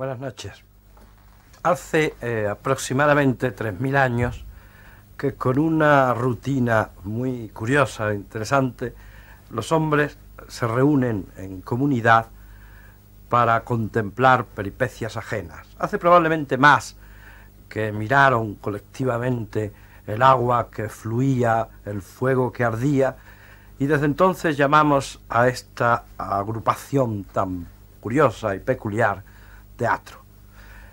Buenas noches. Hace eh, aproximadamente 3.000 años que con una rutina muy curiosa e interesante, los hombres se reúnen en comunidad para contemplar peripecias ajenas. Hace probablemente más que miraron colectivamente el agua que fluía, el fuego que ardía, y desde entonces llamamos a esta agrupación tan curiosa y peculiar teatro.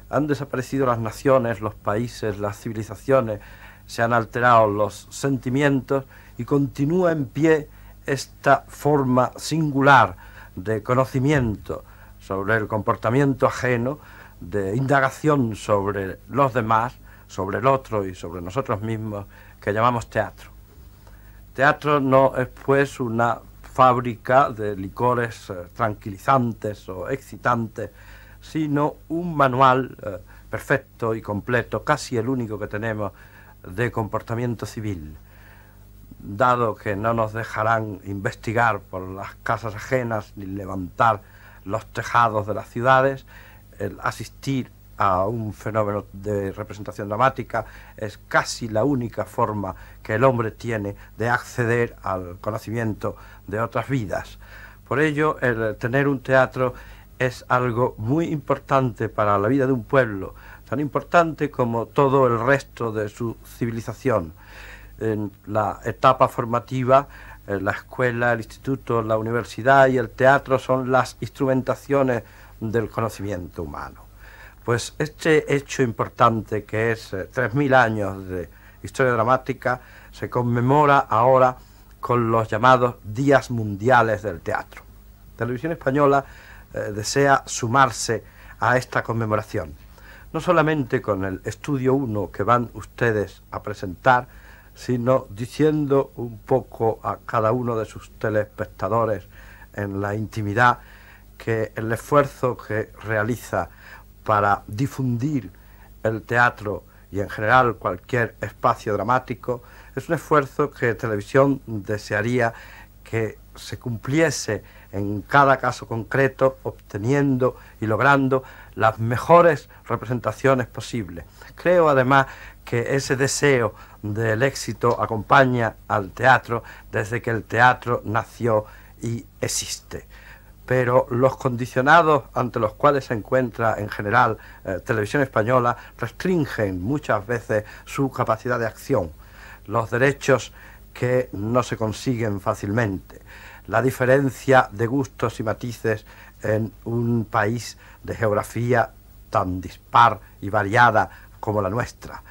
Han desaparecido las naciones, los países, las civilizaciones, se han alterado los sentimientos y continúa en pie esta forma singular de conocimiento sobre el comportamiento ajeno, de indagación sobre los demás, sobre el otro y sobre nosotros mismos, que llamamos teatro. Teatro no es pues una fábrica de licores eh, tranquilizantes o excitantes, sino un manual eh, perfecto y completo, casi el único que tenemos de comportamiento civil, dado que no nos dejarán investigar por las casas ajenas ni levantar los tejados de las ciudades, el asistir a un fenómeno de representación dramática es casi la única forma que el hombre tiene de acceder al conocimiento de otras vidas. Por ello, el tener un teatro es algo muy importante para la vida de un pueblo, tan importante como todo el resto de su civilización. En la etapa formativa, la escuela, el instituto, la universidad y el teatro son las instrumentaciones del conocimiento humano. Pues este hecho importante que es 3.000 eh, años de historia dramática se conmemora ahora con los llamados Días Mundiales del Teatro. Televisión Española eh, desea sumarse a esta conmemoración. No solamente con el estudio 1 que van ustedes a presentar, sino diciendo un poco a cada uno de sus telespectadores en la intimidad que el esfuerzo que realiza para difundir el teatro y en general cualquier espacio dramático es un esfuerzo que Televisión desearía que se cumpliese en cada caso concreto, obteniendo y logrando las mejores representaciones posibles. Creo además que ese deseo del éxito acompaña al teatro desde que el teatro nació y existe. Pero los condicionados ante los cuales se encuentra en general eh, televisión española restringen muchas veces su capacidad de acción, los derechos que no se consiguen fácilmente, la diferencia de gustos y matices en un país de geografía tan dispar y variada como la nuestra.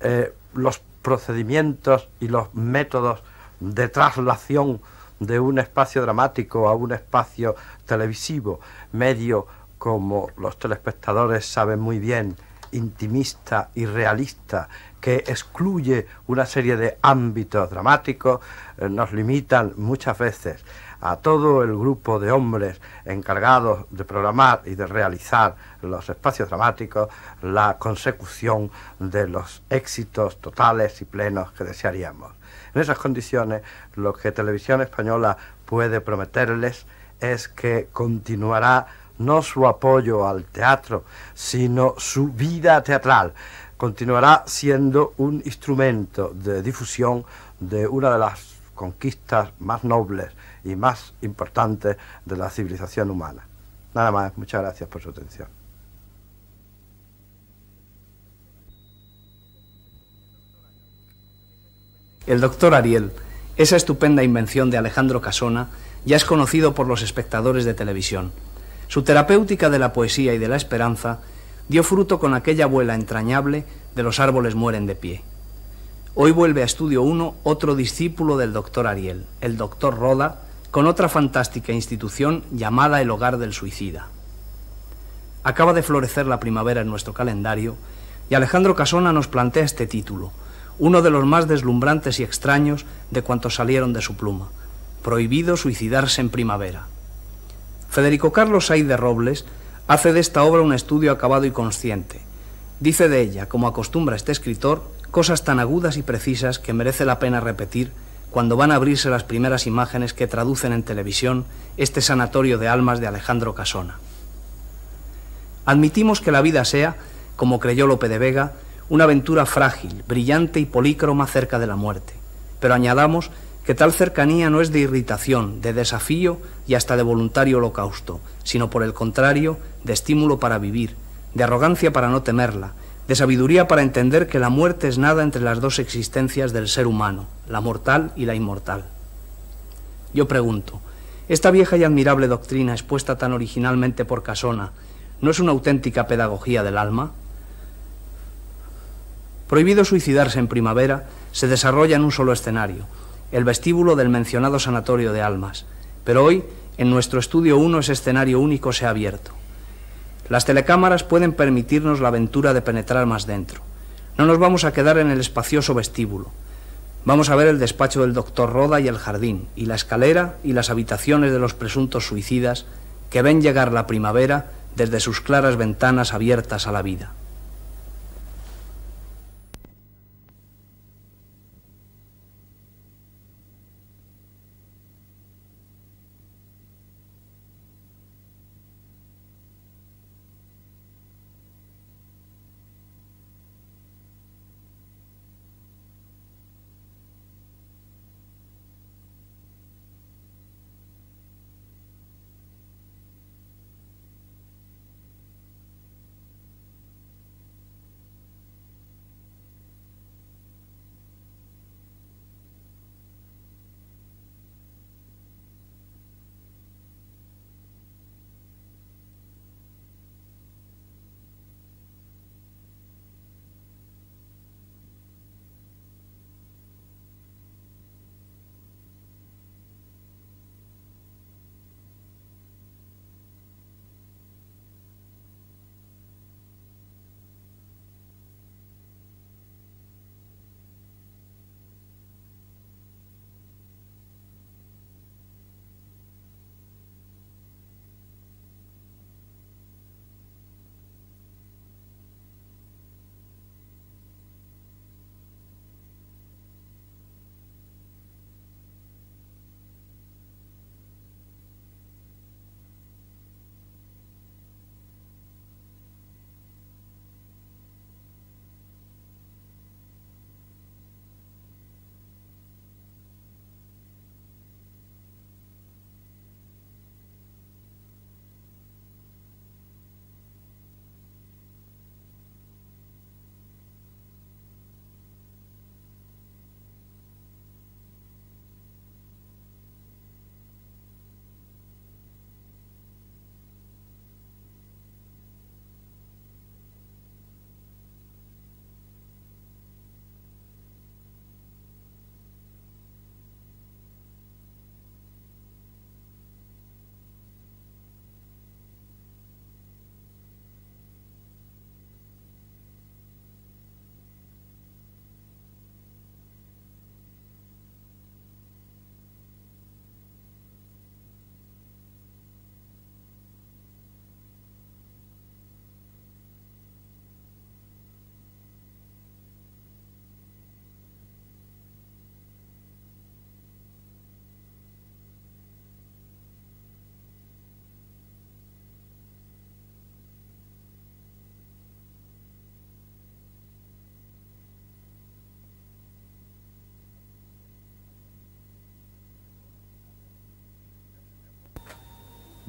Eh, los procedimientos y los métodos de traslación de un espacio dramático a un espacio televisivo, medio como los telespectadores saben muy bien, intimista y realista, que excluye una serie de ámbitos dramáticos, eh, nos limitan muchas veces a todo el grupo de hombres encargados de programar y de realizar los espacios dramáticos la consecución de los éxitos totales y plenos que desearíamos. En esas condiciones, lo que Televisión Española puede prometerles es que continuará no su apoyo al teatro, sino su vida teatral. Continuará siendo un instrumento de difusión de una de las conquistas más nobles y más importante de la civilización humana. Nada más, muchas gracias por su atención. El doctor Ariel, esa estupenda invención de Alejandro Casona, ya es conocido por los espectadores de televisión. Su terapéutica de la poesía y de la esperanza dio fruto con aquella abuela entrañable de los árboles mueren de pie. Hoy vuelve a Estudio 1 otro discípulo del doctor Ariel, el doctor Roda, con otra fantástica institución llamada el Hogar del Suicida. Acaba de florecer la primavera en nuestro calendario y Alejandro Casona nos plantea este título, uno de los más deslumbrantes y extraños de cuantos salieron de su pluma, Prohibido suicidarse en primavera. Federico Carlos Said de Robles hace de esta obra un estudio acabado y consciente. Dice de ella, como acostumbra este escritor, cosas tan agudas y precisas que merece la pena repetir cuando van a abrirse las primeras imágenes que traducen en televisión este sanatorio de almas de Alejandro Casona. Admitimos que la vida sea, como creyó Lope de Vega, una aventura frágil, brillante y polícroma cerca de la muerte. Pero añadamos que tal cercanía no es de irritación, de desafío y hasta de voluntario holocausto, sino por el contrario, de estímulo para vivir, de arrogancia para no temerla, de sabiduría para entender que la muerte es nada entre las dos existencias del ser humano, la mortal y la inmortal. Yo pregunto, ¿esta vieja y admirable doctrina expuesta tan originalmente por Casona no es una auténtica pedagogía del alma? Prohibido suicidarse en primavera, se desarrolla en un solo escenario, el vestíbulo del mencionado sanatorio de almas, pero hoy en nuestro estudio 1 ese escenario único se ha abierto. Las telecámaras pueden permitirnos la aventura de penetrar más dentro. No nos vamos a quedar en el espacioso vestíbulo. Vamos a ver el despacho del doctor Roda y el jardín, y la escalera y las habitaciones de los presuntos suicidas que ven llegar la primavera desde sus claras ventanas abiertas a la vida.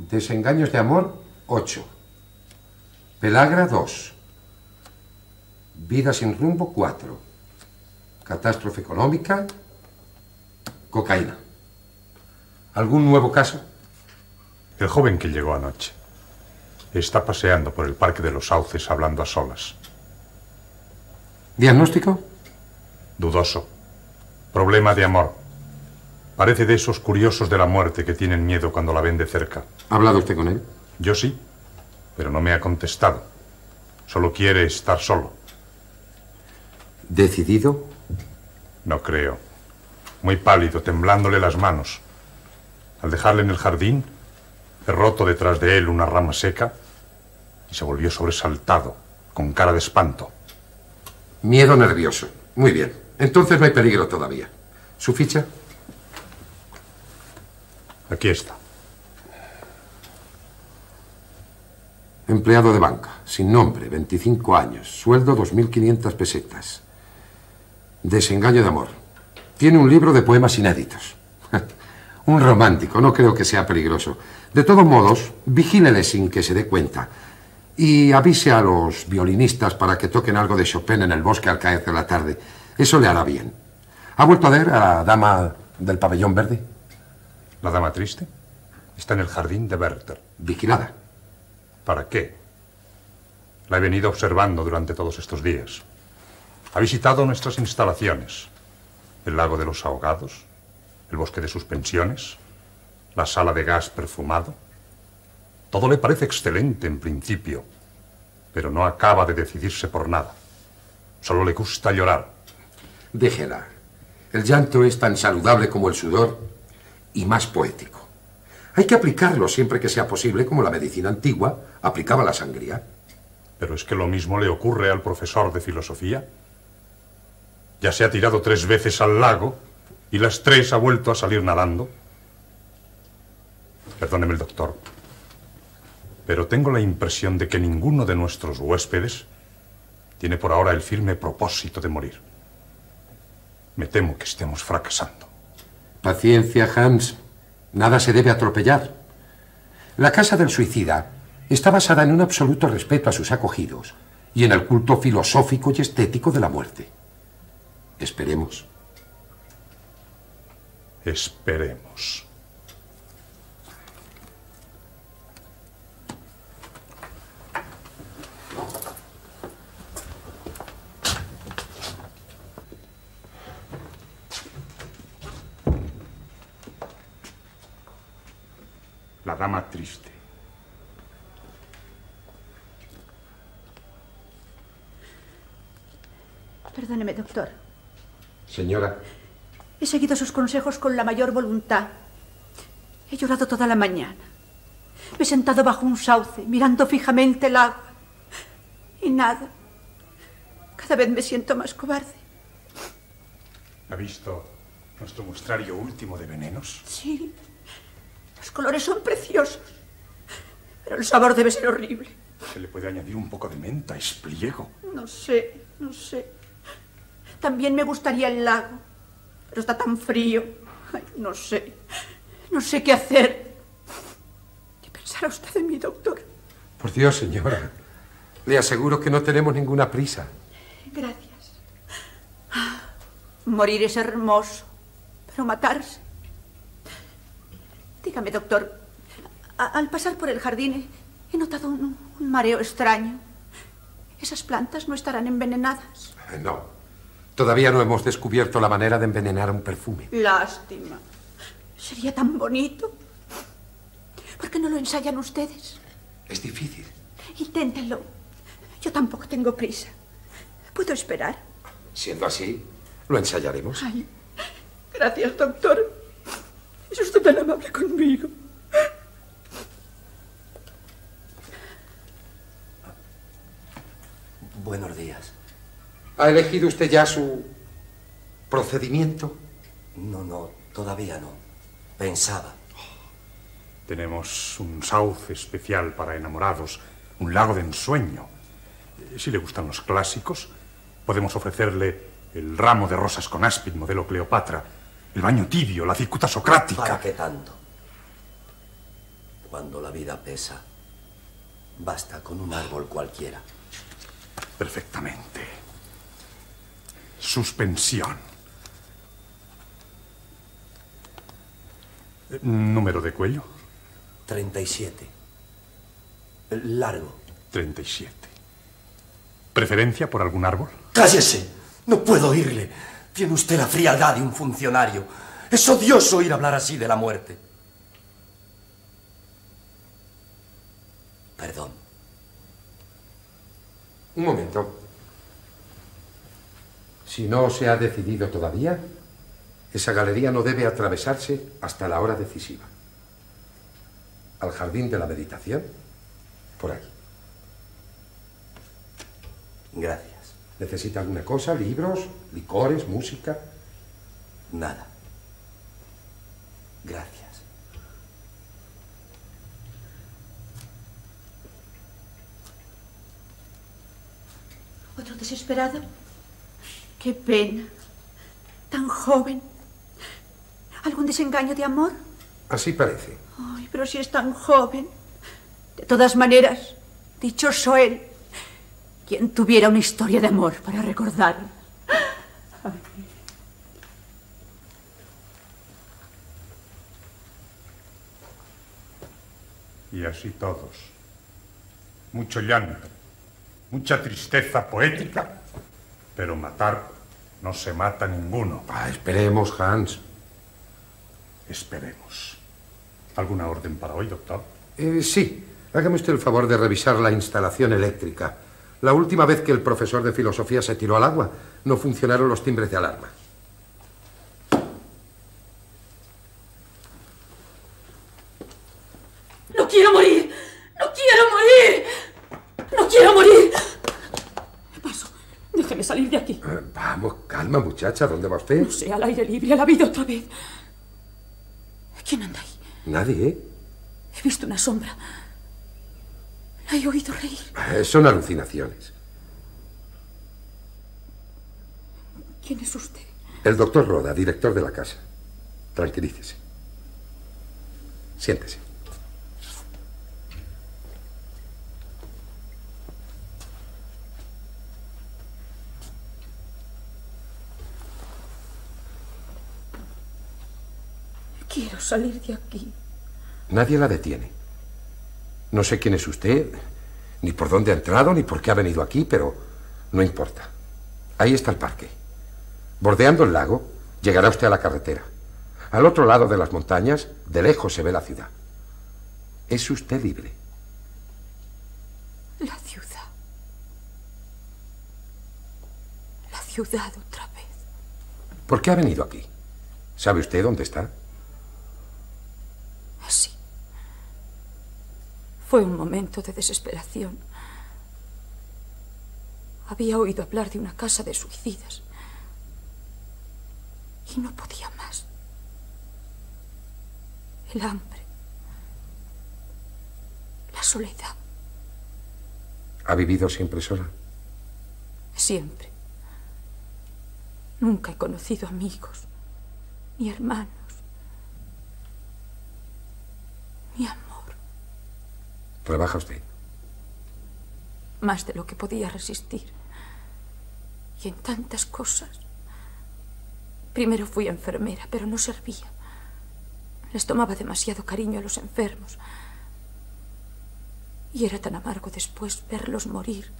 Desengaños de amor, 8. Pelagra, 2. Vida sin rumbo, 4. Catástrofe económica, cocaína. ¿Algún nuevo caso? El joven que llegó anoche. Está paseando por el Parque de los Sauces hablando a solas. ¿Diagnóstico? Dudoso. Problema de amor. Parece de esos curiosos de la muerte que tienen miedo cuando la ven de cerca. ¿Ha hablado usted con él? Yo sí, pero no me ha contestado. Solo quiere estar solo. ¿Decidido? No creo. Muy pálido, temblándole las manos. Al dejarle en el jardín, he roto detrás de él una rama seca y se volvió sobresaltado, con cara de espanto. Miedo nervioso. Muy bien. Entonces no hay peligro todavía. ¿Su ficha? Aquí está. Empleado de banca, sin nombre, 25 años, sueldo 2.500 pesetas. Desengaño de amor. Tiene un libro de poemas inéditos. un romántico, no creo que sea peligroso. De todos modos, vigílele sin que se dé cuenta. Y avise a los violinistas para que toquen algo de Chopin en el bosque al caer de la tarde. Eso le hará bien. ¿Ha vuelto a ver a la dama del pabellón verde? ¿La dama triste? Está en el jardín de Werther. Vigilada. ¿Para qué? La he venido observando durante todos estos días. Ha visitado nuestras instalaciones. El lago de los ahogados, el bosque de suspensiones, la sala de gas perfumado. Todo le parece excelente en principio, pero no acaba de decidirse por nada. Solo le gusta llorar. Déjela. El llanto es tan saludable como el sudor y más poético. Hay que aplicarlo siempre que sea posible, como la medicina antigua aplicaba la sangría. Pero es que lo mismo le ocurre al profesor de filosofía. Ya se ha tirado tres veces al lago y las tres ha vuelto a salir nadando. Perdóneme el doctor, pero tengo la impresión de que ninguno de nuestros huéspedes tiene por ahora el firme propósito de morir. Me temo que estemos fracasando. Paciencia, Hans. Nada se debe atropellar. La casa del suicida está basada en un absoluto respeto a sus acogidos y en el culto filosófico y estético de la muerte. Esperemos. Esperemos. La dama triste. Perdóneme, doctor. Señora, He seguido sus consejos con la mayor voluntad. He llorado toda la mañana. Me he sentado bajo un sauce, mirando fijamente el agua. Y nada. Cada vez me siento más cobarde. ¿Ha visto nuestro muestrario último de venenos? Sí. Los colores son preciosos. Pero el sabor debe ser horrible. Se le puede añadir un poco de menta, es pliego. No sé, no sé. También me gustaría el lago. Pero está tan frío. Ay, no sé. No sé qué hacer. ¿Qué pensará usted de mí, doctor? por Dios, señora. Le aseguro que no tenemos ninguna prisa. Gracias. Ah, Morir es hermoso, pero matarse. Dígame, doctor, a- al pasar por el jardín he, he notado un, un mareo extraño. ¿Esas plantas no estarán envenenadas? Eh, No. Todavía no hemos descubierto la manera de envenenar un perfume. Lástima. Sería tan bonito. ¿Por qué no lo ensayan ustedes? Es difícil. Inténtenlo. Yo tampoco tengo prisa. ¿Puedo esperar? Siendo así, lo ensayaremos. Ay, gracias, doctor. Es usted tan amable conmigo. Buenos días. ¿Ha elegido usted ya su procedimiento? No, no, todavía no. Pensaba. Tenemos un sauce especial para enamorados, un lago de ensueño. Si le gustan los clásicos, podemos ofrecerle el ramo de rosas con áspid modelo Cleopatra, el baño tibio, la cicuta socrática. ¿Para qué tanto? Cuando la vida pesa, basta con un árbol cualquiera. Perfectamente. Suspensión. Número de cuello, 37. Largo. 37. ¿Preferencia por algún árbol? ¡Cállese! No puedo oírle. Tiene usted la frialdad de un funcionario. Es odioso oír hablar así de la muerte. Perdón. Un momento. Si no se ha decidido todavía, esa galería no debe atravesarse hasta la hora decisiva. Al jardín de la meditación, por ahí. Gracias. ¿Necesita alguna cosa? ¿Libros? ¿Licores? ¿Música? Nada. Gracias. ¿Otro desesperado? Qué pena. Tan joven. ¿Algún desengaño de amor? Así parece. Ay, pero si es tan joven. De todas maneras, dichoso él. Quien tuviera una historia de amor para recordar. Y así todos. Mucho llanto, mucha tristeza poética, pero matar no se mata ninguno. Ah, esperemos, Hans. Esperemos. ¿Alguna orden para hoy, doctor? Eh, sí. Hágame usted el favor de revisar la instalación eléctrica. La última vez que el profesor de filosofía se tiró al agua, no funcionaron los timbres de alarma. ¡No quiero morir! ¡No quiero morir! ¡No quiero morir! Paso. Déjeme salir de aquí. Eh, vamos, calma, muchacha. ¿Dónde va usted? No sé, al aire libre, a la vida otra vez. ¿Quién anda ahí? Nadie, ¿eh? He visto una sombra. He oído reír. Eh, Son alucinaciones. ¿Quién es usted? El doctor Roda, director de la casa. Tranquilícese. Siéntese. Quiero salir de aquí. Nadie la detiene. No sé quién es usted, ni por dónde ha entrado, ni por qué ha venido aquí, pero no importa. Ahí está el parque. Bordeando el lago, llegará usted a la carretera. Al otro lado de las montañas, de lejos se ve la ciudad. Es usted libre. La ciudad. La ciudad otra vez. ¿Por qué ha venido aquí? ¿Sabe usted dónde está? Así. Fue un momento de desesperación. Había oído hablar de una casa de suicidas. Y no podía más. El hambre. La soledad. ¿Ha vivido siempre sola? Siempre. Nunca he conocido amigos, ni hermanos, ni amor. ¿Trabaja usted? Más de lo que podía resistir. Y en tantas cosas. Primero fui enfermera, pero no servía. Les tomaba demasiado cariño a los enfermos. Y era tan amargo después verlos morir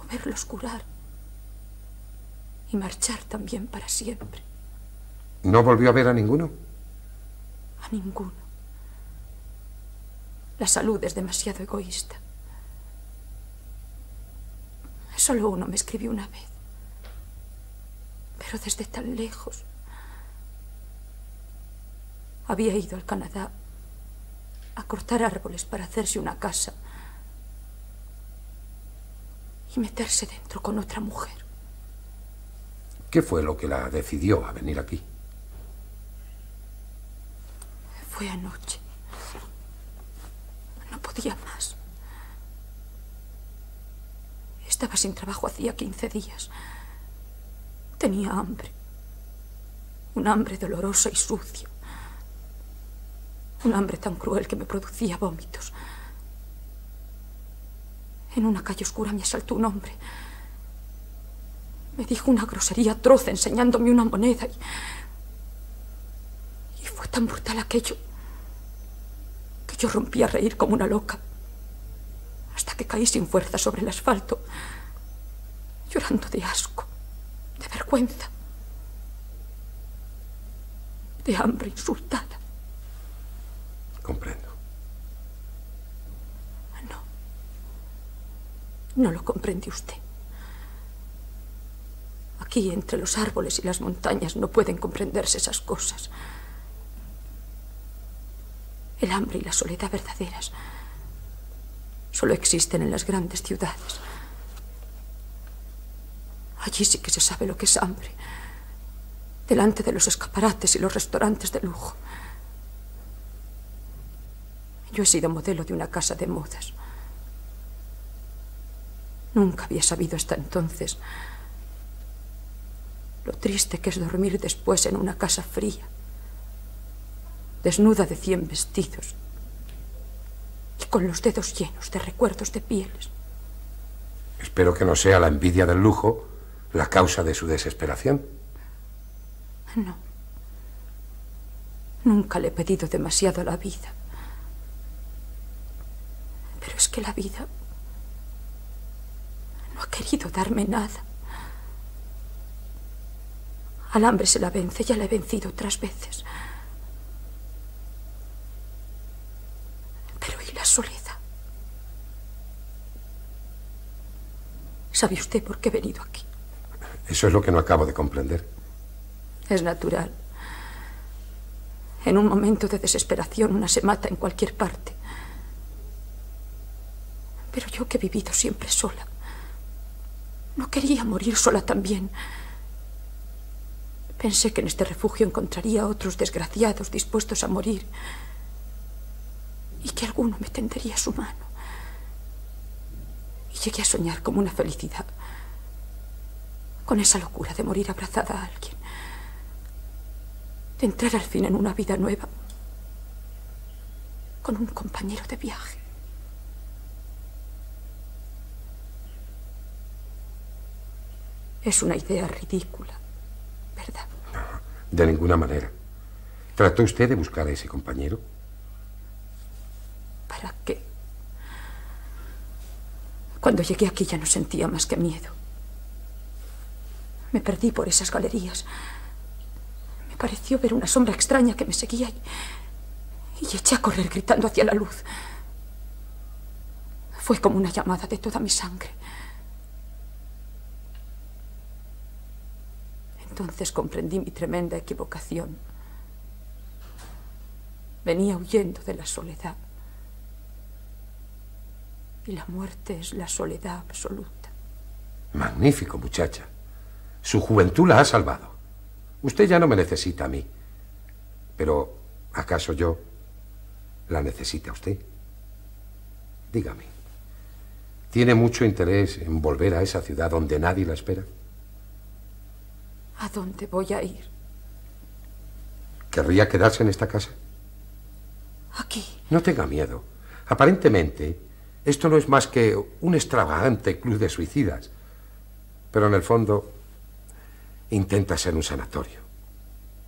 o verlos curar y marchar también para siempre. ¿No volvió a ver a ninguno? A ninguno. La salud es demasiado egoísta. Solo uno me escribió una vez. Pero desde tan lejos. Había ido al Canadá a cortar árboles para hacerse una casa y meterse dentro con otra mujer. ¿Qué fue lo que la decidió a venir aquí? Fue anoche. Podía más. Estaba sin trabajo hacía 15 días. Tenía hambre. Un hambre dolorosa y sucia. Un hambre tan cruel que me producía vómitos. En una calle oscura me asaltó un hombre. Me dijo una grosería atroz enseñándome una moneda y... Y fue tan brutal aquello que yo rompí a reír como una loca hasta que caí sin fuerza sobre el asfalto, llorando de asco, de vergüenza, de hambre insultada. Comprendo. No, no lo comprende usted. Aquí, entre los árboles y las montañas, no pueden comprenderse esas cosas. El hambre y la soledad verdaderas solo existen en las grandes ciudades. Allí sí que se sabe lo que es hambre. Delante de los escaparates y los restaurantes de lujo. Yo he sido modelo de una casa de modas. Nunca había sabido hasta entonces lo triste que es dormir después en una casa fría, desnuda de cien vestidos y con los dedos llenos de recuerdos de pieles. Espero que no sea la envidia del lujo la causa de su desesperación. No. Nunca le he pedido demasiado a la vida. Pero es que la vida no ha querido darme nada. Al hambre se la vence, ya la he vencido otras veces. Pero ¿y la soledad? ¿Sabe usted por qué he venido aquí? Eso es lo que no acabo de comprender. Es natural. En un momento de desesperación una se mata en cualquier parte. Pero yo que he vivido siempre sola, no quería morir sola también. Pensé que en este refugio encontraría a otros desgraciados dispuestos a morir y que alguno me tendería su mano. Y llegué a soñar como una felicidad, con esa locura de morir abrazada a alguien, de entrar al fin en una vida nueva, con un compañero de viaje. Es una idea ridícula, ¿verdad? De ninguna manera. ¿Trató usted de buscar a ese compañero? ¿Para qué? Cuando llegué aquí ya no sentía más que miedo. Me perdí por esas galerías. Me pareció ver una sombra extraña que me seguía y, eché a correr gritando hacia la luz. Fue como una llamada de toda mi sangre. Entonces comprendí mi tremenda equivocación. Venía huyendo de la soledad. Y la muerte es la soledad absoluta. Magnífico, muchacha. Su juventud la ha salvado. Usted ya no me necesita a mí. Pero, ¿acaso yo la necesita a usted? Dígame. ¿Tiene mucho interés en volver a esa ciudad donde nadie la espera? ¿A dónde voy a ir? ¿Querría quedarse en esta casa? Aquí. No tenga miedo. Aparentemente, esto no es más que un extravagante club de suicidas. Pero en el fondo, intenta ser un sanatorio.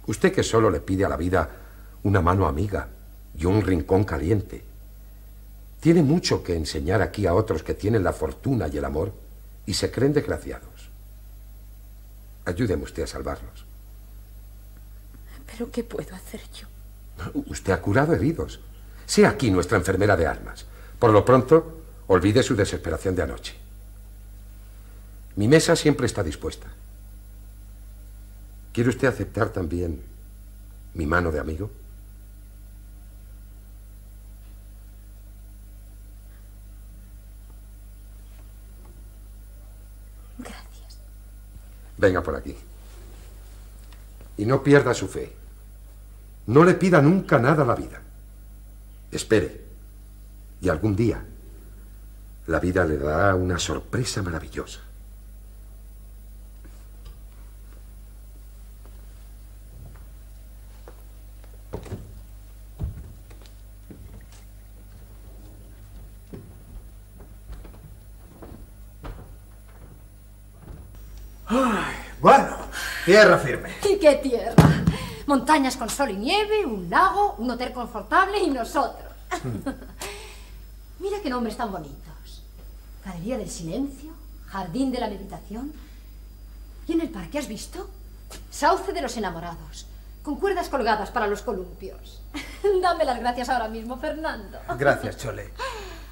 Usted que solo le pide a la vida una mano amiga y un rincón caliente. Tiene mucho que enseñar aquí a otros que tienen la fortuna y el amor y se creen desgraciados. Ayúdeme usted a salvarlos. ¿Pero qué puedo hacer yo? Usted ha curado heridos. Sea aquí nuestra enfermera de almas. Por lo pronto, olvide su desesperación de anoche. Mi mesa siempre está dispuesta. ¿Quiere usted aceptar también mi mano de amigo? Gracias. Venga por aquí. Y no pierda su fe. No le pida nunca nada a la vida. Espere. Y algún día la vida le dará una sorpresa maravillosa. Bueno, tierra firme. ¿Y qué tierra? Montañas con sol y nieve, un lago, un hotel confortable y nosotros. Mira qué nombres tan bonitos. Galería del Silencio, Jardín de la Meditación. ¿Y en el parque has visto? Sauce de los Enamorados, con cuerdas colgadas para los columpios. Dame las gracias ahora mismo, Fernando. Gracias, Chole.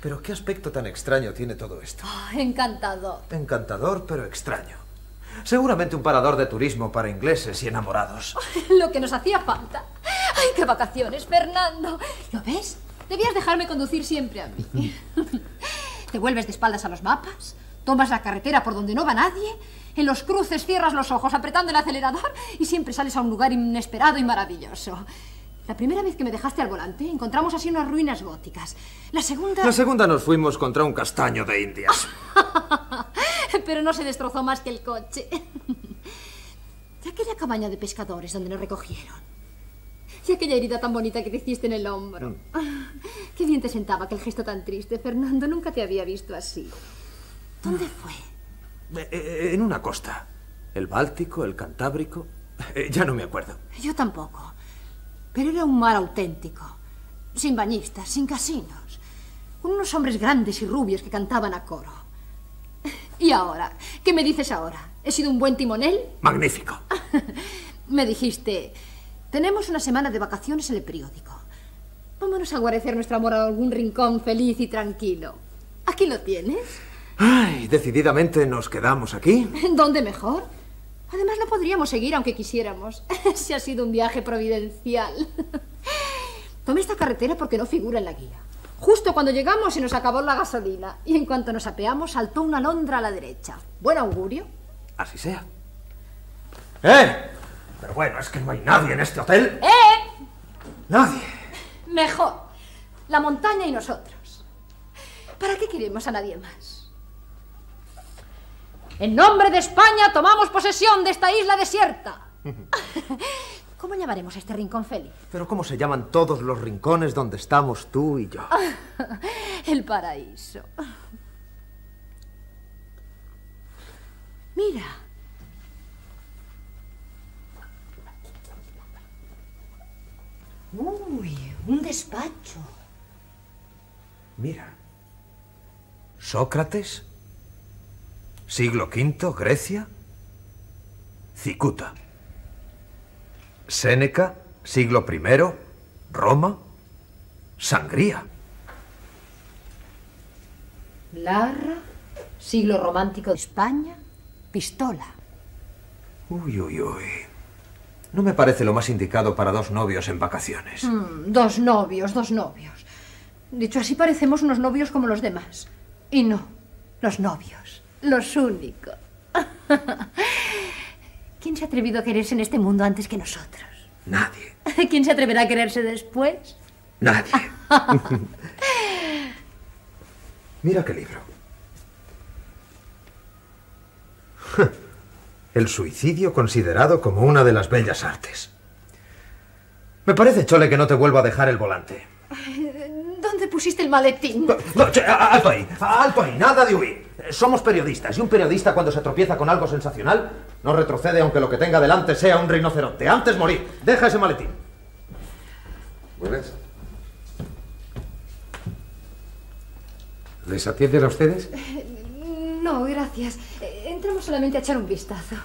Pero qué aspecto tan extraño tiene todo esto. Oh, encantador. Encantador, pero extraño. Seguramente un parador de turismo para ingleses y enamorados. Lo que nos hacía falta. ¡Ay, qué vacaciones, Fernando! ¿Lo ves? Debías dejarme conducir siempre a mí. Te vuelves de espaldas a los mapas, tomas la carretera por donde no va nadie, en los cruces cierras los ojos apretando el acelerador y siempre sales a un lugar inesperado y maravilloso. La primera vez que me dejaste al volante encontramos así unas ruinas góticas. La segunda... La segunda nos fuimos contra un castaño de indias. pero no se destrozó más que el coche. De aquella cabaña de pescadores donde nos recogieron. Y aquella herida tan bonita que te hiciste en el hombro. Ah, Qué bien te sentaba aquel gesto tan triste, Fernando. Nunca te había visto así. ¿Dónde fue? Eh, eh, En una costa. El Báltico, el Cantábrico. Eh, Ya no me acuerdo. Yo tampoco. Pero era un mar auténtico. Sin bañistas, sin casinos. Con unos hombres grandes y rubios que cantaban a coro. ¿Y ahora? ¿Qué me dices ahora? ¿He sido un buen timonel? Magnífico. Me dijiste, tenemos una semana de vacaciones en el periódico. Vámonos a guarecer nuestro amor a algún rincón feliz y tranquilo. Aquí lo tienes. Ay, decididamente nos quedamos aquí. ¿Dónde mejor? Además, no podríamos seguir aunque quisiéramos. Se ha sido un viaje providencial. Tomé esta carretera porque no figura en la guía. Justo cuando llegamos se nos acabó la gasolina y en cuanto nos apeamos saltó una alondra a la derecha. Buen augurio. Así sea. ¡Eh! Pero bueno, es que no hay nadie en este hotel. ¡Eh! Nadie. Mejor. La montaña y nosotros. ¿Para qué queremos a nadie más? En nombre de España tomamos posesión de esta isla desierta. ¿Cómo llamaremos a este rincón feliz? Pero ¿cómo se llaman todos los rincones donde estamos tú y yo? El paraíso. Mira. Uy, un despacho. Mira. Sócrates. Siglo V, Grecia. Cicuta. Séneca, siglo I, Roma. Sangría. Larra, siglo romántico de España, pistola. Uy, uy, uy. No me parece lo más indicado para dos novios en vacaciones. Mm, dos novios, dos novios. Dicho así, parecemos unos novios como los demás. Y no, los novios, los únicos. ¿Quién se ha atrevido a quererse en este mundo antes que nosotros? Nadie, ¿Quién se atreverá a quererse después? nadie. Mira qué libro. El suicidio considerado como una de las bellas artes. Me parece, Chole, que no te vuelva a dejar el volante. ¿Dónde pusiste el maletín? No, che, a- alto ahí, alto ahí, nada de huir. Somos periodistas y un periodista cuando se tropieza con algo sensacional no retrocede aunque lo que tenga delante sea un rinoceronte. Antes morir. Deja ese maletín. Buenas. ¿Les atienden a ustedes? No, gracias. Entramos solamente a echar un vistazo.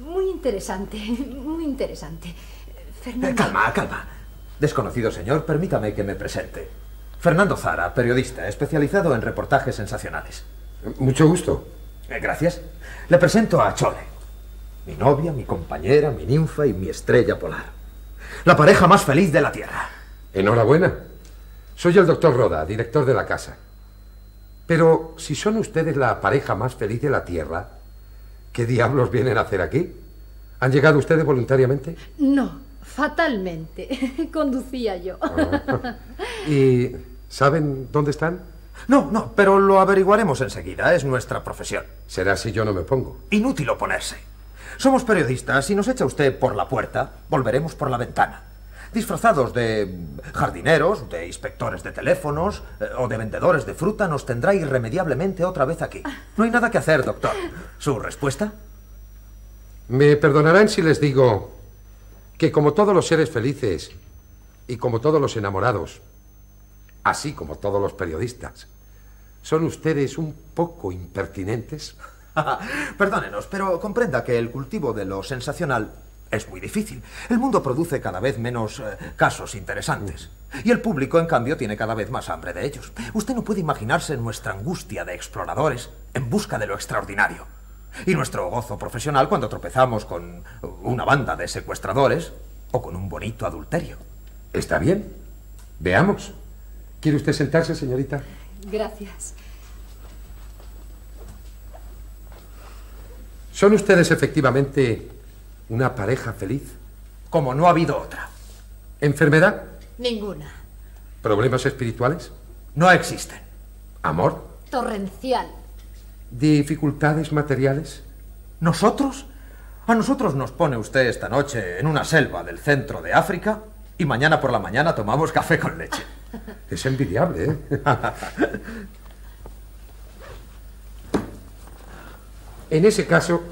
Muy interesante, muy interesante. Fernando. Eh, Calma, calma. Desconocido señor, permítame que me presente. Fernando Zara, periodista, especializado en reportajes sensacionales. Mucho gusto. Eh, Gracias. Le presento a Chole. Mi novia, mi compañera, mi ninfa y mi estrella polar. La pareja más feliz de la Tierra. Enhorabuena. Soy el doctor Roda, director de la casa. Pero si son ustedes la pareja más feliz de la Tierra, ¿qué diablos vienen a hacer aquí? ¿Han llegado ustedes voluntariamente? No, fatalmente. Conducía yo. ¿Y saben dónde están? No, no, pero lo averiguaremos enseguida. Es nuestra profesión. Será si yo no me pongo. Inútil oponerse. Somos periodistas. Si nos echa usted por la puerta, volveremos por la ventana. Disfrazados de jardineros, de inspectores de teléfonos eh, o de vendedores de fruta, nos tendrá irremediablemente otra vez aquí. No hay nada que hacer, doctor. ¿Su respuesta? Me perdonarán si les digo que como todos los seres felices y como todos los enamorados, así como todos los periodistas, son ustedes un poco impertinentes. Perdónenos, pero comprenda que el cultivo de lo sensacional es muy difícil. El mundo produce cada vez menos eh, casos interesantes. Y el público, en cambio, tiene cada vez más hambre de ellos. Usted no puede imaginarse nuestra angustia de exploradores en busca de lo extraordinario. Y nuestro gozo profesional cuando tropezamos con una banda de secuestradores o con un bonito adulterio. Está bien. Veamos. ¿Quiere usted sentarse, señorita? Gracias. ¿Son ustedes efectivamente una pareja feliz? Como no ha habido otra. ¿Enfermedad? Ninguna. ¿Problemas espirituales? No existen. ¿Amor? Torrencial. ¿Dificultades materiales? ¿Nosotros? A nosotros nos pone usted esta noche en una selva del centro de África y mañana por la mañana tomamos café con leche. Es envidiable, ¿eh? en ese caso,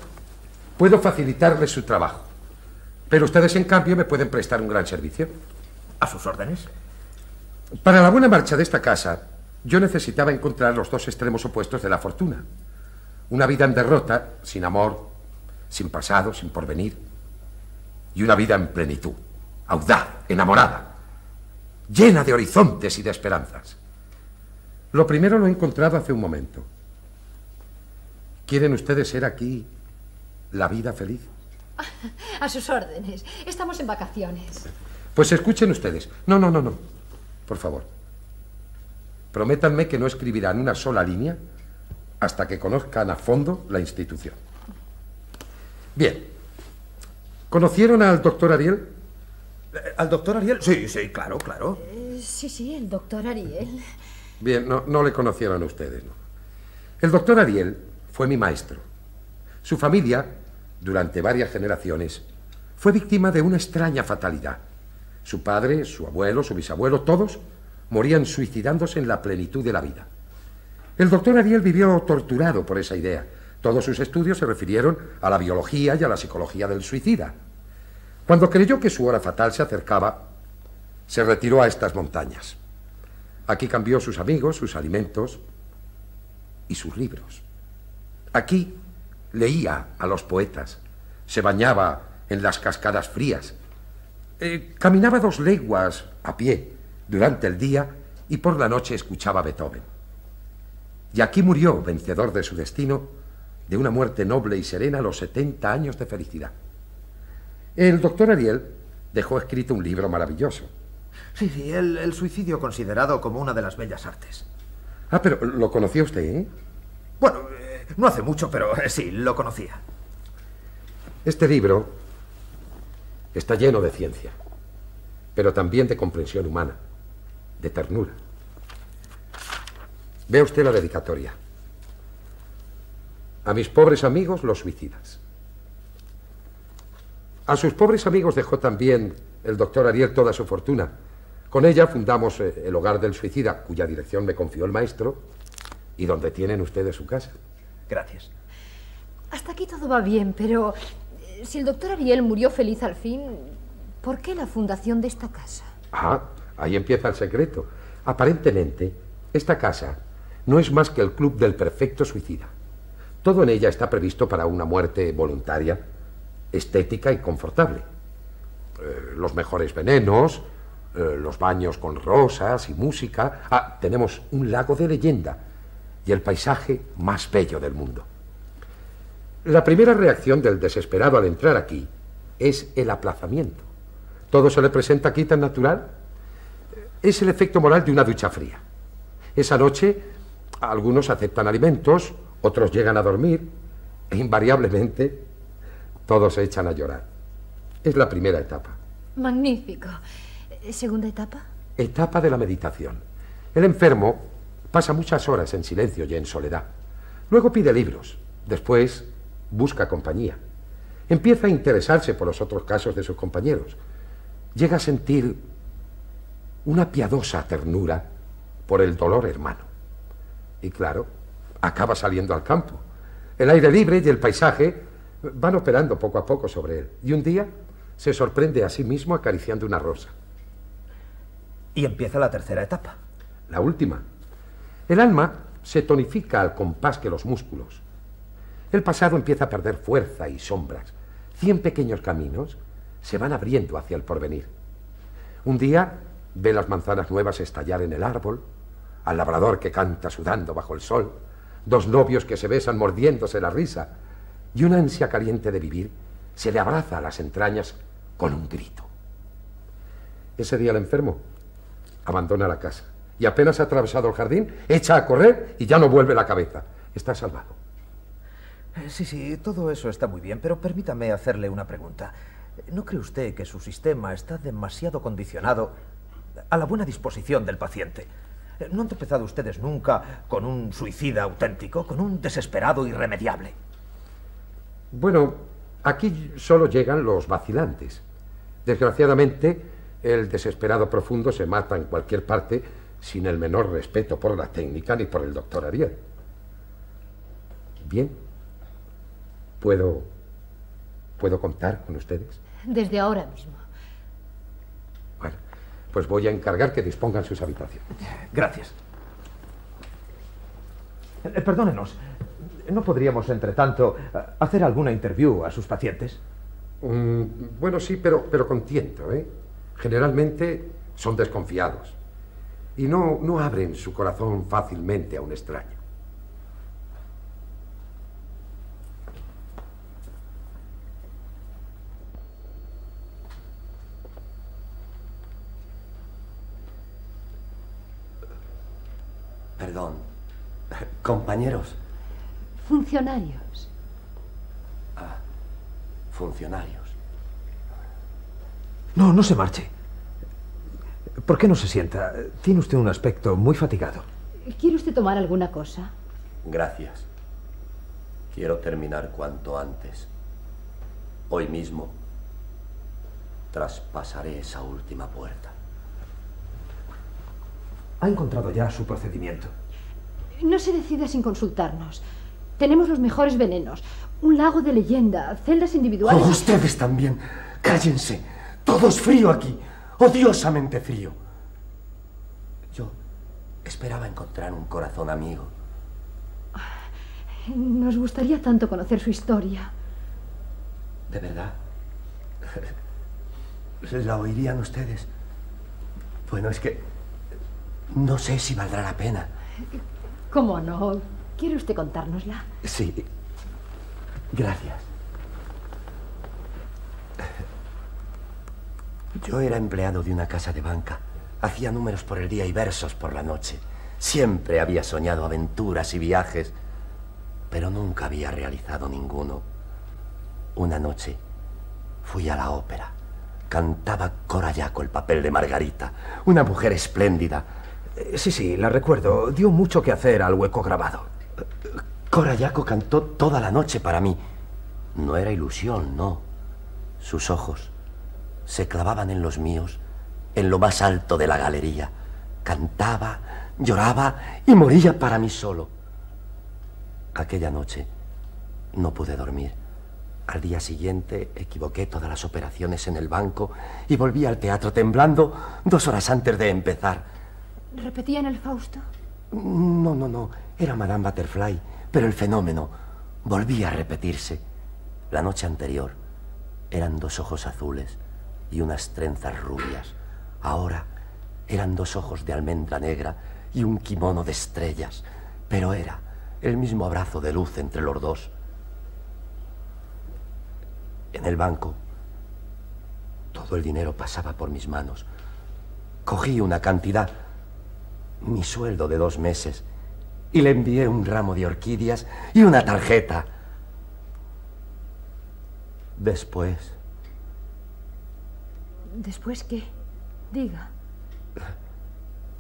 puedo facilitarles su trabajo. Pero ustedes, en cambio, me pueden prestar un gran servicio. ¿A sus órdenes? Para la buena marcha de esta casa, yo necesitaba encontrar los dos extremos opuestos de la fortuna. Una vida en derrota, sin amor, sin pasado, sin porvenir. Y una vida en plenitud, audaz, enamorada, llena de horizontes y de esperanzas. Lo primero lo he encontrado hace un momento. ¿Quieren ustedes ser aquí la vida feliz? A sus órdenes. Estamos en vacaciones. Pues escuchen ustedes. No, no, no, no. Por favor. Prométanme que no escribirán una sola línea hasta que conozcan a fondo la institución. Bien. ¿Conocieron al doctor Ariel? Eh, ¿Al doctor Ariel? Sí, sí, claro, claro. Eh, sí, sí, el doctor Ariel. Bien, no, no le conocieron ustedes, ¿no? El doctor Ariel fue mi maestro. Su familia, durante varias generaciones, fue víctima de una extraña fatalidad. Su padre, su abuelo, su bisabuelo, todos morían suicidándose en la plenitud de la vida. El doctor Ariel vivió torturado por esa idea. Todos sus estudios se refirieron a la biología y a la psicología del suicida. Cuando creyó que su hora fatal se acercaba, se retiró a estas montañas. Aquí cambió sus amigos, sus alimentos y sus libros. Aquí leía a los poetas, se bañaba en las cascadas frías, eh, caminaba dos leguas a pie durante el día y por la noche escuchaba Beethoven. Y aquí murió, vencedor de su destino, de una muerte noble y serena a los 70 años de felicidad. El doctor Ariel dejó escrito un libro maravilloso. Sí, sí, el, el suicidio considerado como una de las bellas artes. Ah, pero lo conocía usted, ¿eh? Bueno, no hace mucho, pero eh, sí, lo conocía. Este libro está lleno de ciencia, pero también de comprensión humana, de ternura. Vea usted la dedicatoria. A mis pobres amigos los suicidas. A sus pobres amigos dejó también el doctor Ariel toda su fortuna. Con ella fundamos eh, el Hogar del Suicida, cuya dirección me confió el maestro, y donde tienen ustedes su casa. Gracias. Hasta aquí todo va bien, pero eh, si el doctor Ariel murió feliz al fin, ¿por qué la fundación de esta casa? Ah, ahí empieza el secreto. Aparentemente, esta casa no es más que el club del perfecto suicida. Todo en ella está previsto para una muerte voluntaria, estética y confortable. Eh, los mejores venenos, eh, los baños con rosas y música. Ah, tenemos un lago de leyenda y el paisaje más bello del mundo. La primera reacción del desesperado al entrar aquí es el aplazamiento. Todo se le presenta aquí tan natural. Es el efecto moral de una ducha fría. Esa noche algunos aceptan alimentos, otros llegan a dormir e invariablemente todos se echan a llorar. Es la primera etapa. Magnífico. Eh, ¿Segunda etapa? Etapa de la meditación. El enfermo pasa muchas horas en silencio y en soledad. Luego pide libros. Después busca compañía. Empieza a interesarse por los otros casos de sus compañeros. Llega a sentir una piadosa ternura por el dolor hermano. Y claro, acaba saliendo al campo. El aire libre y el paisaje van operando poco a poco sobre él. Y un día se sorprende a sí mismo acariciando una rosa. Y empieza la tercera etapa. La última. El alma se tonifica al compás que los músculos. El pasado empieza a perder fuerza y sombras. Cien pequeños caminos se van abriendo hacia el porvenir. Un día ve las manzanas nuevas estallar en el árbol, al labrador que canta sudando bajo el sol, dos novios que se besan mordiéndose la risa, y una ansia caliente de vivir se le abraza a las entrañas con un grito. Ese día el enfermo abandona la casa y apenas ha atravesado el jardín, echa a correr y ya no vuelve la cabeza. Está salvado. Eh, Sí, sí, todo eso está muy bien, pero permítame hacerle una pregunta. ¿No cree usted que su sistema está demasiado condicionado a la buena disposición del paciente? Eh, ¿No han tropezado ustedes nunca con un suicida auténtico, con un desesperado irremediable? Bueno, aquí solo llegan los vacilantes. Desgraciadamente, el desesperado profundo se mata en cualquier parte sin el menor respeto por la técnica ni por el doctor Ariel. Bien. ¿Puedo. ¿Puedo contar con ustedes? Desde ahora mismo. Bueno, pues voy a encargar que dispongan sus habitaciones. Gracias. Eh, perdónenos. ¿No podríamos, entre tanto, hacer alguna interview a sus pacientes? Mm, bueno, sí, pero, pero con tiento, ¿eh? Generalmente son desconfiados y no, no abren su corazón fácilmente a un extraño. Perdón. Compañeros. Funcionarios. Ah, funcionarios. No, no se marche. ¿Por qué no se sienta? Tiene usted un aspecto muy fatigado. ¿Quiere usted tomar alguna cosa? Gracias. Quiero terminar cuanto antes. Hoy mismo traspasaré esa última puerta. ¿Ha encontrado ya su procedimiento? No se decida sin consultarnos. Tenemos los mejores venenos. Un lago de leyenda, celdas individuales. Oh, ustedes también. Cállense. Todo es frío aquí. Odiosamente frío. Yo esperaba encontrar un corazón amigo. Nos gustaría tanto conocer su historia. ¿De verdad? ¿La oirían ustedes? Bueno, es que no sé si valdrá la pena. ¿Cómo no? ¿Quiere usted contárnosla? Sí. Gracias. Yo era empleado de una casa de banca. Hacía números por el día y versos por la noche. Siempre había soñado aventuras y viajes, pero nunca había realizado ninguno. Una noche fui a la ópera. Cantaba Corayaco el papel de Margarita, una mujer espléndida. Eh, sí, sí, la recuerdo. Dio mucho que hacer al hueco grabado. Corayaco cantó toda la noche para mí. No era ilusión, no. Sus ojos se clavaban en los míos, en lo más alto de la galería. Cantaba, lloraba y moría para mí solo. Aquella noche no pude dormir. Al día siguiente equivoqué todas las operaciones en el banco y volví al teatro temblando dos horas antes de empezar. ¿Repetían el Fausto? No, no, no. Era Madame Butterfly. Pero el fenómeno volvía a repetirse. La noche anterior eran dos ojos azules y unas trenzas rubias. Ahora eran dos ojos de almendra negra y un kimono de estrellas, pero era el mismo abrazo de luz entre los dos. En el banco, todo el dinero pasaba por mis manos. Cogí una cantidad, mi sueldo de dos meses, y le envié un ramo de orquídeas y una tarjeta. Después ¿Después qué? Diga.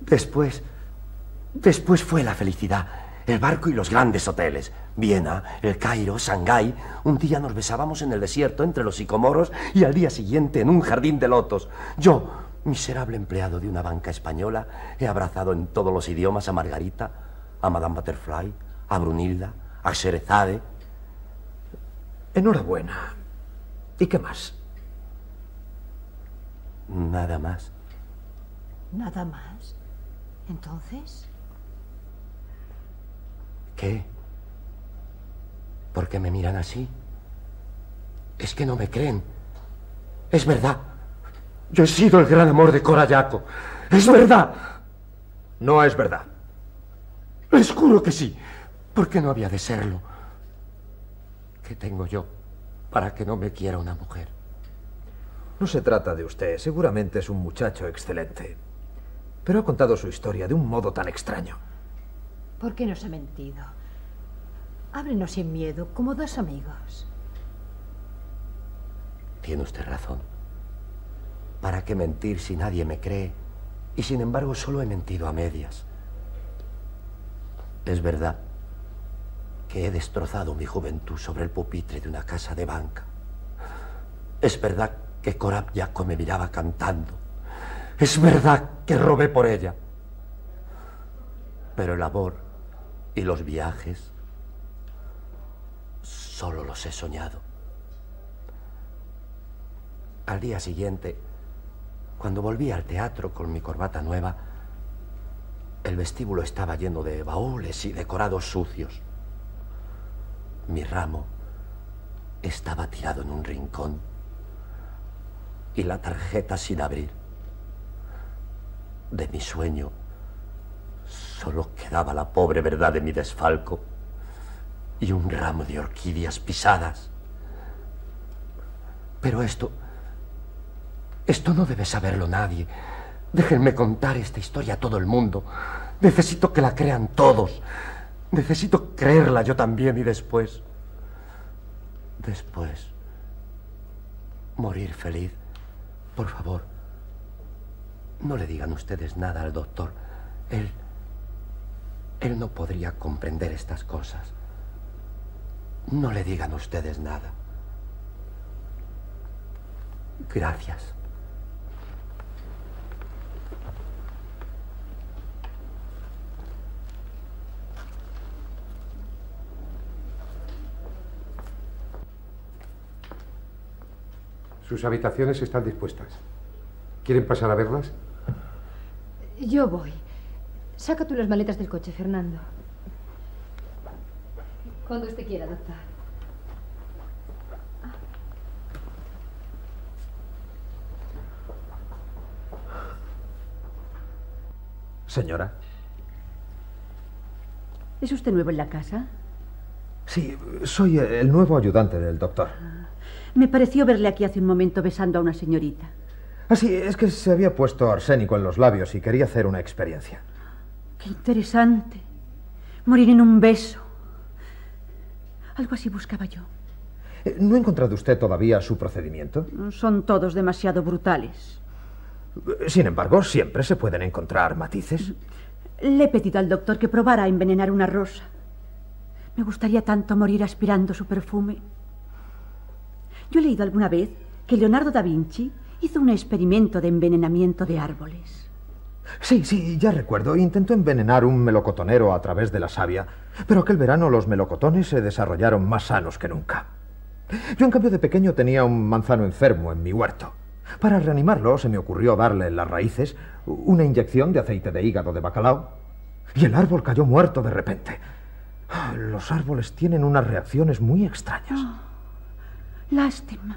Después. Después fue la felicidad. El barco y los grandes hoteles. Viena, El Cairo, Shanghái. Un día nos besábamos en el desierto entre los sicomoros y al día siguiente en un jardín de lotos. Yo, miserable empleado de una banca española, he abrazado en todos los idiomas a Margarita, a Madame Butterfly, a Brunilda, a Sherezade. Enhorabuena. ¿Y qué más? Nada más. ¿Nada más? Entonces... ¿Qué? ¿Por qué me miran así? Es que no me creen. Es verdad. Yo he sido el gran amor de Corayaco. Es verdad. No es verdad. Les juro que sí. ¿Por qué no había de serlo? ¿Qué tengo yo para que no me quiera una mujer? No se trata de usted. Seguramente es un muchacho excelente. Pero ha contado su historia de un modo tan extraño. ¿Por qué nos ha mentido? Háblenos sin miedo, como dos amigos. Tiene usted razón. ¿Para qué mentir si nadie me cree? Y sin embargo solo he mentido a medias. Es verdad que he destrozado mi juventud sobre el pupitre de una casa de banca. Es verdad que Corab me miraba cantando. Es verdad que robé por ella. Pero el amor y los viajes solo los he soñado. Al día siguiente, cuando volví al teatro con mi corbata nueva, el vestíbulo estaba lleno de baúles y decorados sucios. Mi ramo estaba tirado en un rincón y la tarjeta sin abrir. De mi sueño solo quedaba la pobre verdad de mi desfalco y un ramo de orquídeas pisadas. Pero esto... Esto no debe saberlo nadie. Déjenme contar esta historia a todo el mundo. Necesito que la crean todos. Necesito creerla yo también y después... Después... Morir feliz. Por favor. No le digan ustedes nada al doctor. Él... Él no podría comprender estas cosas. No le digan ustedes nada. Gracias. Sus habitaciones están dispuestas. ¿Quieren pasar a verlas? Yo voy. Saca tú las maletas del coche, Fernando. Cuando usted quiera, doctor. Señora. ¿Es usted nuevo en la casa? Sí, soy el nuevo ayudante del doctor. Me pareció verle aquí hace un momento besando a una señorita. Así es que se había puesto arsénico en los labios y quería hacer una experiencia. Qué interesante. Morir en un beso. Algo así buscaba yo. Eh, ¿No ha encontrado usted todavía su procedimiento? Son todos demasiado brutales. Sin embargo, siempre se pueden encontrar matices. Le he pedido al doctor que probara a envenenar una rosa. Me gustaría tanto morir aspirando su perfume. Yo he leído alguna vez que Leonardo da Vinci hizo un experimento de envenenamiento de árboles. Sí, sí, ya recuerdo. Intentó envenenar un melocotonero a través de la savia, pero aquel verano los melocotones se desarrollaron más sanos que nunca. Yo, en cambio, de pequeño tenía un manzano enfermo en mi huerto. Para reanimarlo se me ocurrió darle en las raíces una inyección de aceite de hígado de bacalao y el árbol cayó muerto de repente. Los árboles tienen unas reacciones muy extrañas. Oh, lástima.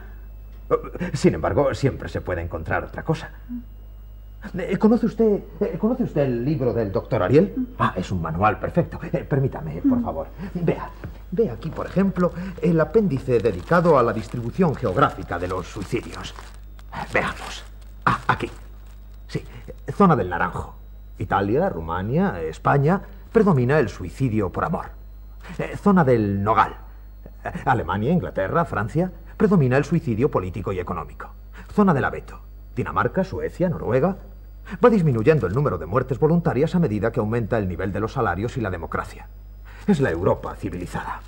Sin embargo, siempre se puede encontrar otra cosa. Eh, ¿Conoce usted, eh, ¿Conoce usted el libro del doctor Ariel? Ah, es un manual perfecto. Eh, permítame, por favor. Vea, vea aquí, por ejemplo, el apéndice dedicado a la distribución geográfica de los suicidios. Veamos. Ah, aquí. Sí, zona del Naranjo. Italia, Rumania, España, predomina el suicidio por amor. Zona del Nogal. Alemania, Inglaterra, Francia, predomina el suicidio político y económico. Zona del Abeto. Dinamarca, Suecia, Noruega. Va disminuyendo el número de muertes voluntarias a medida que aumenta el nivel de los salarios y la democracia. Es la Europa civilizada.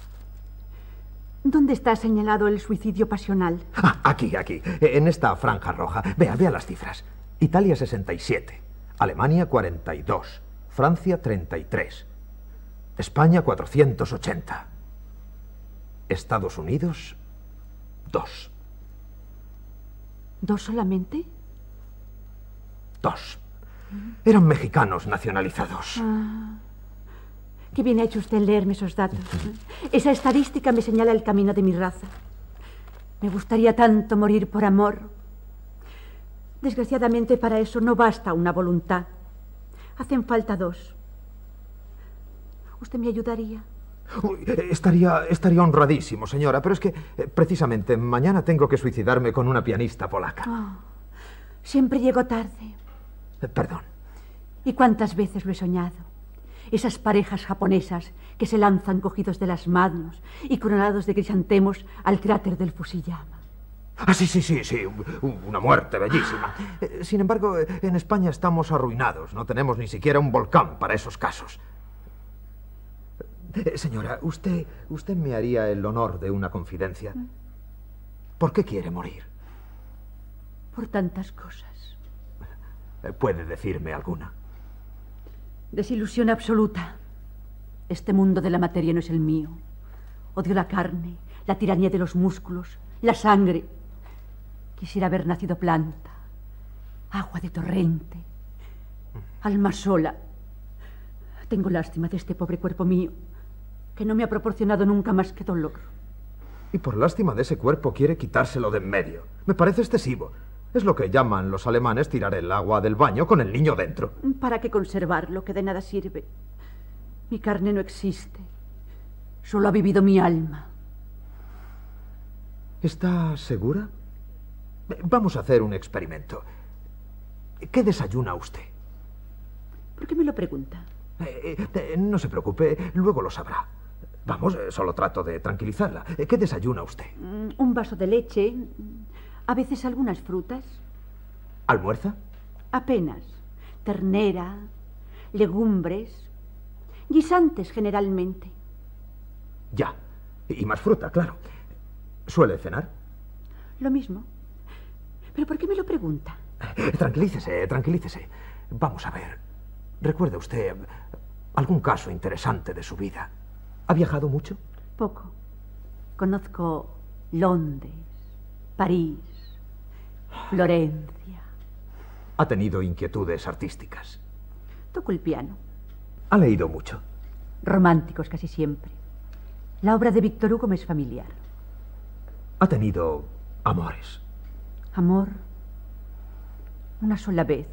¿Dónde está señalado el suicidio pasional? Ah, aquí, aquí, en esta franja roja. Vea, vea las cifras. Italia 67, Alemania 42, Francia 33, España 480, Estados Unidos 2. ¿Dos solamente? Dos. Eran mexicanos nacionalizados. Ah. Qué bien ha hecho usted leerme esos datos. Esa estadística me señala el camino de mi raza. Me gustaría tanto morir por amor. Desgraciadamente para eso no basta una voluntad. Hacen falta dos. ¿Usted me ayudaría? Uy, estaría, estaría honradísimo, señora, pero es que eh, precisamente mañana tengo que suicidarme con una pianista polaca. Oh, siempre llego tarde. Eh, Perdón. ¿Y cuántas veces lo he soñado? Esas parejas japonesas que se lanzan cogidos de las manos y coronados de crisantemos al cráter del Fusiyama. Ah, sí, sí, sí, sí. Una muerte bellísima. Eh, Sin embargo, en España estamos arruinados. No tenemos ni siquiera un volcán para esos casos. Eh, señora, usted, usted me haría el honor de una confidencia. ¿Por qué quiere morir? Por tantas cosas. Eh, ¿Puede decirme alguna? Desilusión absoluta. Este mundo de la materia no es el mío. Odio la carne, la tiranía de los músculos, la sangre. Quisiera haber nacido planta, agua de torrente, alma sola. Tengo lástima de este pobre cuerpo mío, que no me ha proporcionado nunca más que dolor. Y por lástima de ese cuerpo quiere quitárselo de en medio. Me parece excesivo. Es lo que llaman los alemanes tirar el agua del baño con el niño dentro. ¿Para qué conservarlo, que de nada sirve? Mi carne no existe. Solo ha vivido mi alma. ¿Está segura? Vamos a hacer un experimento. ¿Qué desayuna usted? ¿Por qué me lo pregunta? Eh, eh, no se preocupe, luego lo sabrá. Vamos, eh, solo trato de tranquilizarla. ¿Qué desayuna usted? Mm, un vaso de leche, a veces algunas frutas. ¿Almuerza? Apenas. Ternera, legumbres, guisantes generalmente. Ya. Y más fruta, claro. ¿Suele cenar? Lo mismo. ¿Pero por qué me lo pregunta? Tranquilícese, tranquilícese. Vamos a ver. ¿Recuerda usted algún caso interesante de su vida? ¿Ha viajado mucho? Poco. Conozco Londres, París, Florencia. ¿Ha tenido inquietudes artísticas? Toco el piano. ¿Ha leído mucho? Románticos casi siempre. La obra de Víctor Hugo me es familiar. ¿Ha tenido amores? Amor. Una sola vez.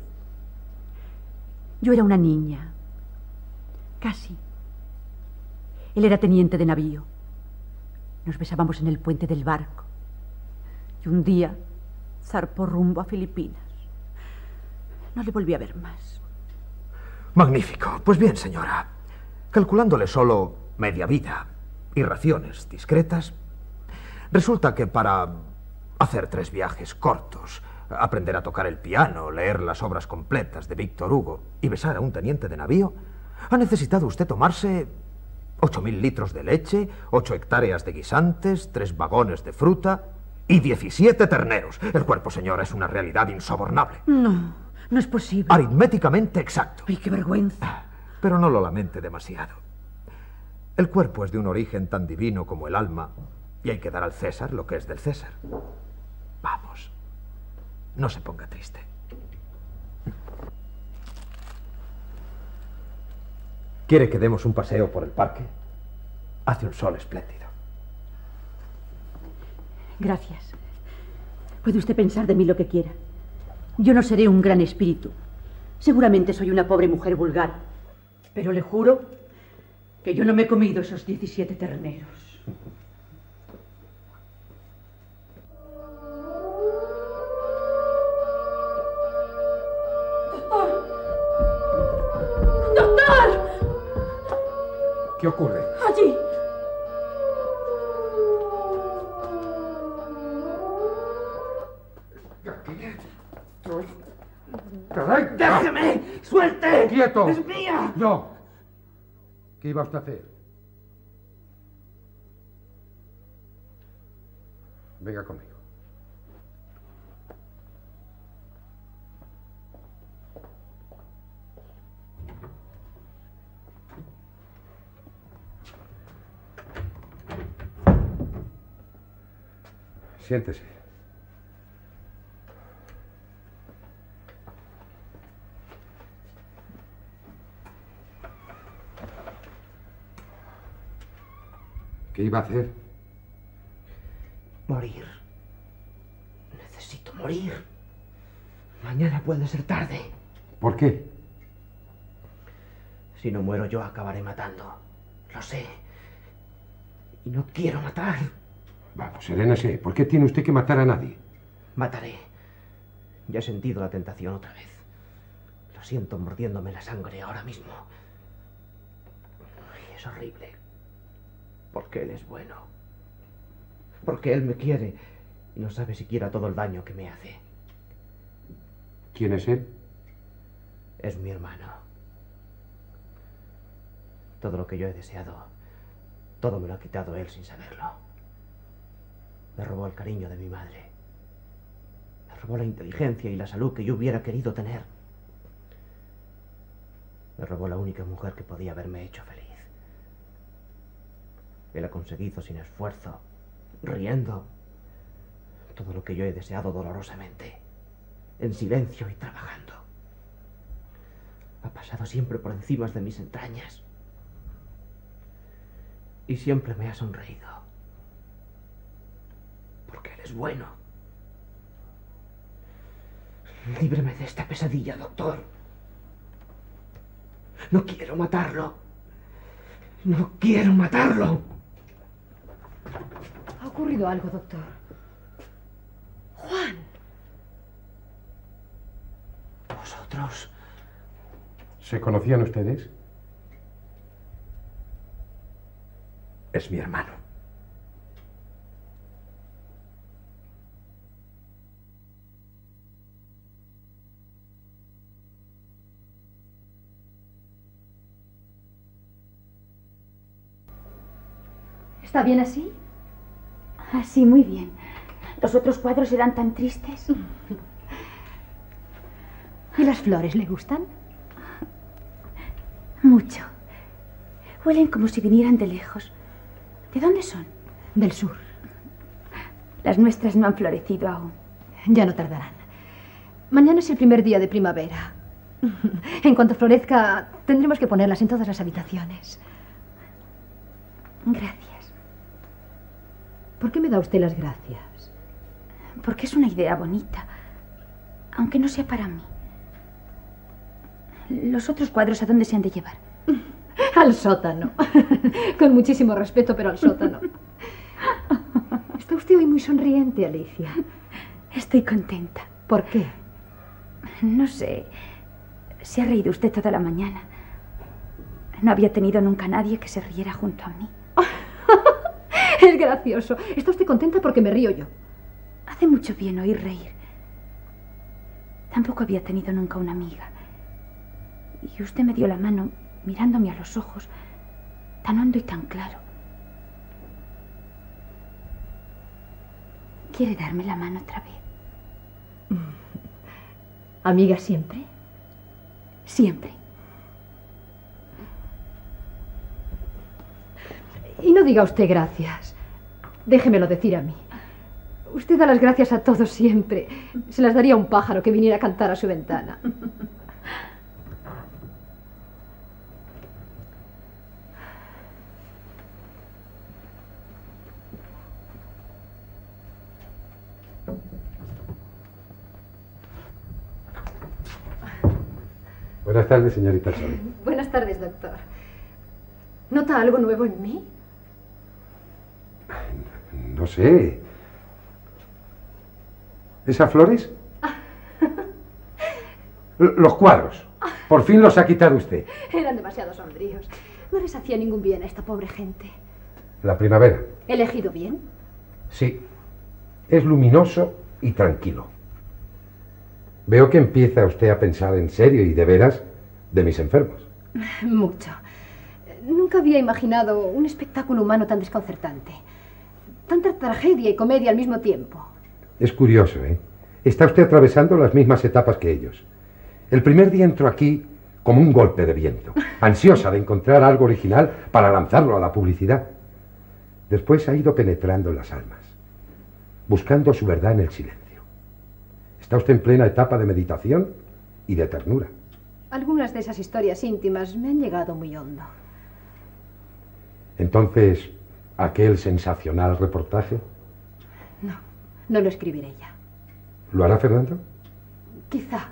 Yo era una niña. Casi. Él era teniente de navío. Nos besábamos en el puente del barco. Y un día zarpó rumbo a Filipinas. No le volví a ver más. Magnífico. Pues bien, señora. Calculándole solo media vida y raciones discretas, resulta que para hacer tres viajes cortos, aprender a tocar el piano, leer las obras completas de Víctor Hugo y besar a un teniente de navío, ha necesitado usted tomarse ocho mil litros de leche, ocho hectáreas de guisantes, tres vagones de fruta y diecisiete terneros. El cuerpo, señora, es una realidad insobornable. No, no es posible. Aritméticamente exacto. ¡Ay, qué vergüenza! Pero no lo lamente demasiado. El cuerpo es de un origen tan divino como el alma, y hay que dar al César lo que es del César. Vamos, no se ponga triste. ¿Quiere que demos un paseo por el parque? Hace un sol espléndido. Gracias. Puede usted pensar de mí lo que quiera. Yo no seré un gran espíritu. Seguramente soy una pobre mujer vulgar. Pero le juro que yo no me he comido esos 17 terneros. ¿Qué ocurre? Allí. ¡Caray! ¡Déjeme! ¡Suelte! ¡Quieto! ¡Es mía! ¡No! ¿Qué iba usted a hacer? Venga conmigo. Siéntese. ¿Qué iba a hacer? Morir. Necesito morir. Mañana puede ser tarde. ¿Por qué? Si no muero yo, acabaré matando. Lo sé. Y no quiero matar. Vamos, serénese. ¿Por qué tiene usted que matar a nadie? Mataré. Ya he sentido la tentación otra vez. Lo siento mordiéndome la sangre ahora mismo. Ay, es horrible. Porque él es bueno. Porque él me quiere y no sabe siquiera todo el daño que me hace. ¿Quién es él? Es mi hermano. Todo lo que yo he deseado Todo me lo ha quitado él sin saberlo. Me robó el cariño de mi madre. Me robó la inteligencia y la salud que yo hubiera querido tener. Me robó la única mujer que podía haberme hecho feliz. Él ha conseguido sin esfuerzo, riendo, todo lo que yo he deseado dolorosamente, en silencio y trabajando. Ha pasado siempre por encima de mis entrañas. Y siempre me ha sonreído. Porque él es bueno. Líbreme de esta pesadilla, doctor. No quiero matarlo. No quiero matarlo. ¿Ha ocurrido algo, doctor? Juan. Vosotros. ¿Se conocían ustedes? Es mi hermano. ¿Está bien así? Así, muy bien. Los otros cuadros eran tan tristes. ¿Y las flores le gustan? Mucho. Huelen como si vinieran de lejos. ¿De dónde son? Del sur. Las nuestras no han florecido aún. Ya no tardarán. Mañana es el primer día de primavera. En cuanto florezca, tendremos que ponerlas en todas las habitaciones. Gracias. ¿Por qué me da usted las gracias? Porque es una idea bonita, aunque no sea para mí. ¿Los otros cuadros a dónde se han de llevar? Al sótano. Con muchísimo respeto, pero al sótano. Está usted hoy muy sonriente, Alicia. Estoy contenta. ¿Por qué? No sé. Se ha reído usted toda la mañana. No había tenido nunca nadie que se riera junto a mí. Es gracioso. Está usted contenta porque me río yo. Hace mucho bien oír reír. Tampoco había tenido nunca una amiga. Y usted me dio la mano mirándome a los ojos, tan hondo y tan claro. ¿Quiere darme la mano otra vez? ¿Amiga siempre? Siempre. Y no diga usted gracias. Déjemelo decir a mí. Usted da las gracias a todos siempre. Se las daría a un pájaro que viniera a cantar a su ventana. Buenas tardes, señorita Sol. Buenas tardes, doctor. ¿Nota algo nuevo en mí? No sé. ¿Esas flores? Los cuadros. Por fin los ha quitado usted. Eran demasiado sombríos. No les hacía ningún bien a esta pobre gente. La primavera. ¿He elegido bien? Sí. Es luminoso y tranquilo. Veo que empieza usted a pensar en serio y de veras de mis enfermos. Mucho. Nunca había imaginado un espectáculo humano tan desconcertante. Tanta tragedia y comedia al mismo tiempo. Es curioso, ¿eh? Está usted atravesando las mismas etapas que ellos. El primer día entró aquí como un golpe de viento, ansiosa de encontrar algo original para lanzarlo a la publicidad. Después ha ido penetrando en las almas, buscando su verdad en el silencio. Está usted en plena etapa de meditación y de ternura. Algunas de esas historias íntimas me han llegado muy hondo. Entonces, aquel sensacional reportaje, No, no lo escribiré ya. ¿lo hará Fernando? Quizá.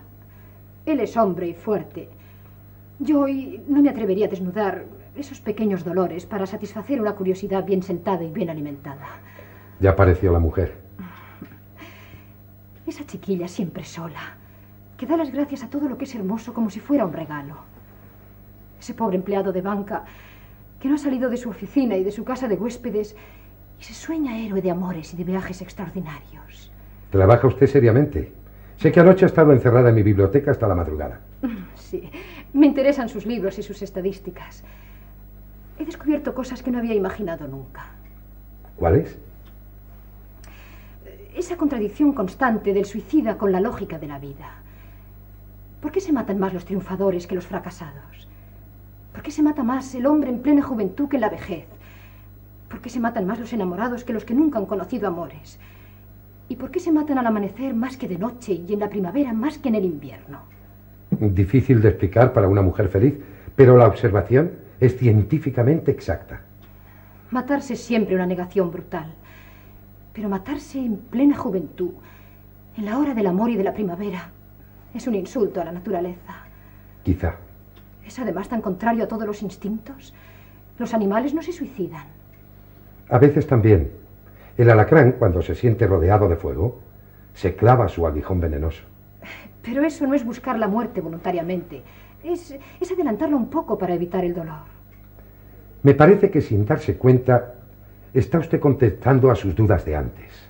Él es hombre y fuerte. Yo hoy no me atrevería a desnudar esos pequeños dolores para satisfacer una curiosidad bien sentada y bien alimentada. Ya apareció la mujer. Esa chiquilla siempre sola, que da las gracias a todo lo que es hermoso como si fuera un regalo. Ese pobre empleado de banca que no ha salido de su oficina y de su casa de huéspedes y se sueña héroe de amores y de viajes extraordinarios. ¿Trabaja usted seriamente? Sé que anoche ha estado encerrada en mi biblioteca hasta la madrugada. Sí, me interesan sus libros y sus estadísticas. he descubierto cosas que no había imaginado nunca. ¿Cuáles? Esa contradicción constante del suicida con la lógica de la vida. ¿Por qué se matan más los triunfadores que los fracasados? ¿Por qué se mata más el hombre en plena juventud que en la vejez? ¿Por qué se matan más los enamorados que los que nunca han conocido amores? ¿Y por qué se matan al amanecer más que de noche y en la primavera más que en el invierno? Difícil de explicar para una mujer feliz, pero la observación es científicamente exacta. Matarse es siempre una negación brutal. Pero matarse en plena juventud, en la hora del amor y de la primavera, es un insulto a la naturaleza. Quizá. Es además tan contrario a todos los instintos. Los animales no se suicidan. A veces también. El alacrán, cuando se siente rodeado de fuego, se clava su aguijón venenoso. Pero eso no es buscar la muerte voluntariamente. Es, es adelantarlo un poco para evitar el dolor. Me parece que sin darse cuenta está usted contestando a sus dudas de antes.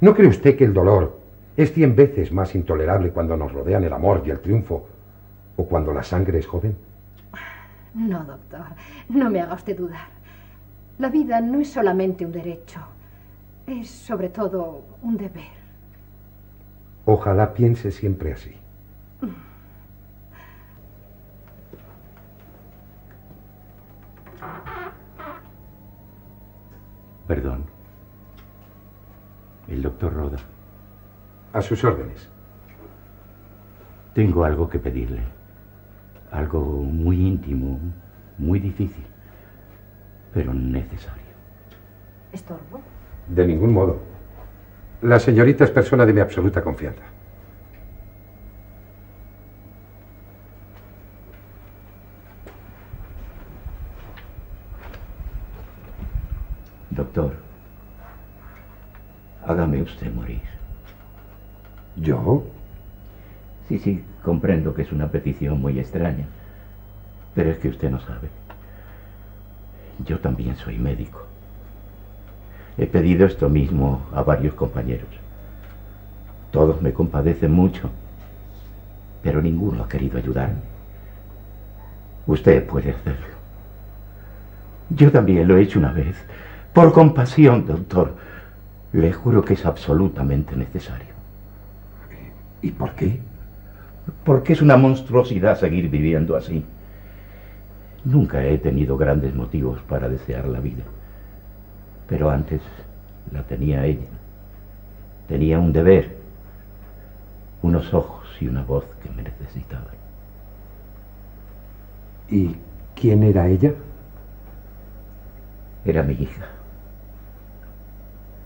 ¿No cree usted que el dolor es cien veces más intolerable cuando nos rodean el amor y el triunfo o cuando la sangre es joven? No, doctor, no me haga usted dudar. La vida no es solamente un derecho, es sobre todo un deber. Ojalá piense siempre así. Perdón. El doctor Roda. A sus órdenes. Tengo algo que pedirle. Algo muy íntimo, muy difícil, pero necesario. ¿Estorbo? De ningún modo. La señorita es persona de mi absoluta confianza. Doctor, hágame usted morir. ¿Yo? Sí, sí, comprendo que es una petición muy extraña, pero es que usted no sabe. Yo también soy médico. He pedido esto mismo a varios compañeros. Todos me compadecen mucho, pero ninguno ha querido ayudarme. Usted puede hacerlo. Yo también lo he hecho una vez. Por compasión, doctor. Le juro que es absolutamente necesario. ¿Y por qué? Porque es una monstruosidad seguir viviendo así. Nunca he tenido grandes motivos para desear la vida. Pero antes la tenía ella. Tenía un deber, unos ojos y una voz que me necesitaban. ¿Y quién era ella? Era mi hija.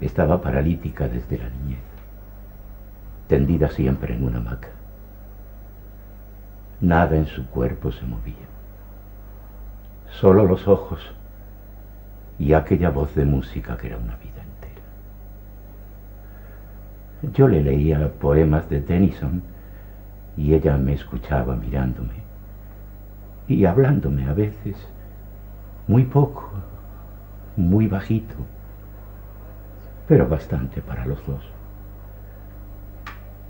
Estaba paralítica desde la niñez, tendida siempre en una hamaca. Nada en su cuerpo se movía. Solo los ojos y aquella voz de música que era una vida entera. Yo le leía poemas de Tennyson y ella me escuchaba mirándome y hablándome a veces, muy poco, muy bajito, pero bastante para los dos.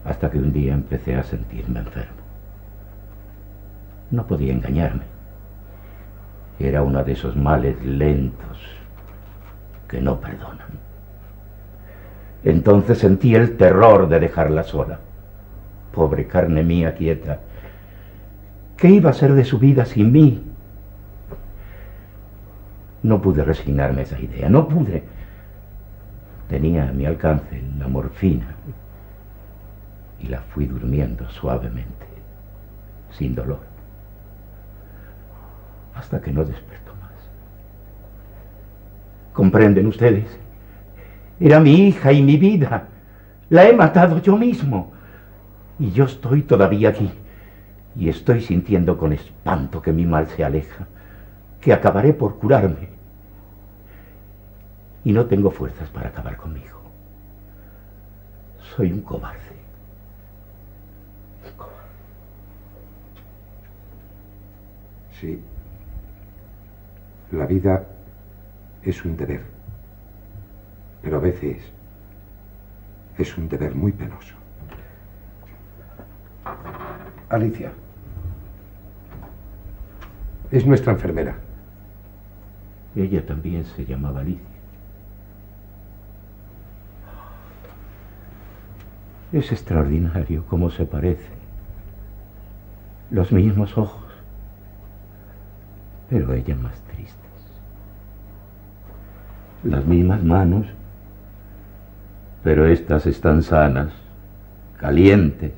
Hasta que un día empecé a sentirme enfermo. No podía engañarme. Era uno de esos males lentos que no perdonan. Entonces sentí el terror de dejarla sola. Pobre carne mía quieta. ¿Qué iba a ser de su vida sin mí? No pude resignarme a esa idea, no pude. Tenía a mi alcance la morfina y la fui durmiendo suavemente, sin dolor, hasta que no despertó más. ¿Comprenden ustedes? Era mi hija y mi vida. La he matado yo mismo. Y yo estoy todavía aquí. Y estoy sintiendo con espanto que mi mal se aleja, que acabaré por curarme. Y no tengo fuerzas para acabar conmigo. Soy un cobarde. Un cobarde. Sí. La vida es un deber. Pero a veces es un deber muy penoso. Alicia. Es nuestra enfermera. Ella también se llamaba Alicia. Es extraordinario cómo se parecen. Los mismos ojos, pero ella más. Las mismas manos, pero estas están sanas, calientes.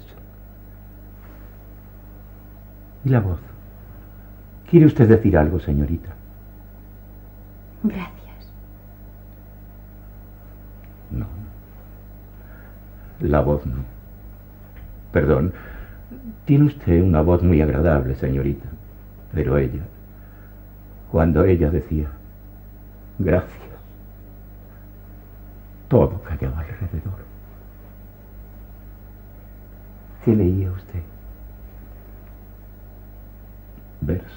¿Y la voz? ¿Quiere usted decir algo, señorita? Gracias. No. La voz no. Perdón. Tiene usted una voz muy agradable, señorita. Pero ella, cuando ella decía, gracias, todo callaba alrededor. ¿Qué leía usted? Versos.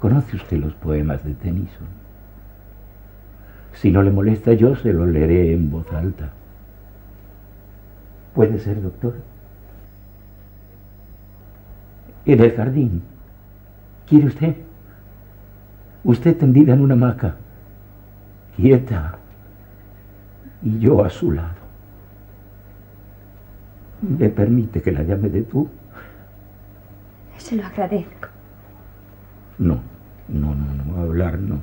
¿Conoce usted los poemas de Tennyson? Si no le molesta, yo se los leeré en voz alta. ¿Puede ser, doctor? En el jardín. ¿Quiere usted? Usted tendida en una hamaca, quieta, y yo a su lado. ¿Me permite que la llame de tú? Se lo agradezco. No, no, no, no, hablar no.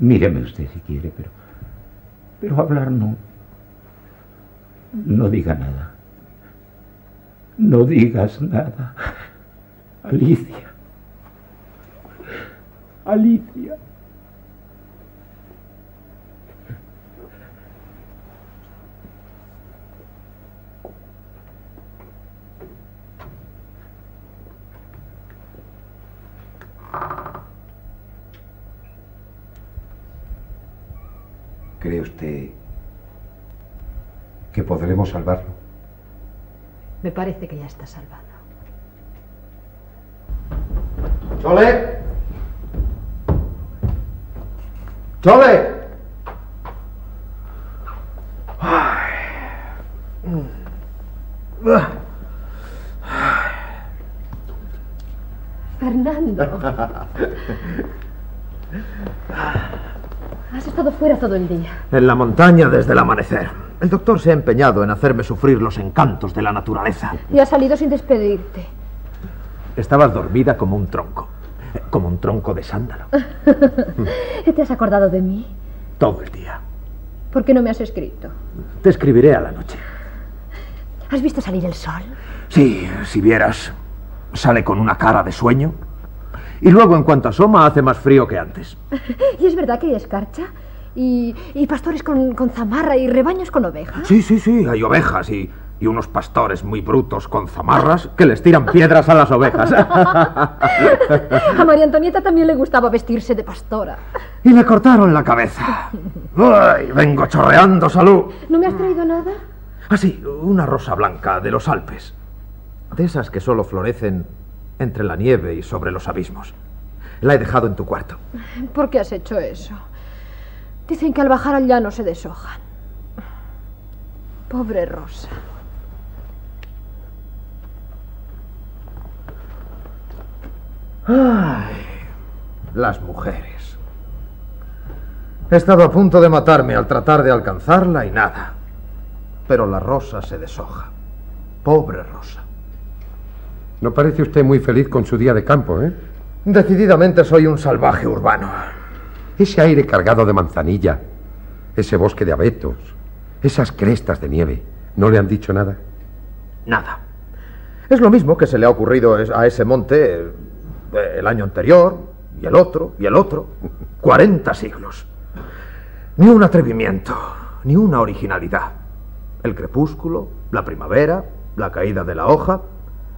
Míreme usted si quiere, pero. Pero hablar no. No diga nada. No digas nada. Alicia. Alicia. ¿Cree usted que podremos salvarlo? Me parece que ya está salvado. ¡Chole! ¡Chole! Fernando. Has todo el día. En la montaña desde el amanecer. El doctor se ha empeñado en hacerme sufrir los encantos de la naturaleza. Y has salido sin despedirte. Estabas dormida como un tronco. Como un tronco de sándalo. ¿Te has acordado de mí? Todo el día. ¿Por qué no me has escrito? Te escribiré a la noche. ¿Has visto salir el sol? Sí, si vieras. Sale con una cara de sueño. Y luego, en cuanto asoma, hace más frío que antes. ¿Y es verdad que hay escarcha? ¿Y, y pastores con, con zamarra y rebaños con ovejas? Sí, sí, sí, hay ovejas y, y unos pastores muy brutos con zamarras que les tiran piedras a las ovejas. A María Antonieta también le gustaba vestirse de pastora. y le cortaron la cabeza. ¡Ay! Vengo chorreando salud. ¿No me has traído nada? Ah, sí, una rosa blanca de los Alpes. De esas que solo florecen entre la nieve y sobre los abismos. La he dejado en tu cuarto. ¿Por qué has hecho eso? Dicen que al bajar al llano se deshojan. Pobre Rosa. Ay, las mujeres. He estado a punto de matarme al tratar de alcanzarla y nada. Pero la rosa se deshoja. Pobre rosa. No parece usted muy feliz con su día de campo, ¿eh? Decididamente soy un salvaje urbano. Ese aire cargado de manzanilla, ese bosque de abetos, esas crestas de nieve, ¿no le han dicho nada? Nada. Es lo mismo que se le ha ocurrido a ese monte eh, el año anterior, y el otro, y el otro. 40 siglos. Ni un atrevimiento, ni una originalidad. El crepúsculo, la primavera, la caída de la hoja.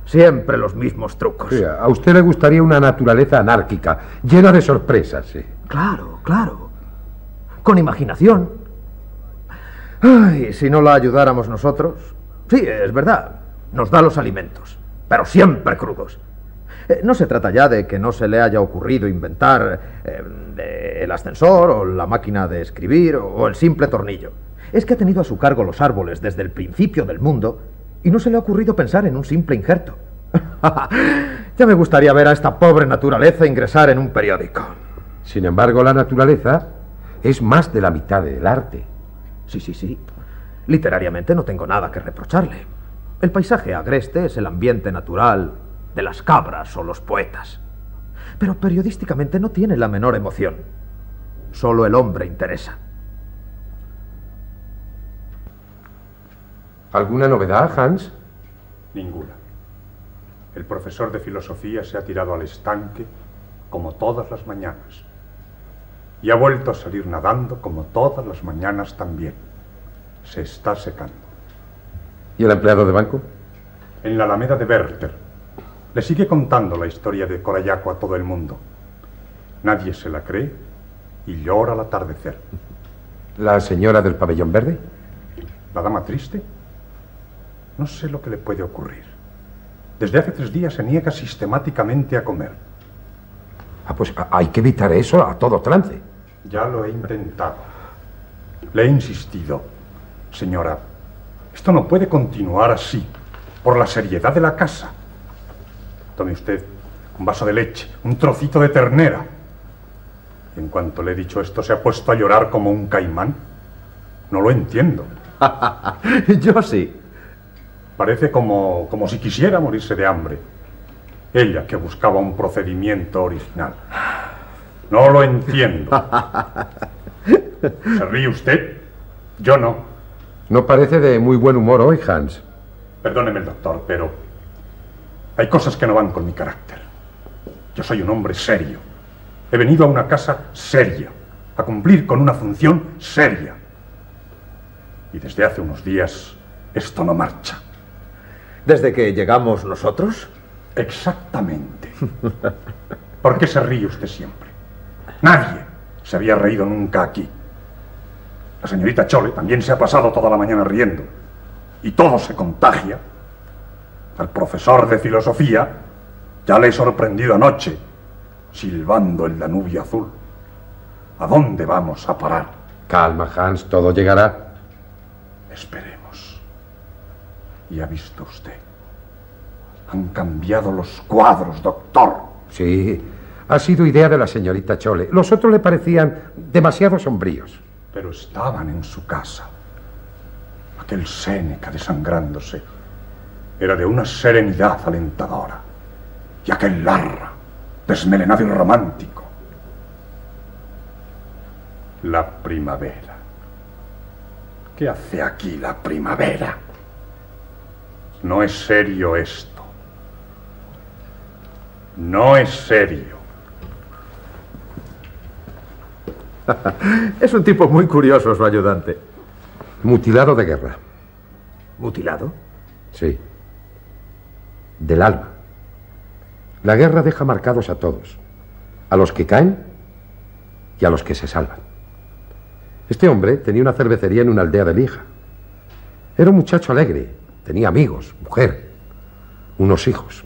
Siempre los mismos trucos. Sí, a usted le gustaría una naturaleza anárquica, llena de sorpresas, sí. Claro, claro. Con imaginación. Ay, si no la ayudáramos nosotros. Sí, es verdad. Nos da los alimentos, pero siempre crudos. Eh, No se trata ya de que no se le haya ocurrido inventar de- el ascensor o la máquina de escribir o el simple tornillo. Es que ha tenido a su cargo los árboles desde el principio del mundo y no se le ha ocurrido pensar en un simple injerto. Ya me gustaría ver a esta pobre naturaleza ingresar en un periódico. Sin embargo, la naturaleza es más de la mitad del arte. Sí, sí, sí. Literariamente no tengo nada que reprocharle. El paisaje agreste es el ambiente natural de las cabras o los poetas. Pero periodísticamente no tiene la menor emoción. Solo el hombre interesa. ¿Alguna novedad, Hans? Ninguna. El profesor de filosofía se ha tirado al estanque como todas las mañanas. Y ha vuelto a salir nadando como todas las mañanas también. Se está secando. ¿Y el empleado de banco? En la alameda de Werther. Le sigue contando la historia de Corayaco a todo el mundo. Nadie se la cree y llora al atardecer. ¿La señora del pabellón verde? ¿La dama triste? No sé lo que le puede ocurrir. Desde hace tres días se niega sistemáticamente a comer. Ah, pues a- hay que evitar eso a todo trance. Ya lo he intentado. Le he insistido. Señora, esto no puede continuar así, por la seriedad de la casa. Tome usted un vaso de leche, un trocito de ternera. Y en cuanto le he dicho esto, se ha puesto a llorar como un caimán. No lo entiendo. Yo sí. Parece como, como si quisiera morirse de hambre. Ella que buscaba un procedimiento original. No lo entiendo. ¿Se ríe usted? Yo no. No parece de muy buen humor hoy, Hans. Perdóneme, doctor, pero hay cosas que no van con mi carácter. Yo soy un hombre serio. He venido a una casa seria, a cumplir con una función seria. Y desde hace unos días esto no marcha. ¿Desde que llegamos nosotros? Exactamente. ¿Por qué se ríe usted siempre? Nadie se había reído nunca aquí. La señorita Chole también se ha pasado toda la mañana riendo. Y todo se contagia. Al profesor de filosofía ya le he sorprendido anoche, silbando el Danubio azul. ¿A dónde vamos a parar? Calma, Hans, todo llegará. Esperemos. ¿Y ha visto usted? Han cambiado los cuadros, doctor. Sí, ha sido idea de la señorita Chole. Los otros le parecían demasiado sombríos. pero estaban en su casa. Aquel Séneca desangrándose era de una serenidad alentadora. Y aquel Larra, desmelenado y romántico. La primavera. ¿Qué hace aquí la primavera? No es serio esto. No es serio. Es un tipo muy curioso su ayudante. Mutilado de guerra. ¿Mutilado? Sí. Del alma. La guerra deja marcados a todos. A los que caen y a los que se salvan. Este hombre tenía una cervecería en una aldea de Lija. Era un muchacho alegre. Tenía amigos, mujer, unos hijos.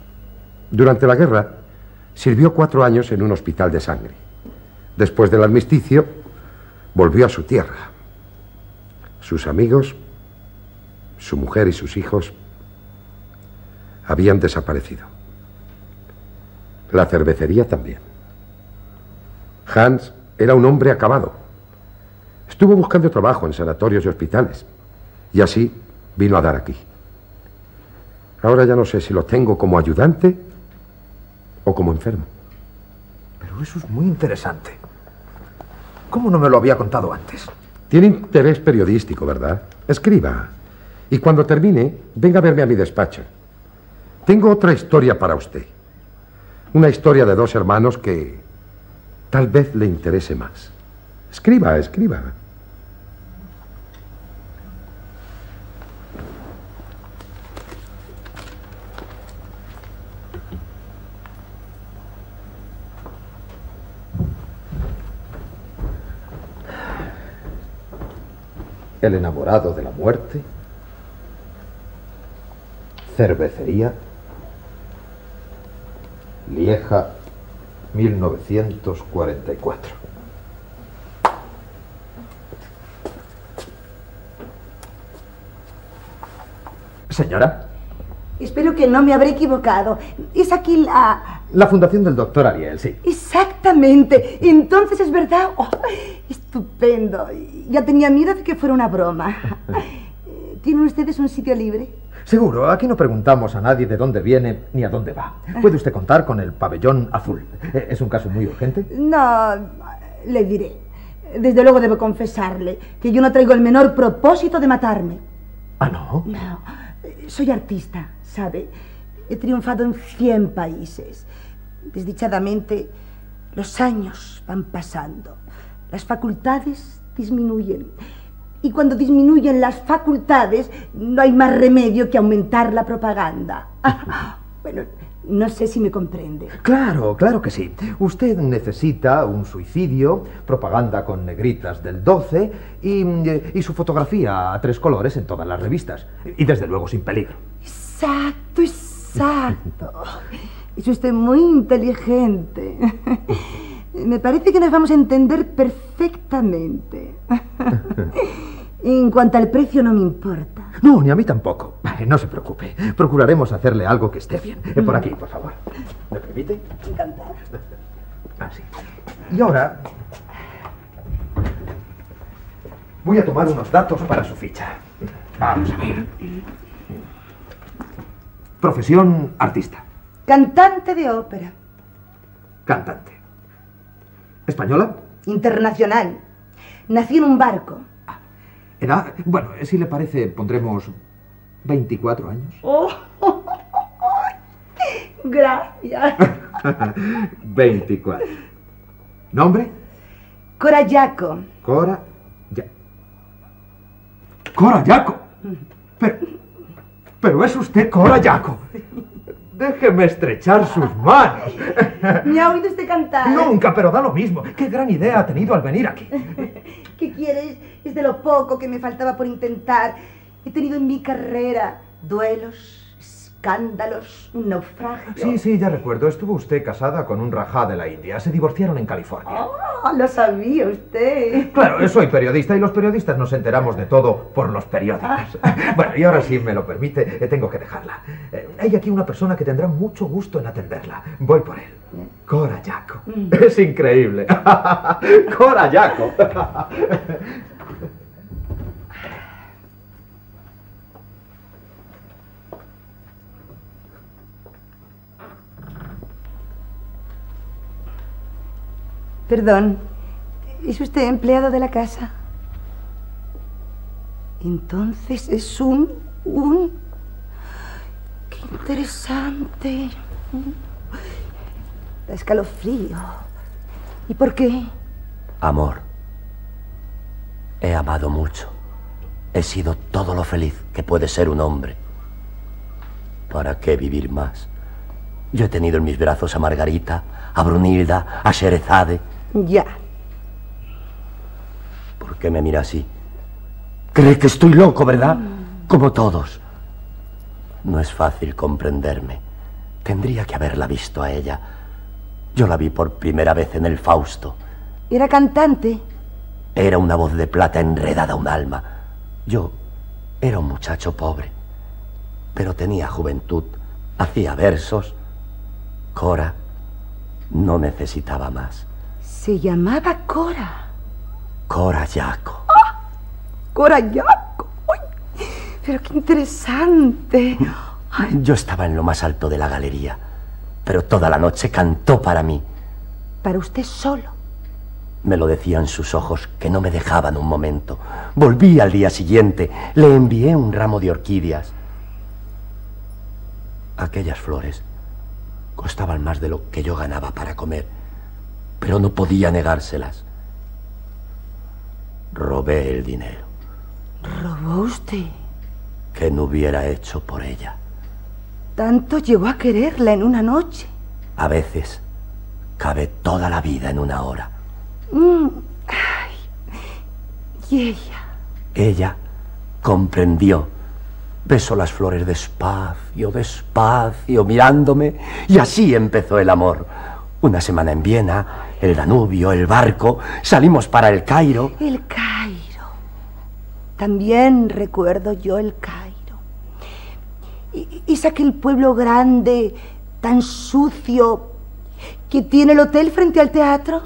Durante la guerra sirvió cuatro años en un hospital de sangre. Después del armisticio, volvió a su tierra. Sus amigos, su mujer y sus hijos habían desaparecido. La cervecería también. Hans era un hombre acabado. Estuvo buscando trabajo en sanatorios y hospitales. Y así vino a dar aquí. Ahora ya no sé si lo tengo como ayudante o como enfermo. Pero eso es muy interesante. ¿Cómo no me lo había contado antes? Tiene interés periodístico, ¿verdad? Escriba. Y cuando termine, venga a verme a mi despacho. Tengo otra historia para usted. Una historia de dos hermanos que tal vez le interese más. Escriba, escriba. El enamorado de la muerte. Cervecería. Lieja, 1944. Señora, Espero que no me habré equivocado. Es aquí la... La fundación del doctor Ariel, sí. Exactamente. Entonces es verdad. Oh, estupendo. Ya tenía miedo de que fuera una broma. ¿Tienen ustedes un sitio libre? Seguro, aquí no preguntamos a nadie de dónde viene ni a dónde va. Puede usted contar con el pabellón azul. ¿Es un caso muy urgente? No, le diré. Desde luego debo confesarle que yo no traigo el menor propósito de matarme. ¿Ah, no? No. Soy artista, ¿sabe? He triunfado en 100 países. Desdichadamente, los años van pasando. Las facultades disminuyen. Y cuando disminuyen las facultades, no hay más remedio que aumentar la propaganda. bueno, no sé si me comprende. Claro, claro que sí. Usted necesita un suicidio, propaganda con negritas del 12 y, y, su fotografía a tres colores en todas las revistas. Y desde luego sin peligro. Exacto, exacto. Es usted muy inteligente. Me parece que nos vamos a entender perfectamente. En cuanto al precio no me importa. No, ni a mí tampoco. No se preocupe. Procuraremos hacerle algo que esté bien. Eh, por aquí, por favor. ¿Me permite? Encantada. Así. Y ahora voy a tomar unos datos para su ficha. Vamos a ver. Profesión artista. Cantante de ópera. Cantante. ¿Española? Internacional. Nací en un barco. Edad, bueno, si le parece, pondremos 24 años. Oh, gracias. 24. ¿Nombre? Cora Yaco. Cora. Ya. Cora Yaco. Pero. Pero es usted Cora Yaco. Déjeme estrechar sus manos. ¿Me ha oído usted cantar? Nunca, pero da lo mismo. Qué gran idea ha tenido al venir aquí. ¿Qué quieres? Es de lo poco que me faltaba por intentar. He tenido en mi carrera duelos, escándalos, un naufragio. Sí, sí, ya recuerdo. Estuvo usted casada con un rajá de la India. Se divorciaron en California. Oh, lo sabía usted. Claro, soy periodista y los periodistas nos enteramos de todo por los periódicos. Bueno, y ahora si me lo permite, eh, tengo que dejarla. Eh, hay aquí una persona que tendrá mucho gusto en atenderla. Voy por él. Cora Yaco. Es increíble. Cora Yaco. Perdón, ¿es usted empleado de la casa? Entonces es un... un... ¡Qué interesante! Da escalofrío. ¿Y por qué? Amor. He amado mucho. He sido todo lo feliz que puede ser un hombre. ¿Para qué vivir más? Yo he tenido en mis brazos a Margarita, a Brunilda, a Sherezade. Ya. ¿Por qué me mira así? Cree que estoy loco, ¿verdad? Como todos. No es fácil comprenderme. Tendría que haberla visto a ella. Yo la vi por primera vez en el Fausto. ¿Era cantante? Era una voz de plata enredada a un alma. Yo era un muchacho pobre, pero tenía juventud, hacía versos. Cora no necesitaba más. Se llamaba Cora. Cora Yaco. ¡Ah! Cora Yaco. ¡Ay! Pero qué interesante. Yo estaba en lo más alto de la galería, pero toda la noche cantó para mí. Para usted solo. Me lo decían sus ojos que no me dejaban un momento. Volví al día siguiente, le envié un ramo de orquídeas. Aquellas flores costaban más de lo que yo ganaba para comer, pero no podía negárselas. Robé el dinero. ¿Robó usted? ¿Qué no hubiera hecho por ella? Tanto llegó a quererla en una noche. A veces cabe toda la vida en una hora. Mm, ay. ¿Y ella? Ella comprendió. Besó las flores despacio, despacio, mirándome, y así empezó el amor. Una semana en Viena, el Danubio, el barco, salimos para el Cairo. El Cairo. También recuerdo yo el Cairo. es aquel pueblo grande, tan sucio, que tiene el hotel frente al teatro?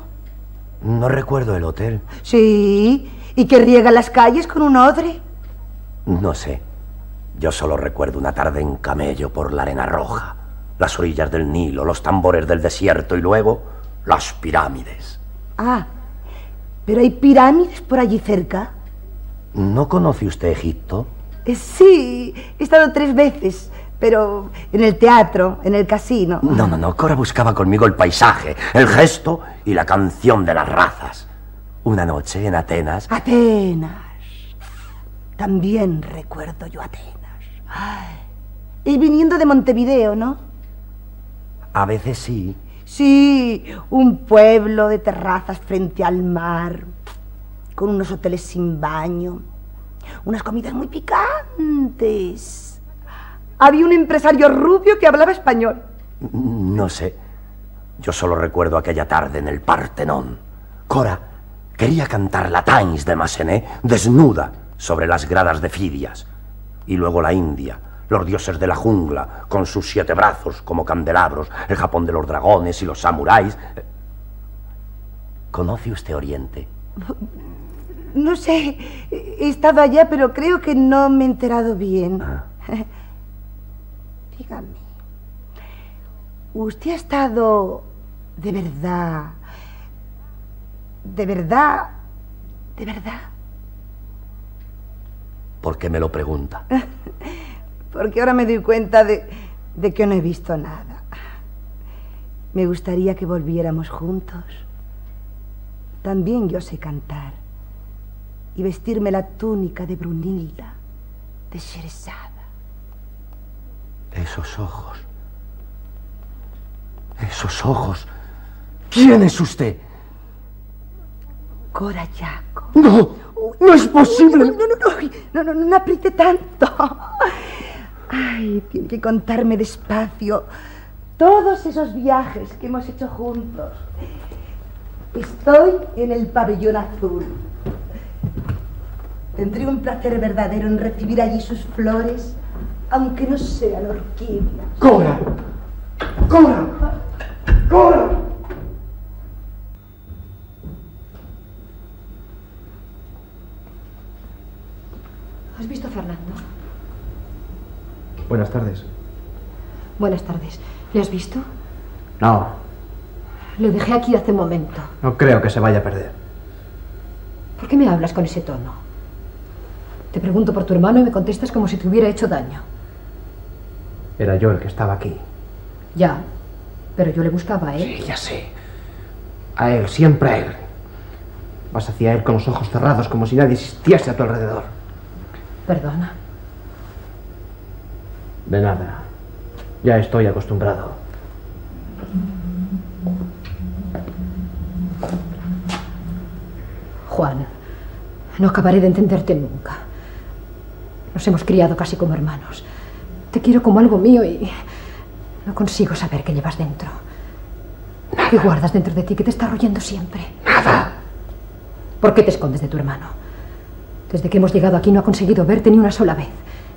No recuerdo el hotel. Sí, y que riega las calles con un odre. No sé. Yo solo recuerdo una tarde en camello por la arena roja, las orillas del Nilo, los tambores del desierto y luego las pirámides. Ah, pero hay pirámides por allí cerca. ¿No conoce usted Egipto? Eh, sí, he estado tres veces, pero en el teatro, en el casino. No, no, no. Cora buscaba conmigo el paisaje, el gesto y la canción de las razas. Una noche en Atenas. Atenas. También recuerdo yo Atenas. Y viniendo de Montevideo, ¿no? A veces sí. Sí, un pueblo de terrazas frente al mar, con unos hoteles sin baño, unas comidas muy picantes. Había un empresario rubio que hablaba español. No sé. Yo solo recuerdo aquella tarde en el Partenón. Cora quería cantar la Times de Massenet desnuda sobre las gradas de Fidias. Y luego la India, los dioses de la jungla, con sus siete brazos como candelabros, el Japón de los dragones y los samuráis. ¿Conoce usted Oriente? No sé, he estado allá, pero creo que no me he enterado bien. Ah. Dígame, ¿usted ha estado de verdad, de verdad, de verdad? ¿Por qué me lo pregunta? porque ahora me doy cuenta de, de que no he visto nada. Me gustaría que volviéramos juntos. También yo sé cantar y vestirme la túnica de Brunilda, de Sherezada. Esos ojos. Esos ojos. ¿Quién es usted? Cora Jaco. No, no es posible. No, no, no, no, no, no, no apriete tanto. Ay, tiene que contarme despacio todos esos viajes que hemos hecho juntos. Estoy en el pabellón azul. Tendré un placer verdadero en recibir allí sus flores, aunque no sean orquídeas. ¡Cora! ¡Cora! ¡Cora! ¿Has visto a Fernando? Buenas tardes. Buenas tardes. ¿Le has visto? No, Lo dejé aquí hace un momento. no creo que se vaya a perder. ¿Por qué me hablas con ese tono? Te pregunto por tu hermano y me contestas como si te hubiera hecho daño. Era yo el que estaba aquí. Ya, pero yo le buscaba a él. Sí, ya sé. A él, siempre a él. Vas hacia él con los ojos cerrados como si nadie existiese a tu alrededor. Perdona. De nada. Ya estoy acostumbrado. Juan, no acabaré de entenderte nunca. Nos hemos criado casi como hermanos. Te quiero como algo mío y no consigo saber qué llevas dentro. ¿Qué guardas dentro de ti que te está royendo siempre? Nada. ¿Por qué te escondes de tu hermano? Desde que hemos llegado aquí no ha conseguido verte ni una sola vez.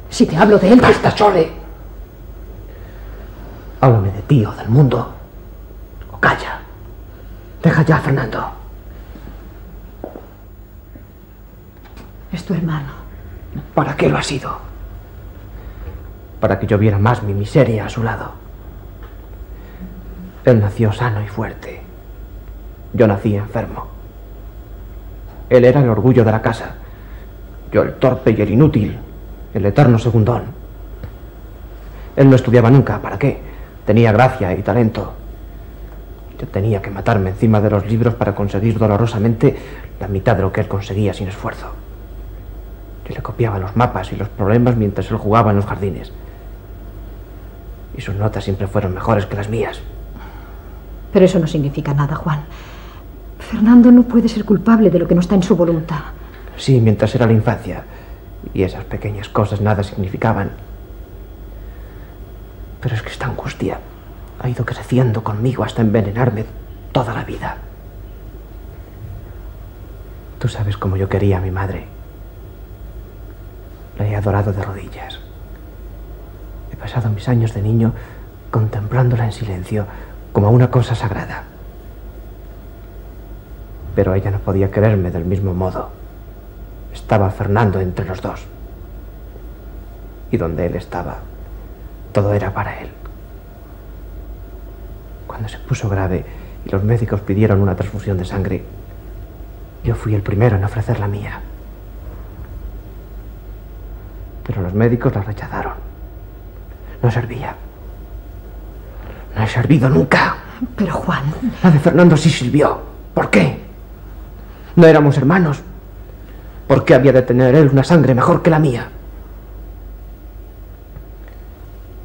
Si te hablo de él, te ¡Basta, Chole! Háblame de ti o del mundo. O calla. Deja ya, Fernando. es tu hermano. ¿Para qué lo ha sido? Para que yo viera más mi miseria a su lado. Él nació sano y fuerte. Yo nací enfermo. Él era el orgullo de la casa. Yo el torpe y el inútil, el eterno segundón. Él no estudiaba nunca, ¿para qué? Tenía gracia y talento. Yo tenía que matarme encima de los libros para conseguir dolorosamente la mitad de lo que él conseguía sin esfuerzo. Yo le copiaba los mapas y los problemas mientras él jugaba en los jardines. Y sus notas siempre fueron mejores que las mías. Pero eso no significa nada, Juan. Fernando no puede ser culpable de lo que no está en su voluntad. Sí, mientras era la infancia. Y esas pequeñas cosas nada significaban. Pero es que esta angustia ha ido creciendo conmigo hasta envenenarme toda la vida. Tú sabes cómo yo quería a mi madre. La he adorado de rodillas. He pasado mis años de niño contemplándola en silencio, como una cosa sagrada. Pero ella no podía quererme del mismo modo. Estaba Fernando entre los dos. Y donde él estaba, todo era para él. Cuando se puso grave y los médicos pidieron una transfusión de sangre, yo fui el primero en ofrecer la mía. Pero los médicos la rechazaron. No servía. No he servido nunca. Pero Juan... La de Fernando sí sirvió. ¿Por qué? No éramos hermanos. ¿Por qué había de tener él una sangre mejor que la mía?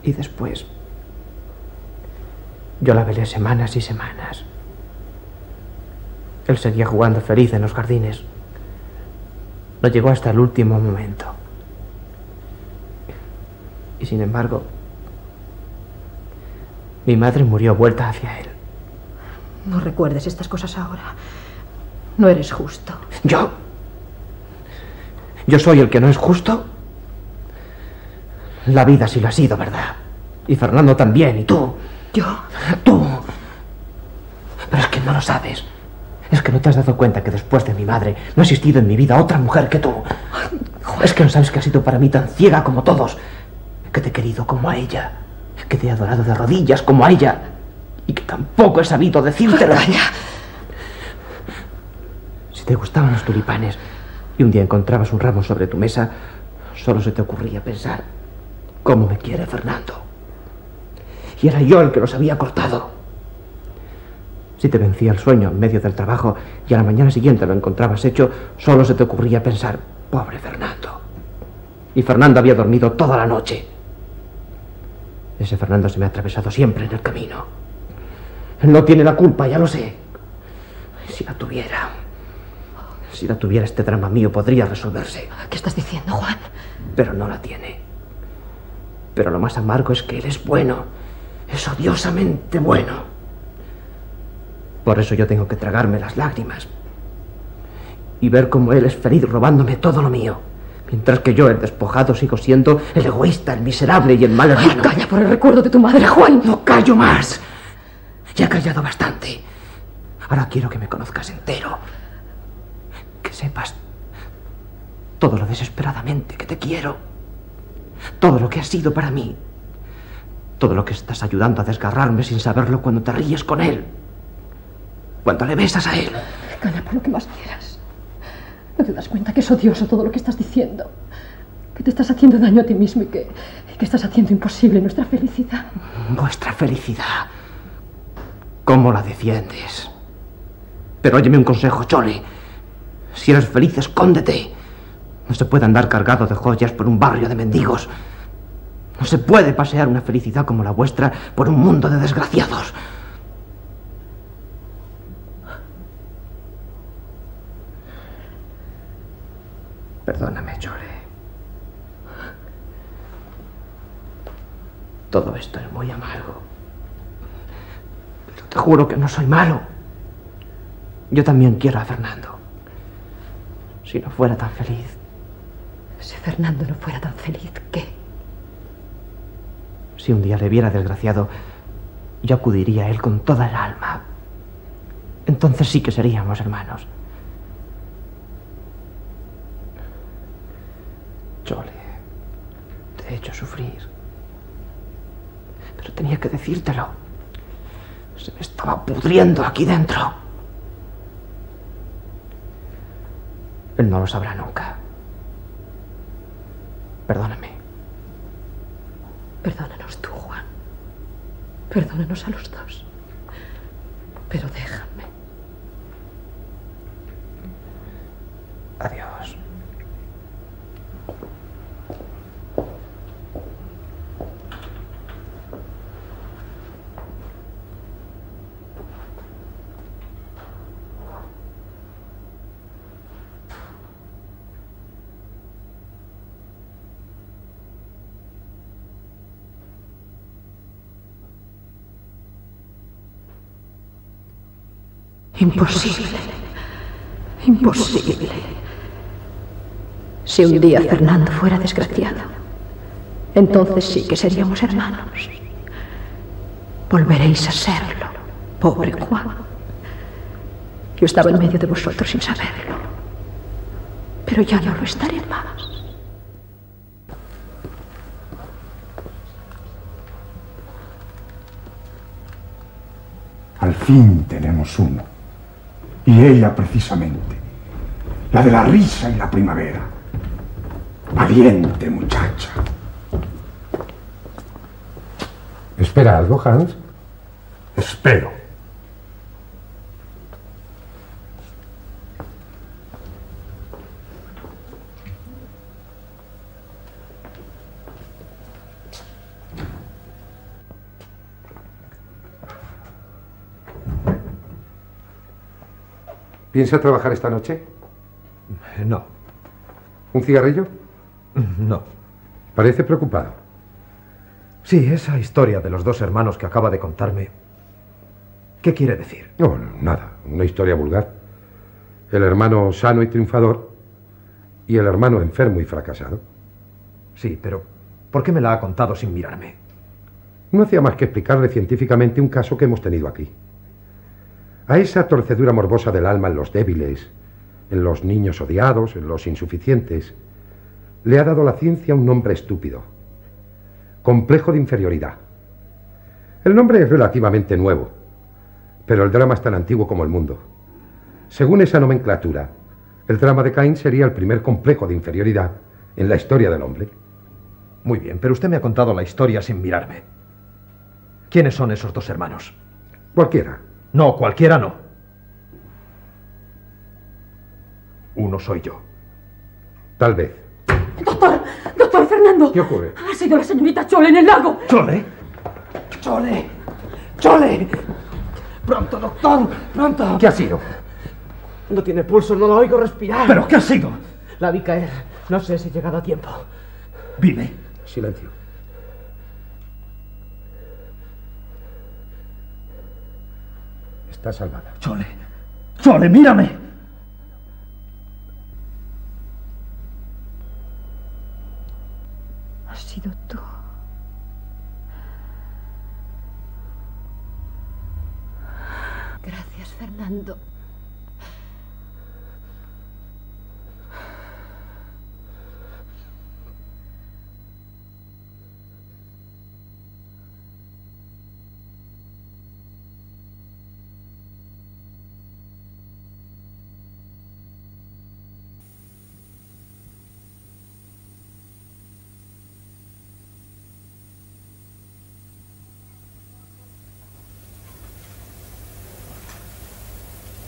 Y después... Yo la velé semanas y semanas. Él seguía jugando feliz en los jardines. No llegó hasta el último momento. Y sin embargo, mi madre murió vuelta hacia él. No recuerdes estas cosas ahora. No eres justo. ¿Yo? ¿Yo soy el que no es justo? La vida sí lo ha sido, ¿verdad? Y Fernando también, y tú. ¿Yo? Tú. Pero es que no lo sabes. Es que no te has dado cuenta que después de mi madre no ha existido en mi vida otra mujer que tú. Es que no sabes que has sido para mí tan ciega como todos. Que te he querido como a ella. Que te he adorado de rodillas como a ella. Y que tampoco he sabido decírtelo. Si te gustaban los tulipanes y un día encontrabas un ramo sobre tu mesa, solo se te ocurría pensar, ¿cómo me quiere Fernando? Y era yo el que los había cortado. Si te vencía el sueño en medio del trabajo y a la mañana siguiente lo encontrabas hecho, solo se te ocurría pensar, pobre Fernando. Y Fernando había dormido toda la noche. Ese Fernando se me ha atravesado siempre en el camino. No tiene la culpa, ya lo sé. Si la tuviera, si la tuviera este drama mío podría resolverse. ¿Qué estás diciendo, Juan? Pero no la tiene. Pero lo más amargo es que él es bueno. Es odiosamente bueno. Por eso yo tengo que tragarme las lágrimas. Y ver cómo él es feliz robándome todo lo mío. Mientras que yo, el despojado, sigo siendo el egoísta, el miserable y el mal hermano. calla por el recuerdo de tu madre, Juan. No callo más. Ya he callado bastante. Ahora quiero que me conozcas entero. Que sepas todo lo desesperadamente que te quiero. Todo lo que has sido para mí. Todo lo que estás ayudando a desgarrarme sin saberlo cuando te ríes con él. Cuando le besas a él. Calla por lo que más quieras. ¿No te das cuenta que es odioso todo lo que estás diciendo? Que te estás haciendo daño a ti mismo y que, y que estás haciendo imposible nuestra felicidad. Vuestra felicidad. ¿Cómo la defiendes? Pero óyeme un consejo, Chole. Si eres feliz, escóndete. No se puede andar cargado de joyas por un barrio de mendigos. No se puede pasear una felicidad como la vuestra por un mundo de desgraciados. Perdóname, Chole. Todo esto es muy amargo. Pero te juro que no soy malo. Yo también quiero a Fernando. Si no fuera tan feliz. Si Fernando no fuera tan feliz, ¿qué? Si un día le viera desgraciado, yo acudiría a él con toda el alma. Entonces sí que seríamos hermanos. Chole, te he hecho sufrir. Pero tenía que decírtelo. Se me estaba pudriendo aquí dentro. Él no lo sabrá nunca. Perdóname. Perdónanos tú, Juan. Perdónanos a los dos. Pero déjame. Adiós. Imposible. Imposible. Si un día Fernando fuera desgraciado, Entonces sí que seríamos hermanos. Volveréis a serlo, pobre Juan. Yo estaba en medio de vosotros sin saberlo. Pero ya no lo estaré más. Al fin tenemos uno. Y ella precisamente. La de la risa y la primavera. Valiente muchacha. ¿Espera algo, Hans? Espero. ¿Piensa trabajar esta noche? No. ¿Un cigarrillo? No. Parece preocupado. Sí, esa historia de los dos hermanos que acaba de contarme. ¿Qué quiere decir? No, nada. Una historia vulgar. El hermano sano y triunfador y el hermano enfermo y fracasado. Sí, pero ¿por qué me la ha contado sin mirarme? No hacía más que explicarle científicamente un caso que hemos tenido aquí. A esa torcedura morbosa del alma en los débiles, en los niños odiados, en los insuficientes, le ha dado la ciencia un nombre estúpido. Complejo de inferioridad. El nombre es relativamente nuevo, pero el drama es tan antiguo como el mundo. Según esa nomenclatura, el drama de Cain sería el primer complejo de inferioridad en la historia del hombre. Muy bien, pero usted me ha contado la historia sin mirarme. ¿Quiénes son esos dos hermanos? Cualquiera. No, cualquiera no. Uno soy yo. Tal vez. Doctor, doctor Fernando. ¿Qué ocurre? Ha sido la señorita Chole en el lago. ¿Chole? ¡Chole! ¡Chole! ¡Pronto, doctor! ¡Pronto! ¿Qué ha sido? No tiene pulso, no lo oigo respirar. ¿Pero qué ha sido? La vi caer. No sé si he llegado a tiempo. Vive. Silencio. Está salvada. Chole. Chole, mírame. Has sido tú. Gracias, Fernando.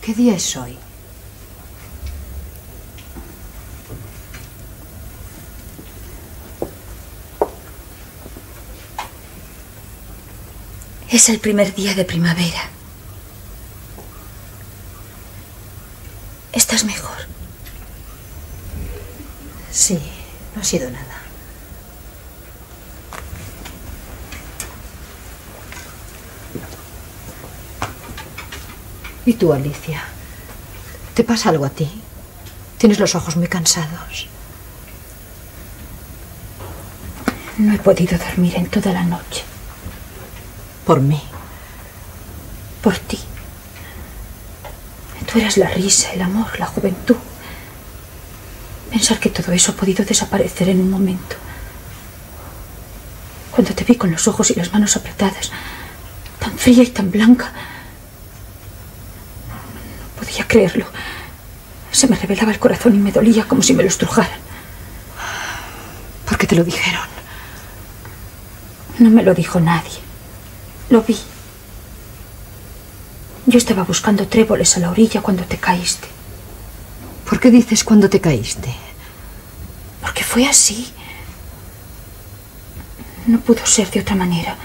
¿Qué día es hoy? Es el primer día de primavera. ¿Estás mejor? Sí, no ha sido nada. ¿Y tú, Alicia? ¿Te pasa algo a ti? Tienes los ojos muy cansados. No he podido dormir en toda la noche. Por mí. Por ti. Tú eras la risa, el amor, la juventud. Pensar que todo eso ha podido desaparecer en un momento. Cuando te vi con los ojos y las manos apretadas, tan fría y tan blanca, creerlo. Se me revelaba el corazón y me dolía como si me lo estrujaran. ¿Por qué te lo dijeron? No me lo dijo nadie. Lo vi. Yo estaba buscando tréboles a la orilla cuando te caíste. ¿Por qué dices cuando te caíste? Porque fue así. No pudo ser de otra manera.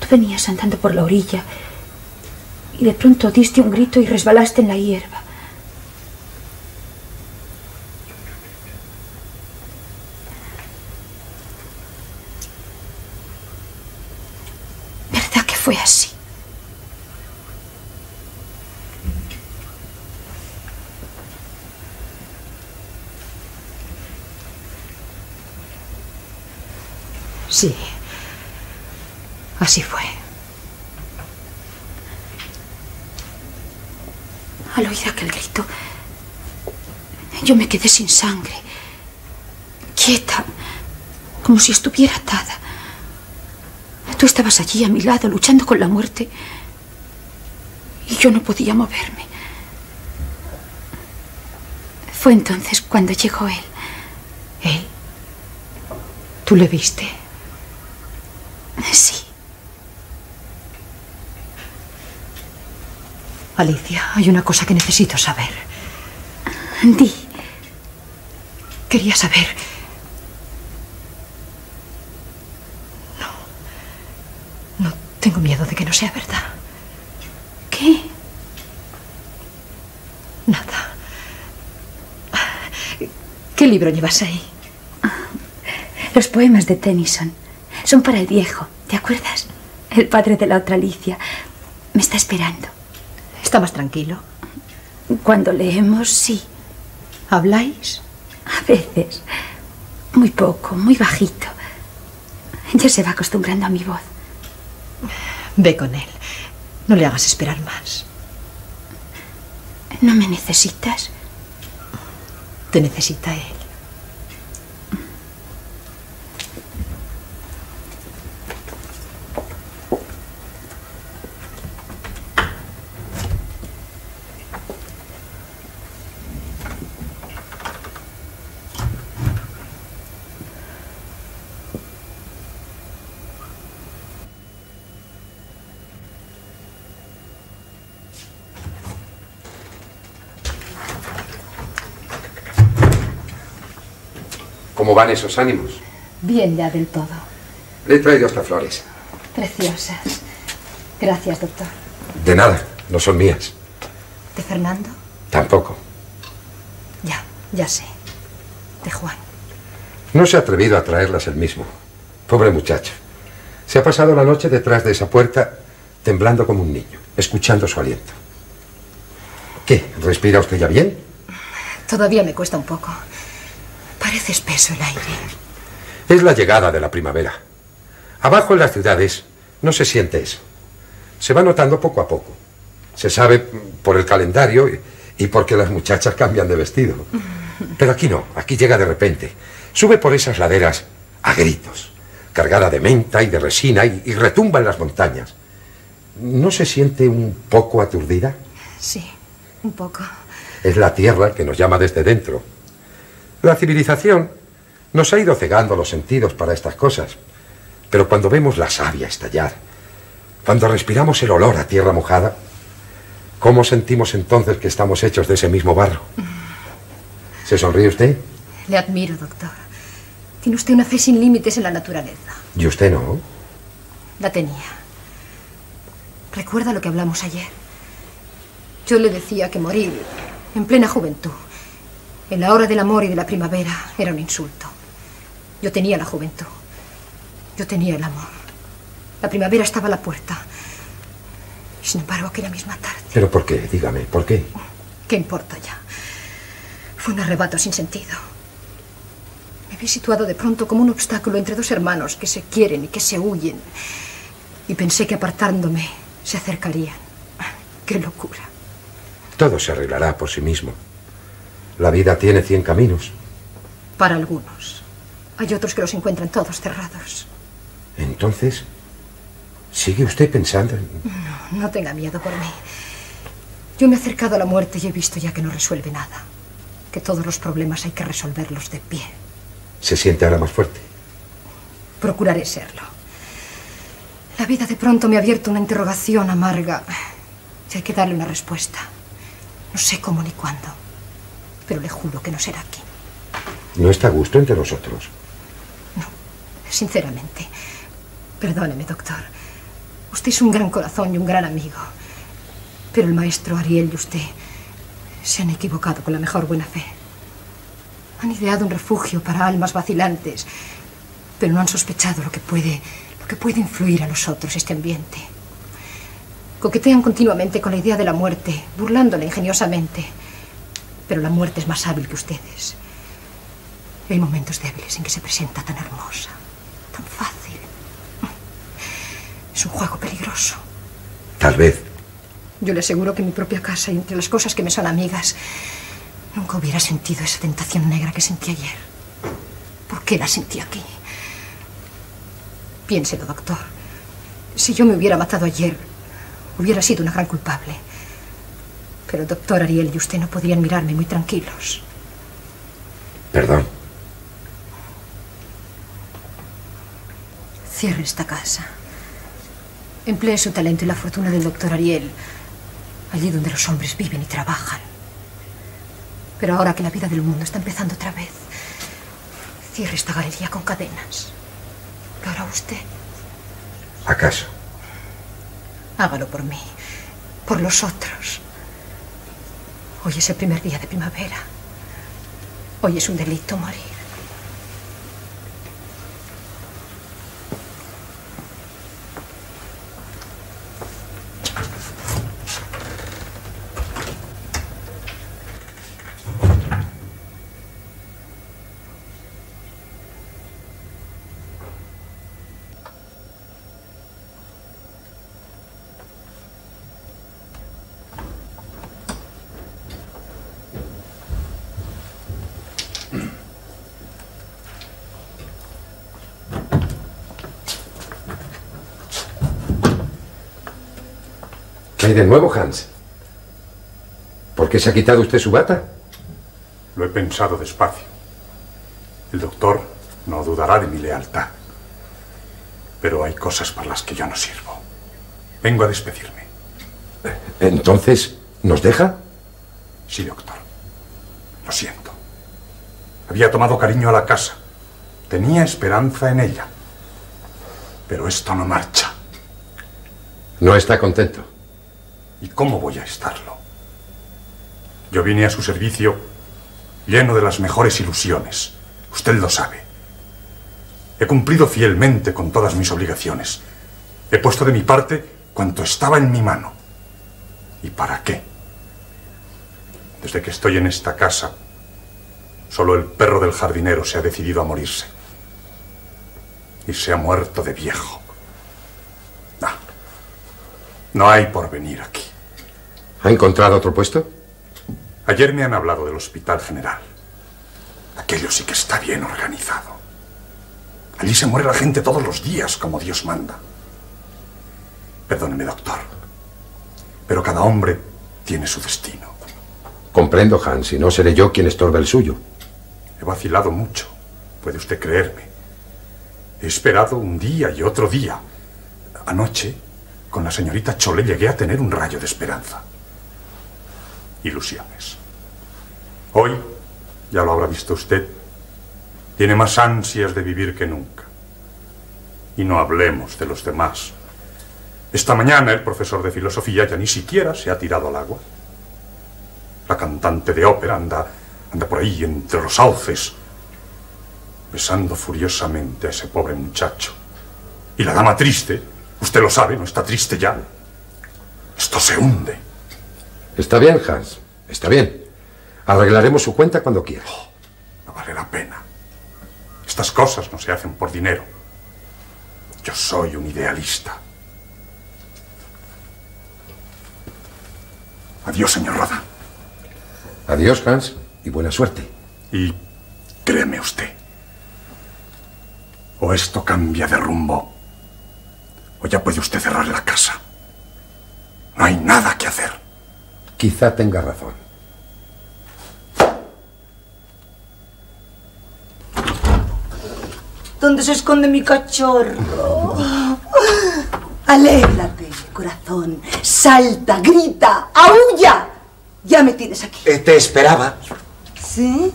Tú venías andando por la orilla y de pronto diste un grito y resbalaste en la hierba. ¿Verdad que fue así? Sí. Así fue. Al oír aquel grito, yo me quedé sin sangre, quieta, como si estuviera atada. Tú estabas allí a mi lado, luchando con la muerte, y yo no podía moverme. Fue entonces cuando llegó él. ¿Él? ¿Tú le viste? Sí. Alicia, hay una cosa que necesito saber. Di. Quería saber. No. No tengo miedo de que no sea verdad. ¿Qué? Nada. ¿Qué libro llevas ahí? Los poemas de Tennyson. Son para el viejo, ¿te acuerdas? El padre de la otra Alicia. Me está esperando. ¿Está más tranquilo? Cuando leemos, sí. ¿Habláis? A veces. Muy poco, muy bajito. Ya se va acostumbrando a mi voz. Ve con él. No le hagas esperar más. ¿No me necesitas? Te necesita él. ¿Cómo van esos ánimos? Bien ya del todo. Le he traído hasta flores. Preciosas. Gracias, doctor. De nada, no son mías. ¿De Fernando? Tampoco. Ya, ya sé. De Juan. No se ha atrevido a traerlas él mismo. Pobre muchacho. Se ha pasado la noche detrás de esa puerta temblando como un niño, escuchando su aliento. ¿Qué? ¿Respira usted ya bien? Todavía me cuesta un poco. Parece espeso el aire. Es la llegada de la primavera. Abajo en las ciudades no se siente eso. Se va notando poco a poco. Se sabe por el calendario y, porque las muchachas cambian de vestido. Pero aquí no, aquí llega de repente. Sube por esas laderas a gritos, cargada de menta y de resina y, y retumba en las montañas. ¿No se siente un poco aturdida? Sí, un poco. Es la tierra que nos llama desde dentro. La civilización nos ha ido cegando los sentidos para estas cosas. Pero cuando vemos la savia estallar, cuando respiramos el olor a tierra mojada, ¿cómo sentimos entonces que estamos hechos de ese mismo barro? ¿Se sonríe usted? Le admiro, doctor. Tiene usted una fe sin límites en la naturaleza. ¿Y usted no? La tenía. ¿Recuerda lo que hablamos ayer? Yo le decía que morir en plena juventud, en la hora del amor y de la primavera, era un insulto. Yo tenía la juventud. Yo tenía el amor. La primavera estaba a la puerta. Y sin embargo, aquella misma tarde. ¿Pero por qué? Dígame, ¿por qué? ¿Qué importa ya? Fue un arrebato sin sentido. Me vi situado de pronto como un obstáculo entre dos hermanos que se quieren y que se huyen. Y pensé que apartándome se acercarían. ¡Qué locura! Todo se arreglará por sí mismo. La vida tiene cien caminos. Para algunos. Hay otros que los encuentran todos cerrados. Entonces, ¿sigue usted pensando en... No, no tenga miedo por mí. Yo me he acercado a la muerte y he visto ya que no resuelve nada. Que todos los problemas hay que resolverlos de pie. ¿Se siente ahora más fuerte? Procuraré serlo. La vida de pronto me ha abierto una interrogación amarga. Y hay que darle una respuesta. No sé cómo ni cuándo. Pero le juro que no será aquí. ¿No está a gusto entre nosotros? Sinceramente. Perdóneme, doctor. Usted es un gran corazón y un gran amigo. Pero el maestro Ariel y usted se han equivocado con la mejor buena fe. Han ideado un refugio para almas vacilantes, pero no han sospechado lo que puede, lo que puede influir a los otros este ambiente. Coquetean continuamente con la idea de la muerte, burlándola ingeniosamente. Pero la muerte es más hábil que ustedes. Hay momentos débiles en que se presenta tan hermosa, tan fácil. Es un juego peligroso. Tal vez. Yo le aseguro que en mi propia casa y entre las cosas que me son amigas, nunca hubiera sentido esa tentación negra que sentí ayer. ¿Por qué la sentí aquí? Piénselo, doctor. Si yo me hubiera matado ayer, hubiera sido una gran culpable. Pero el doctor Ariel y usted no podrían mirarme muy tranquilos. Perdón. Cierre esta casa. Emplee su talento y la fortuna del doctor Ariel allí donde los hombres viven y trabajan. Pero ahora que la vida del mundo está empezando otra vez, cierre esta galería con cadenas. ¿Qué hará usted? ¿Acaso? Hágalo por mí, por los otros. Hoy es el primer día de primavera. Hoy es un delito morir. ¿Qué hay de nuevo, Hans? ¿Por qué se ha quitado usted su bata? Lo he pensado despacio. El doctor no dudará de mi lealtad. Pero hay cosas para las que yo no sirvo. Vengo a despedirme. Entonces, ¿nos deja? Sí, doctor. Lo siento. Había tomado cariño a la casa. Tenía esperanza en ella. Pero esto no marcha. No está contento. ¿Y cómo voy a estarlo? Yo vine a su servicio lleno de las mejores ilusiones. Usted lo sabe. He cumplido fielmente con todas mis obligaciones. He puesto de mi parte cuanto estaba en mi mano. ¿Y para qué? Desde que estoy en esta casa, solo el perro del jardinero se ha decidido a morirse. Y se ha muerto de viejo. No. No hay porvenir aquí. ¿Ha encontrado otro puesto? Ayer me han hablado del Hospital General. Aquello sí que está bien organizado. Allí se muere la gente todos los días, como Dios manda. Perdóneme, doctor. Pero cada hombre tiene su destino. Comprendo, Hans, y no seré yo quien estorbe el suyo. He vacilado mucho, puede usted creerme. He esperado un día y otro día. Anoche, con la señorita Chole, llegué a tener un rayo de esperanza. Ilusiones. Hoy, ya lo habrá visto usted, tiene más ansias de vivir que nunca. Y no hablemos de los demás. Esta mañana el profesor de filosofía ya ni siquiera se ha tirado al agua. La cantante de ópera anda, anda por ahí entre los sauces, besando furiosamente a ese pobre muchacho. Y la dama triste, usted lo sabe, no está triste ya. Esto se hunde. Está bien, Hans. Está bien. Arreglaremos su cuenta cuando quiera. No vale la pena. Estas cosas no se hacen por dinero. Yo soy un idealista. Adiós, señor Roda. Adiós, Hans, y buena suerte. Y créeme usted, o esto cambia de rumbo, o ya puede usted cerrar la casa. No hay nada que hacer. Quizá tenga razón. ¿Dónde se esconde mi cachorro? Alégrate, corazón. Salta, grita, aúlla. Ya me tienes aquí. Eh, te esperaba. ¿Sí?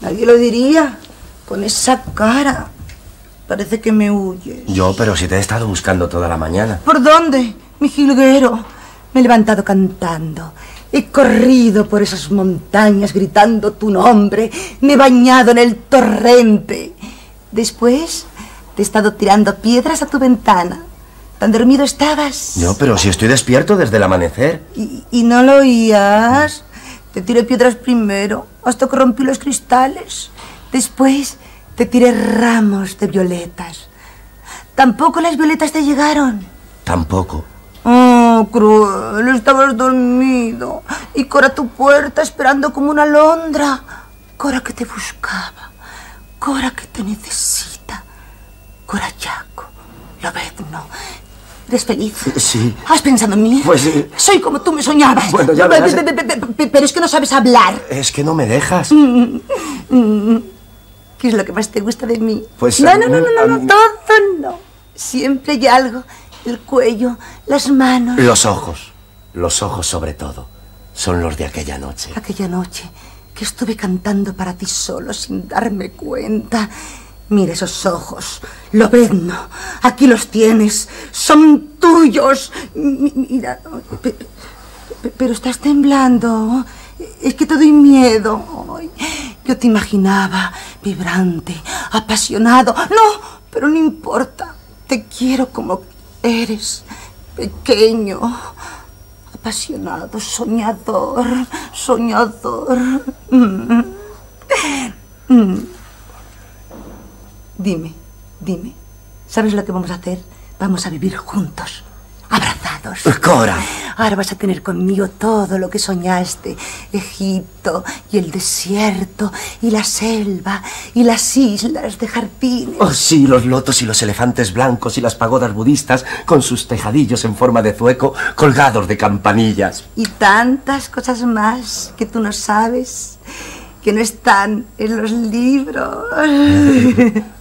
Nadie lo diría. Con esa cara. Parece que me huyes. Yo, pero si te he estado buscando toda la mañana. ¿Por dónde, mi jilguero? Me he levantado cantando. He corrido por esas montañas gritando tu nombre. Me he bañado en el torrente. Después te he estado tirando piedras a tu ventana. ¿Tan dormido estabas? No, pero si estoy despierto desde el amanecer. ¿Y, y no lo oías? Te tiré piedras primero, hasta que rompí los cristales. Después te tiré ramos de violetas. Tampoco las violetas te llegaron. Tampoco. Oh, cruel, estabas dormido. Y Cora a tu puerta esperando como una alondra. Cora que te buscaba. Cora que te necesita. Cora Yaco. Lo ves, ¿no? ¿Eres feliz? Sí. ¿Has pensado en mí? Pues sí. Soy como tú me soñabas. Bueno, ya verás. pe- pe- pe- pe- Pero es que no sabes hablar. Es que no me dejas. Mm, mm. ¿Qué es lo que más te gusta de mí? Pues No, a no, no, no, no, todo no. Siempre hay algo. El cuello, las manos. Los ojos. Los ojos sobre todo. Son los de aquella noche. Aquella noche que estuve cantando para ti solo sin darme cuenta. Mira esos ojos, Lobezno, aquí los tienes, son tuyos. Mi- Mira, pe- pe- pero estás temblando. Es que te doy miedo. Yo te imaginaba vibrante, apasionado. No, pero no importa. Te quiero como eres, pequeño, apasionado, soñador, soñador. Mm. Dime, dime, ¿sabes lo que vamos a hacer? Vamos a vivir juntos, Cora. Ahora vas a tener conmigo todo lo que soñaste. Egipto y el desierto y la selva y las islas de jardines. Oh, sí, los lotos y los elefantes blancos y las pagodas budistas con sus tejadillos en forma de zueco colgados de campanillas. Y tantas cosas más que tú no sabes, que no están en los libros.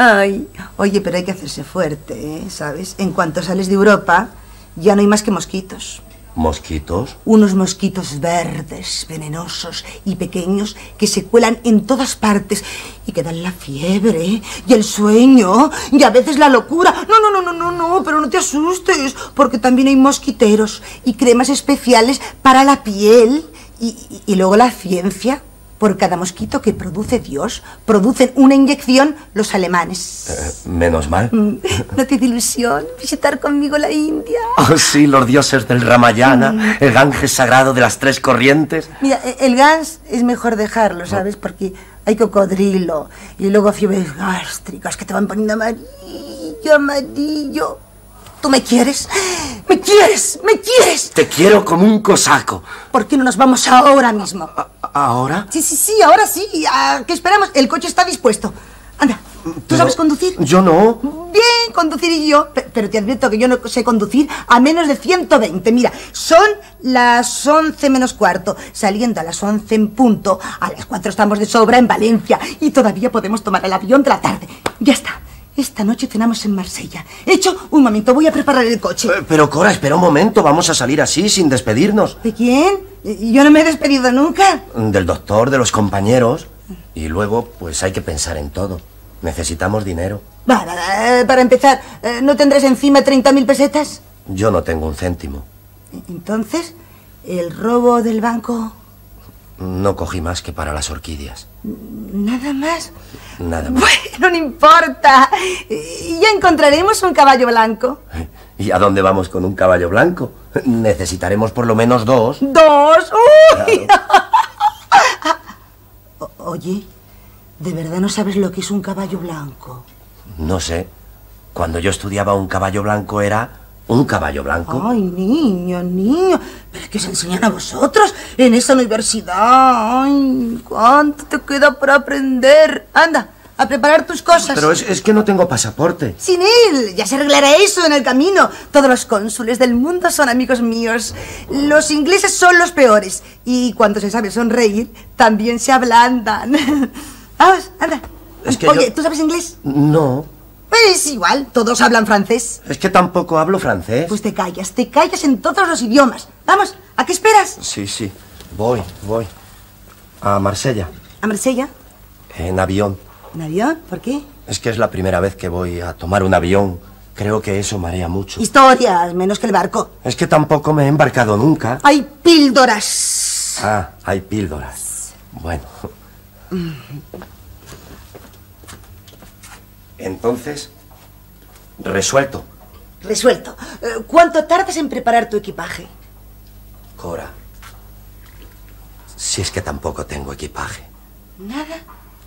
Ay, oye, pero hay que hacerse fuerte, ¿eh? ¿sabes? En cuanto sales de Europa, ya no hay más que mosquitos. ¿Mosquitos? Unos mosquitos verdes, venenosos y pequeños que se cuelan en todas partes y que dan la fiebre y el sueño y a veces la locura. No, no, no, no, no, no, pero no te asustes, porque también hay mosquiteros y cremas especiales para la piel y, y- y luego la ciencia. Por cada mosquito que produce Dios, producen una inyección los alemanes. Eh, menos mal. Mm, ¿No te ilusión visitar conmigo la India? Oh, sí, los dioses del Ramayana, el Ganges sagrado de las tres corrientes. Mira, e- el gas es mejor dejarlo, ¿sabes? Porque hay cocodrilo y luego fiebres gástricas que te van poniendo amarillo, amarillo. ¿Tú me quieres? ¿Me quieres? ¿Me quieres? Te quiero como un cosaco. ¿Por qué no nos vamos ahora mismo? ¿Ahora? Sí, sí, sí, ahora sí. ¿A ¿Qué esperamos? El coche está dispuesto. Anda, ¿tú sabes conducir? Yo no. Bien, conducir y yo. Pe- Pero te advierto que yo no sé conducir a menos de 120. Mira, son las 11 menos cuarto. Saliendo a las 11 en punto, a las 4 estamos de sobra en Valencia. Y todavía podemos tomar el avión de la tarde. Ya está. Esta noche cenamos en Marsella. Hecho, un momento, voy a preparar el coche. Eh, Pero Cora, espera un momento, vamos a salir así, sin despedirnos. ¿De quién? Yo no me he despedido nunca. Del doctor, de los compañeros. Y luego, pues hay que pensar en todo. Necesitamos dinero. Va, va, para empezar, eh, ¿no tendrás encima 30.000 pesetas? Yo no tengo un céntimo. Entonces, ¿el robo del banco No cogí más que para las orquídeas. nada más? Nada más. Bueno, no importa. Ya encontraremos un caballo blanco. ¿Y a dónde vamos con un caballo blanco? Necesitaremos por lo menos dos. ¡Dos! ¡Uy! Oye, ¿de verdad no sabes lo que es un caballo blanco? No sé. Cuando yo estudiaba un caballo blanco era un caballo blanco. Ay, niño, niño. ¿Pero qué os enseñan a vosotros en esa universidad? Ay, ¿cuánto te queda por aprender? Anda, a preparar tus cosas. Pero es, es que no tengo pasaporte. Sin él, ya se arreglará eso en el camino. Todos los cónsules del mundo son amigos míos. Los ingleses son los peores. Y cuando se sabe sonreír, también se ablandan. Vamos, anda. Es que Oye, yo- ¿tú sabes inglés? No, Es igual, todos hablan francés. es que tampoco hablo francés. Pues te callas, te callas en todos los idiomas. Vamos, ¿a qué esperas? Sí, sí. Voy, voy. A Marsella, ¿A Marsella? en avión. ¿En avión? ¿Por qué? Es que es la primera vez que voy a tomar un avión. Creo que eso marea mucho. Historias, menos que el barco. Es que tampoco me he embarcado nunca. Hay píldoras. Ah, hay píldoras. Bueno. Entonces, resuelto. Resuelto. Eh, ¿Cuánto tardas en preparar tu equipaje? Cora. Si es que tampoco tengo equipaje. Nada.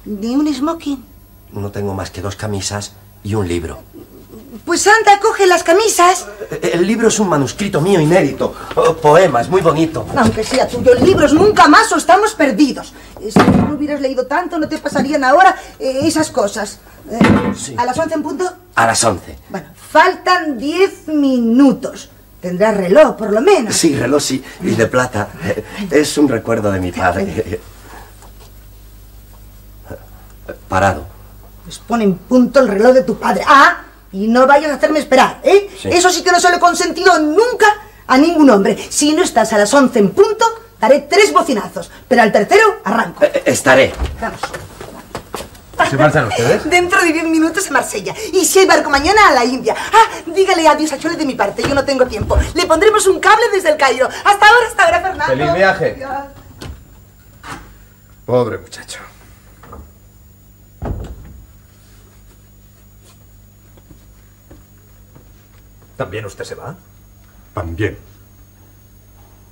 Ni un smoking. No tengo más que dos camisas y un libro. Pues anda, coge las camisas. El libro es un manuscrito mío inédito. Oh, poemas, muy bonito. Aunque sea tuyo, libros nunca más o estamos perdidos. Eh, Si no hubieras leído tanto, no te pasarían ahora eh, esas cosas. Eh, ¿A las 11 en punto? A las 11. Bueno, faltan 10 minutos. Tendrás reloj, por lo menos. Sí, reloj sí, y de plata. Eh, Es un recuerdo de mi padre. Parado. Pues pon en punto el reloj de tu padre. Ah, y no vayas a hacerme esperar, ¿eh? Sí. Eso sí que no se lo he consentido nunca a ningún hombre. Si no estás a las 11 en punto, daré tres bocinazos. Pero al tercero, arranco. Eh, Estaré. Vamos. ¿Se marchan ustedes? Dentro de 10 minutos a Marsella. Y si hay barco mañana a la India. Ah, dígale adiós a Chole de mi parte, yo no tengo tiempo. Le pondremos un cable desde el Cairo. Hasta ahora, hasta ahora, Fernando. Feliz viaje. Adiós. Pobre muchacho. ¿También usted se va? También.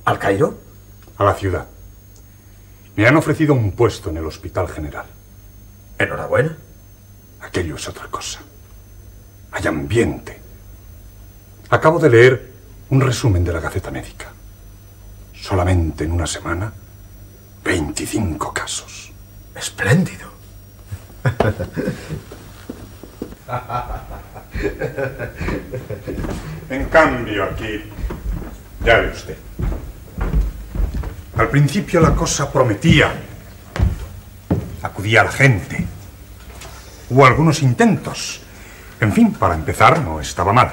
¿Al Cairo? A la ciudad. Me han ofrecido un puesto en el Hospital General. Enhorabuena. Aquello es otra cosa. Hay ambiente. Acabo de leer un resumen de la Gaceta Médica. Solamente en una semana, 25 casos. Espléndido. En cambio, aquí, ya ve usted. Al principio la cosa prometía. Acudía a la gente. Hubo algunos intentos. En fin, para empezar, no estaba mal.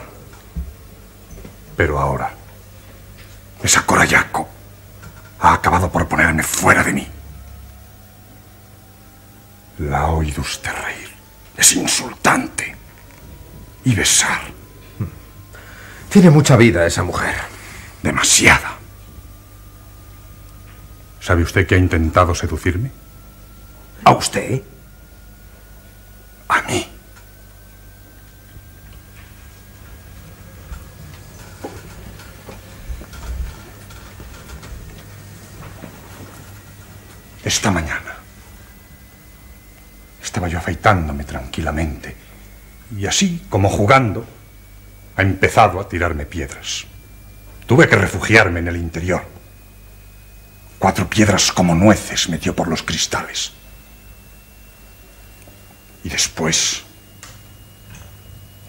Pero ahora, esa Corayaco ha acabado por ponerme fuera de mí. La ha oído usted reír. Es insultante. Y besar. Tiene mucha vida esa mujer. Demasiada. ¿Sabe usted que ha intentado seducirme? ¿A usted? A mí. Esta mañana estaba yo afeitándome tranquilamente y así, como jugando, ha empezado a tirarme piedras. Tuve que refugiarme en el interior. Cuatro piedras como nueces metió por los cristales. Y después,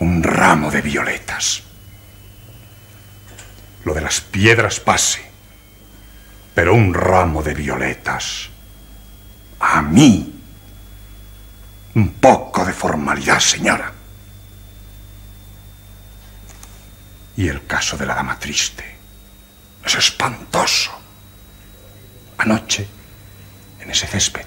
un ramo de violetas. Lo de las piedras pase, pero un ramo de violetas. A mí. Un poco de formalidad, señora. Y el caso de la dama triste. Es espantoso. Anoche, en ese césped,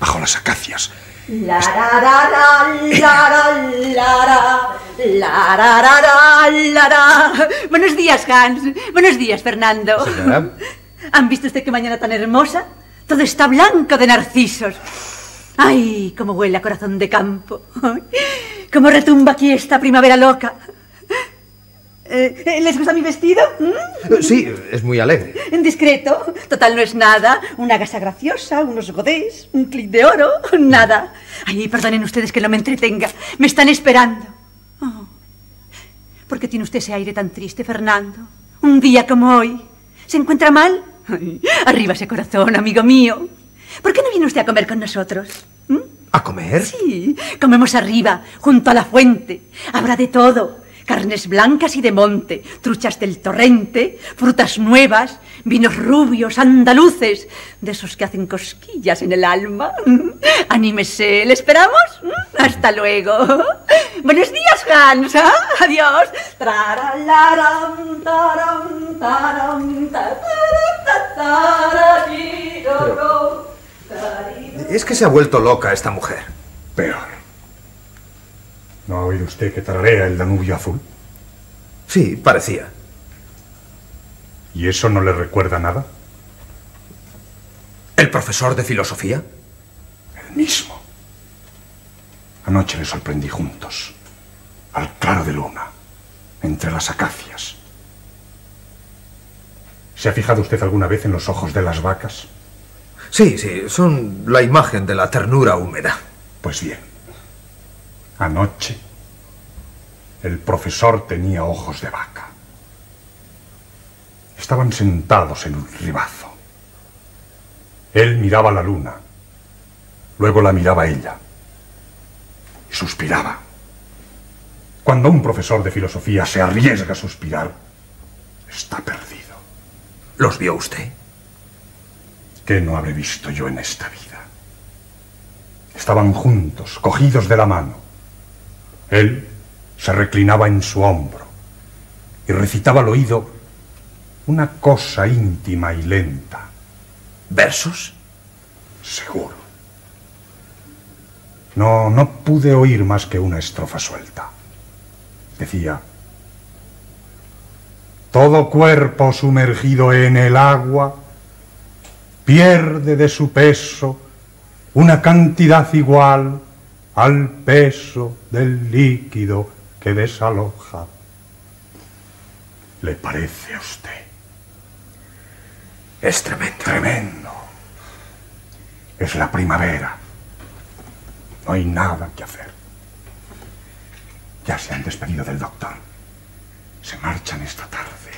bajo las acacias, La ra ra ra la ra la ra la ra ra ra la ra. Buenos días, Hans. Buenos días, Fernando. Señora. ¿Han visto usted qué mañana tan hermosa? Todo está blanco de narcisos. ¡Ay, cómo huele a corazón de campo! ¡Cómo retumba aquí esta primavera loca! Eh, eh, ¿Les gusta mi vestido? ¿Mm? Sí, es muy alegre. Discreto. Total, no es nada. Una gasa graciosa, unos godés, un clic de oro, nada. Ay, perdonen ustedes que no me entretenga. Me están esperando. Oh. ¿Por qué tiene usted ese aire tan triste, Fernando? Un día como hoy. ¿Se encuentra mal? Ay, arriba ese corazón, amigo mío. ¿Por qué no viene usted a comer con nosotros? ¿Mm? ¿A comer? Sí, comemos arriba, junto a la fuente. Habrá de todo. Carnes blancas y de monte, truchas del torrente, frutas nuevas, vinos rubios, andaluces, de esos que hacen cosquillas en el alma. Anímese, ¿le esperamos? Hasta luego. Buenos días, Hans. ¿ah? Adiós. Es que se ha vuelto loca esta mujer. Peor. ¿No ha oído usted que tararea el Danubio azul? Sí, parecía. ¿Y eso no le recuerda nada? ¿El profesor de filosofía? El mismo. Anoche le sorprendí juntos, al claro de luna, entre las acacias. ¿Se ha fijado usted alguna vez en los ojos de las vacas? Sí, sí, son la imagen de la ternura húmeda. Pues bien, anoche, El profesor tenía ojos de vaca. Estaban sentados en un ribazo. Él miraba la luna, luego la miraba ella y suspiraba. Cuando un profesor de filosofía se arriesga a suspirar, está perdido. ¿Los vio usted? ¿Qué no habré visto yo en esta vida? Estaban juntos, cogidos de la mano. Él se reclinaba en su hombro y recitaba al oído una cosa íntima y lenta. ¿Versos? Seguro. No, no pude oír más que una estrofa suelta. Decía, todo cuerpo sumergido en el agua pierde de su peso una cantidad igual al peso del líquido que desaloja. ¿Le parece a usted? Es tremendo. Tremendo. Es la primavera. No hay nada que hacer. Ya se han despedido del doctor. Se marchan esta tarde.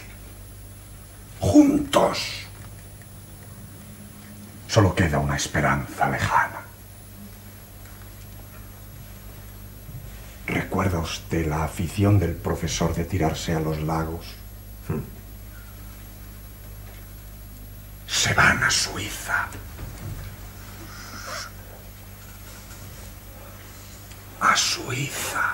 Juntos. Solo queda una esperanza lejana. ¿Recuerda usted la afición del profesor de tirarse a los lagos? Se van a Suiza. A Suiza.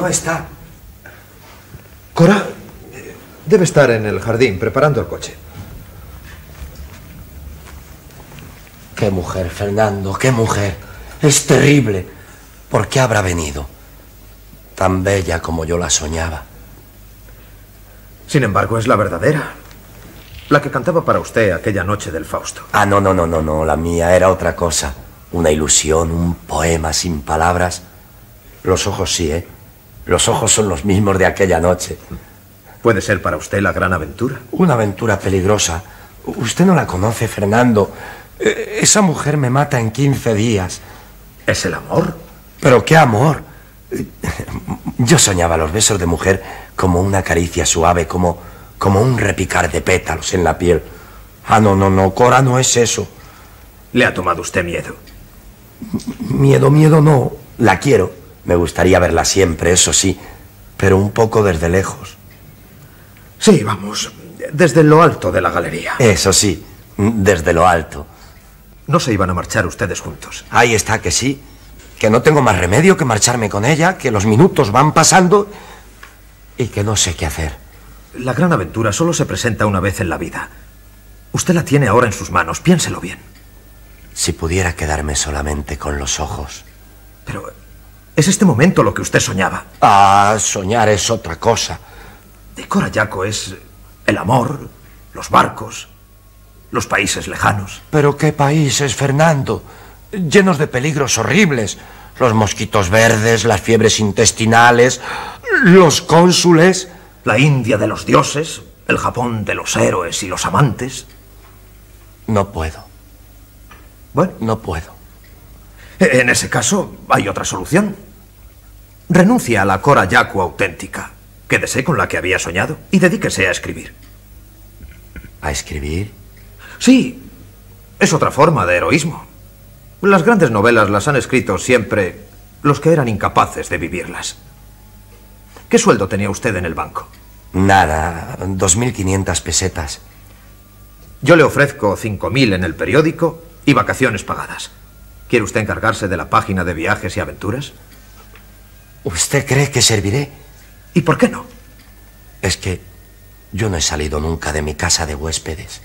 No está. Cora debe estar en el jardín preparando el coche. Qué mujer, Fernando, qué mujer. Es terrible. ¿Por qué habrá venido? Tan bella como yo la soñaba. Sin embargo, es la verdadera. La que cantaba para usted aquella noche del Fausto. Ah, no, no, no, no, no. La mía era otra cosa. Una ilusión, un poema sin palabras. Los ojos sí, ¿eh? Los ojos son los mismos de aquella noche. Puede ser para usted la gran aventura. Una aventura peligrosa. Usted no la conoce, Fernando. Eh, Esa mujer me mata en 15 días. ¿Es el amor? ¿Pero qué amor? Yo soñaba los besos de mujer como una caricia suave, como, como un repicar de pétalos en la piel. Ah, no, no, no, Cora no es eso. ¿Le ha tomado usted miedo? Miedo, miedo no. La quiero. Me gustaría verla siempre, eso sí, pero un poco desde lejos. Sí, vamos, desde lo alto de la galería. Eso sí, desde lo alto. No se iban a marchar ustedes juntos. Ahí está, que sí. Que no tengo más remedio que marcharme con ella, que los minutos van pasando y que no sé qué hacer. La gran aventura solo se presenta una vez en la vida. Usted la tiene ahora en sus manos, piénselo bien. Si pudiera quedarme solamente con los ojos. Pero es este momento lo que usted soñaba. Ah, soñar es otra cosa. De Corayaco es el amor, los barcos, los países lejanos. Pero qué países, Fernando. Llenos de peligros horribles. Los mosquitos verdes, las fiebres intestinales, los cónsules. La India de los dioses, el Japón de los héroes y los amantes. No puedo. Bueno. No puedo. En ese caso, hay otra solución. Renuncia a la Cora Yaku auténtica. Quédese con la que había soñado y dedíquese a escribir. ¿A escribir? Sí, es otra forma de heroísmo. Las grandes novelas las han escrito siempre los que eran incapaces de vivirlas. ¿Qué sueldo tenía usted en el banco? Nada, 2.500 pesetas. Yo le ofrezco 5.000 en el periódico y vacaciones pagadas. ¿Quiere usted encargarse de la página de viajes y aventuras? ¿Usted cree que serviré? ¿Y por qué no? Es que yo no he salido nunca de mi casa de huéspedes.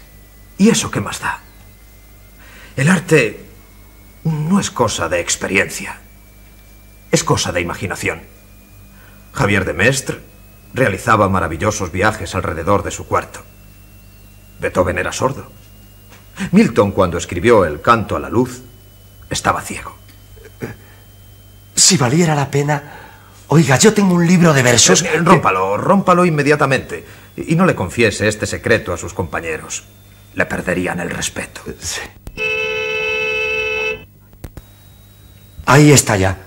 ¿Y eso qué más da? El arte no es cosa de experiencia, es cosa de imaginación. Javier de Mestre realizaba maravillosos viajes alrededor de su cuarto. Beethoven era sordo. Milton, cuando escribió El canto a la luz, estaba ciego. Si valiera la pena... Oiga, yo tengo un libro de versos... Eh, rómpalo, rómpalo inmediatamente. Y no le confiese este secreto a sus compañeros. Le perderían el respeto. Ahí está ya.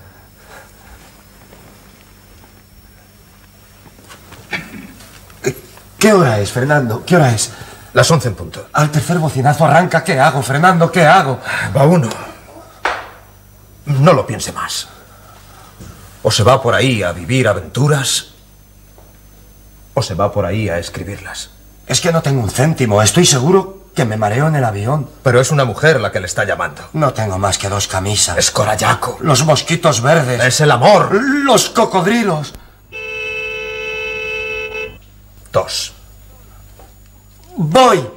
¿Qué hora es, Fernando? ¿Qué hora es? Las once en punto. Al tercer bocinazo arranca. ¿Qué hago, Fernando? ¿Qué hago? Va uno. No lo piense más. O se va por ahí a vivir aventuras, o se va por ahí a escribirlas. Es que no tengo un céntimo. Estoy seguro que me mareo en el avión. Pero es una mujer la que le está llamando. No tengo más que dos camisas. Es Corayaco. Los mosquitos verdes. Es el amor. Los cocodrilos. Dos. Voy.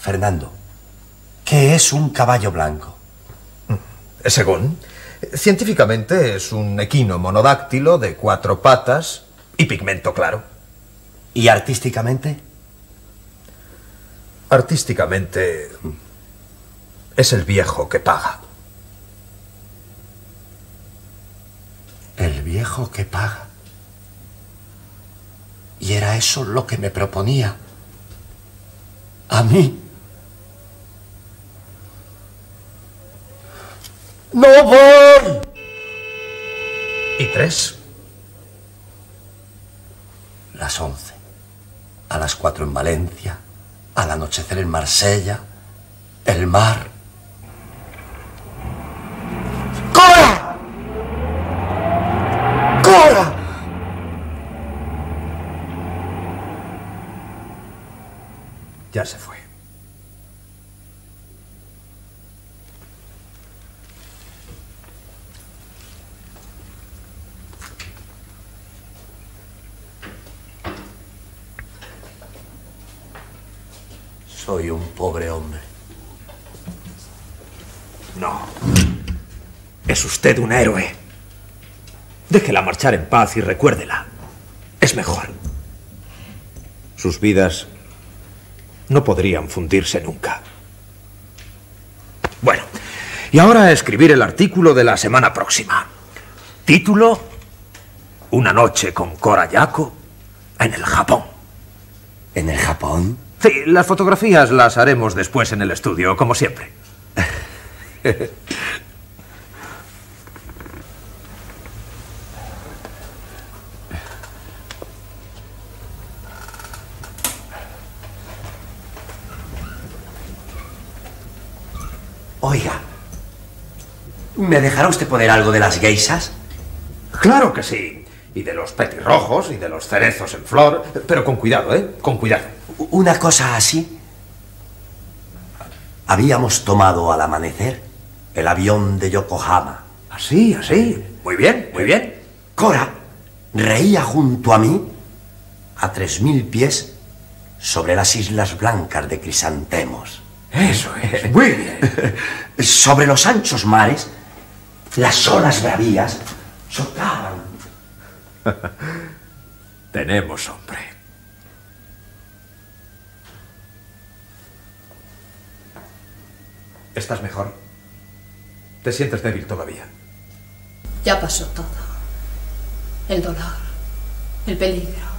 Fernando, ¿qué es un caballo blanco? Según. Científicamente es un equino monodáctilo de cuatro patas y pigmento claro. ¿Y artísticamente? Artísticamente es el viejo que paga. El viejo que paga. Y era eso lo que me proponía. A mí. ¡No voy! ¿Y tres? Las once. A las cuatro en Valencia. Al anochecer en Marsella. El mar. ¡Cora! ¡Cora! Ya se fue. Soy un pobre hombre. No. Es usted un héroe. Déjela marchar en paz y recuérdela. Es mejor. Sus vidas no podrían fundirse nunca. Bueno, y ahora a escribir el artículo de la semana próxima. Título: Una noche con Cora Yako en el Japón. ¿En el Japón? Sí, las fotografías las haremos después en el estudio, como siempre. Oiga, ¿me dejará usted poner algo de las geisas? Claro que sí. Y de los petirrojos y de los cerezos en flor. Pero con cuidado, ¿eh? Con cuidado. Una cosa así. Habíamos tomado al amanecer el avión de Yokohama. Así, así. Muy bien, muy bien. Cora reía junto a mí a tres mil pies sobre las islas blancas de crisantemos. Eso es. Muy bien. Sobre los anchos mares, las olas bravías soplaban. Tenemos hombre. ¿Estás mejor? ¿Te sientes débil todavía? Ya pasó todo. El dolor, el peligro.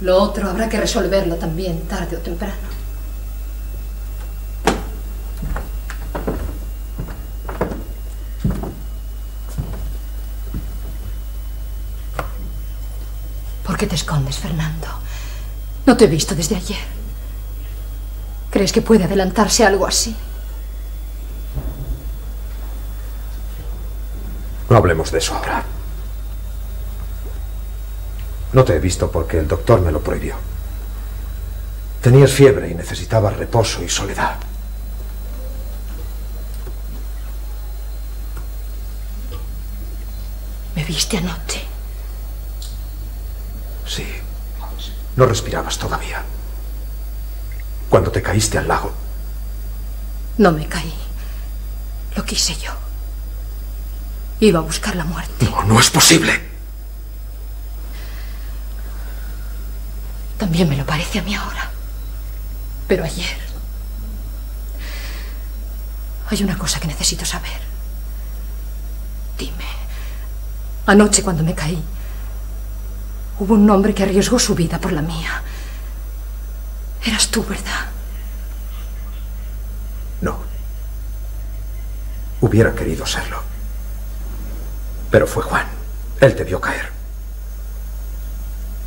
Lo otro habrá que resolverlo también, tarde o temprano. ¿Por qué te escondes, Fernando? No te he visto desde ayer. ¿Crees que puede adelantarse algo así? No hablemos de eso ahora. No te he visto porque el doctor me lo prohibió. Tenías fiebre y necesitabas reposo y soledad. Me viste anoche. Sí. No respirabas todavía. Cuando te caíste al lago. No me caí. Lo quise yo. Iba a buscar la muerte. No, no es posible. También me lo parece a mí ahora. Pero ayer... Hay una cosa que necesito saber. Dime. Anoche cuando me caí, hubo un hombre que arriesgó su vida por la mía. Eras tú, ¿verdad? No. Hubiera querido serlo. Pero fue Juan. Él te vio caer.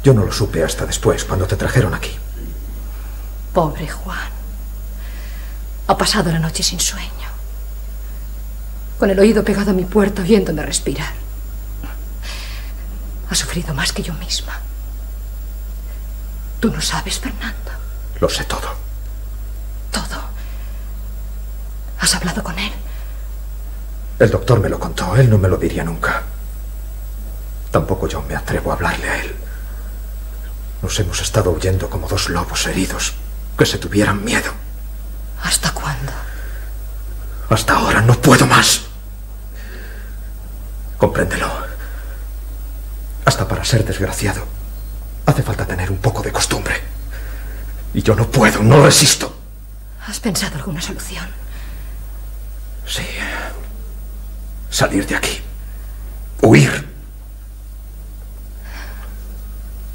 Yo no lo supe hasta después, cuando te trajeron aquí. Pobre Juan. Ha pasado la noche sin sueño. Con el oído pegado a mi puerta oyéndome respirar. Ha sufrido más que yo misma. Tú no sabes, Fernando. Lo sé todo. Todo. ¿Has hablado con él? El doctor me lo contó. Él no me lo diría nunca. Tampoco yo me atrevo a hablarle a él. Nos hemos estado huyendo como dos lobos heridos que se tuvieran miedo. ¿Hasta cuándo? Hasta ahora no puedo más. Compréndelo. Hasta para ser desgraciado hace falta tener un poco de costumbre. Y yo no puedo, no resisto. ¿Has pensado alguna solución? Sí. Salir de aquí. Huir.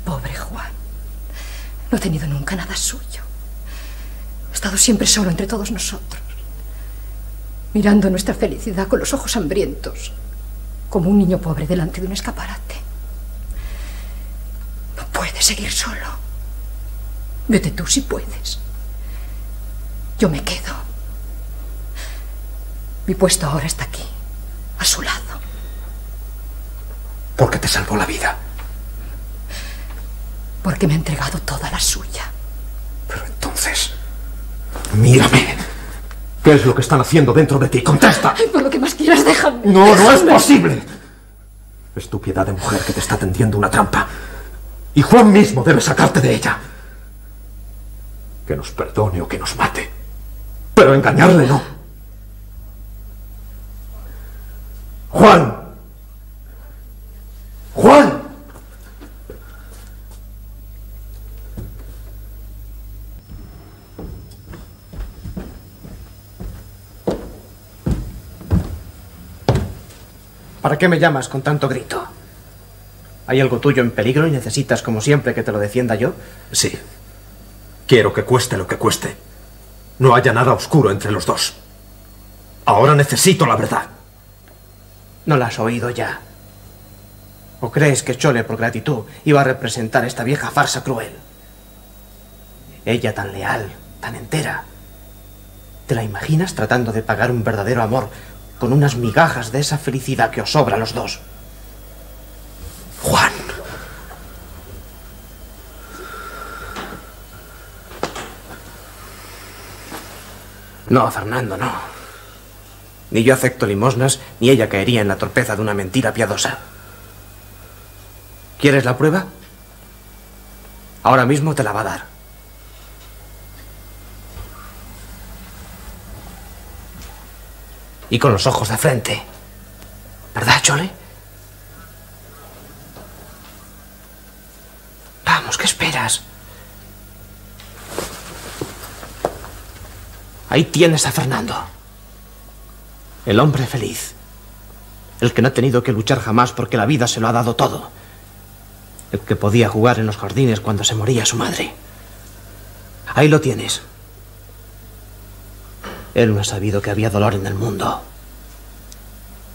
Pobre Juan. No ha tenido nunca nada suyo. Ha estado siempre solo entre todos nosotros. Mirando nuestra felicidad con los ojos hambrientos. Como un niño pobre delante de un escaparate. No puede seguir solo. Vete tú si puedes. Yo me quedo. Mi puesto ahora está aquí, a su lado. Porque te salvó la vida. Porque me ha entregado toda la suya. Pero entonces... Mírame. ¿Qué es lo que están haciendo dentro de ti? ¡Contesta! Ay, por lo que más quieras, déjame. No, no es posible. Estúpida de mujer que te está tendiendo una trampa. Y Juan mismo debe sacarte de ella. Que nos perdone o que nos mate. Pero engañarle no. Juan. Juan. ¿Para qué me llamas con tanto grito? ¿Hay algo tuyo en peligro y necesitas, como siempre, que te lo defienda yo? Sí. Quiero que cueste lo que cueste. No haya nada oscuro entre los dos. Ahora necesito la verdad. No la has oído ya. ¿O crees que Chole, por gratitud, iba a representar esta vieja farsa cruel? Ella tan leal, tan entera. ¿Te la imaginas tratando de pagar un verdadero amor con unas migajas de esa felicidad que os sobra a los dos? Juan. No, Fernando, no. Ni yo acepto limosnas, ni ella caería en la torpeza de una mentira piadosa. ¿Quieres la prueba? Ahora mismo te la va a dar. Y con los ojos de frente. ¿Verdad, Chole? Vamos, ¿qué esperas? Ahí tienes a Fernando. El hombre feliz. El que no ha tenido que luchar jamás porque la vida se lo ha dado todo. El que podía jugar en los jardines cuando se moría su madre. Ahí lo tienes. Él no ha sabido que había dolor en el mundo.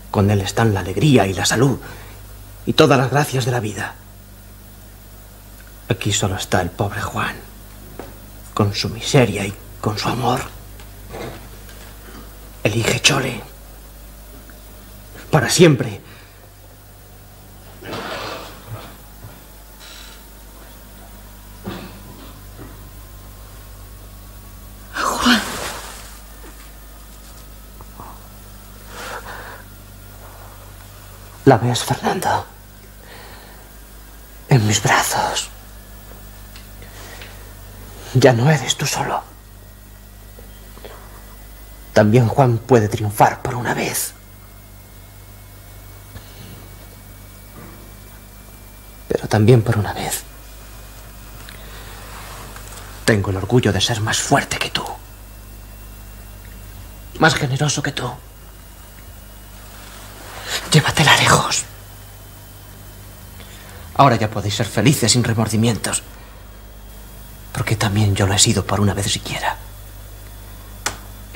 Con él están la alegría y la salud y todas las gracias de la vida. Aquí solo está el pobre Juan, con su miseria y con su amor. Elige Chole. Para siempre. ¿La ves, Fernando? En mis brazos. Ya no eres tú solo. También Juan puede triunfar por una vez. Pero también por una vez. Tengo el orgullo de ser más fuerte que tú. Más generoso que tú. Llévatela lejos. Ahora ya podéis ser felices sin remordimientos. Porque también yo lo he sido por una vez siquiera.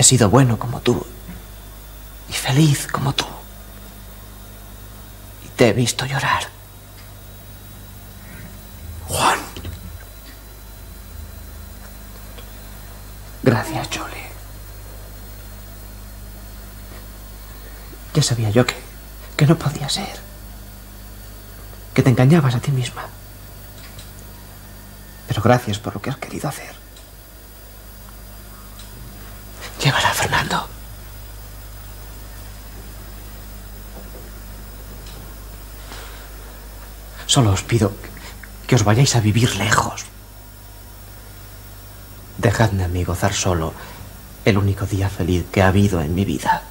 He sido bueno como tú. Y feliz como tú. Y te he visto llorar. Juan. Gracias, Jolie. Ya sabía yo que, que no podía ser. Que te engañabas a ti misma. Pero gracias por lo que has querido hacer. Llévala, Fernando. Solo os pido que os vayáis a vivir lejos. Dejadme a mí gozar solo el único día feliz que ha habido en mi vida.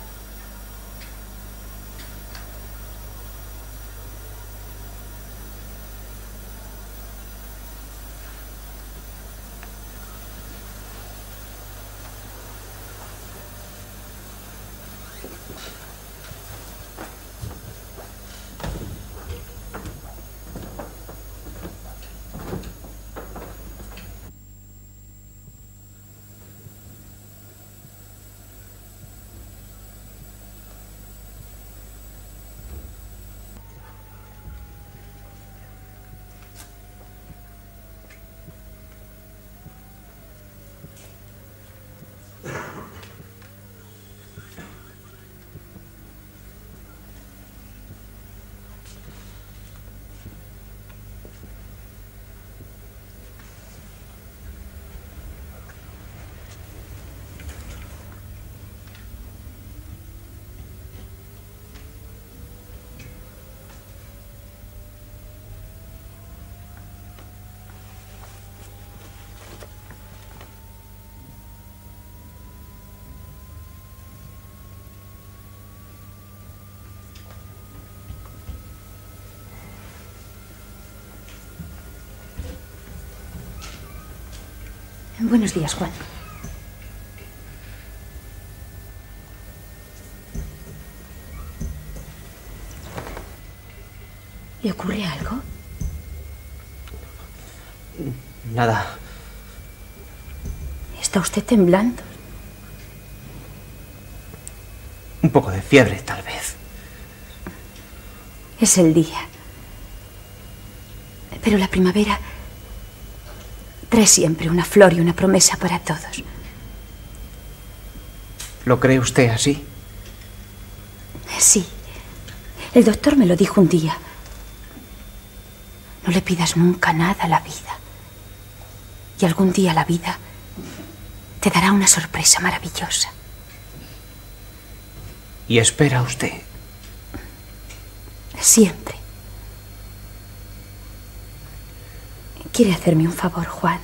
Buenos días, Juan. ¿Le ocurre algo? Nada. ¿Está usted temblando? Un poco de fiebre, tal vez. Es el día. Pero la primavera trae siempre una flor y una promesa para todos. ¿Lo cree usted así? Sí. El doctor me lo dijo un día. No le pidas nunca nada a la vida. Y algún día la vida te dará una sorpresa maravillosa. ¿Y espera usted? Siempre. Quiere hacerme un favor, Juan.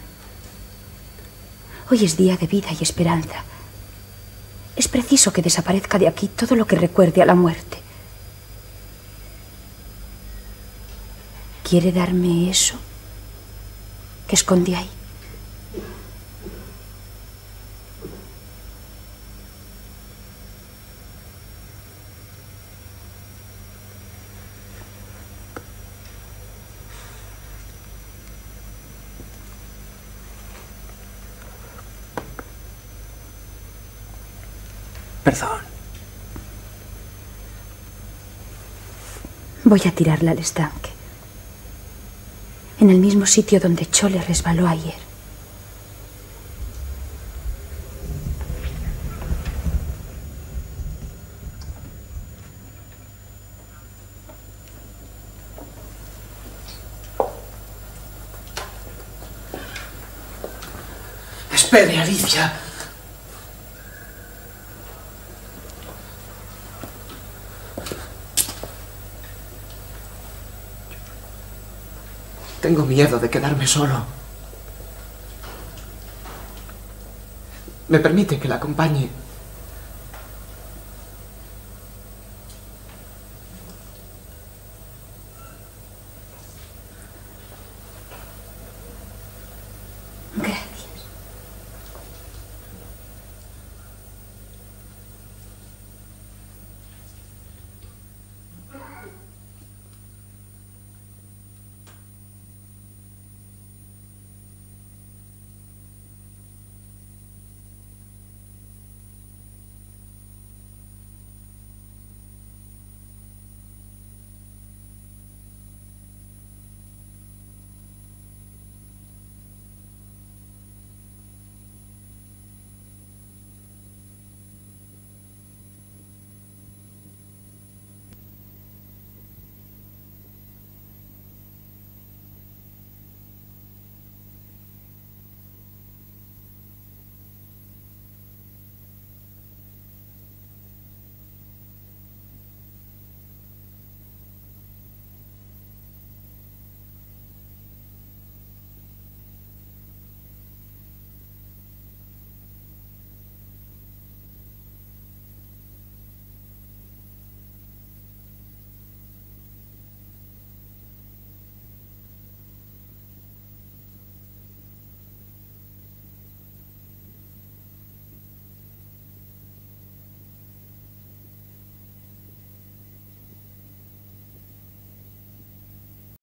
Hoy es día de vida y esperanza. Es preciso que desaparezca de aquí todo lo que recuerde a la muerte. ¿Quiere darme eso que esconde ahí? Voy a tirarla al estanque. En el mismo sitio donde Chole resbaló ayer. Espere, Alicia. Tengo miedo de quedarme solo. ¿Me permite que la acompañe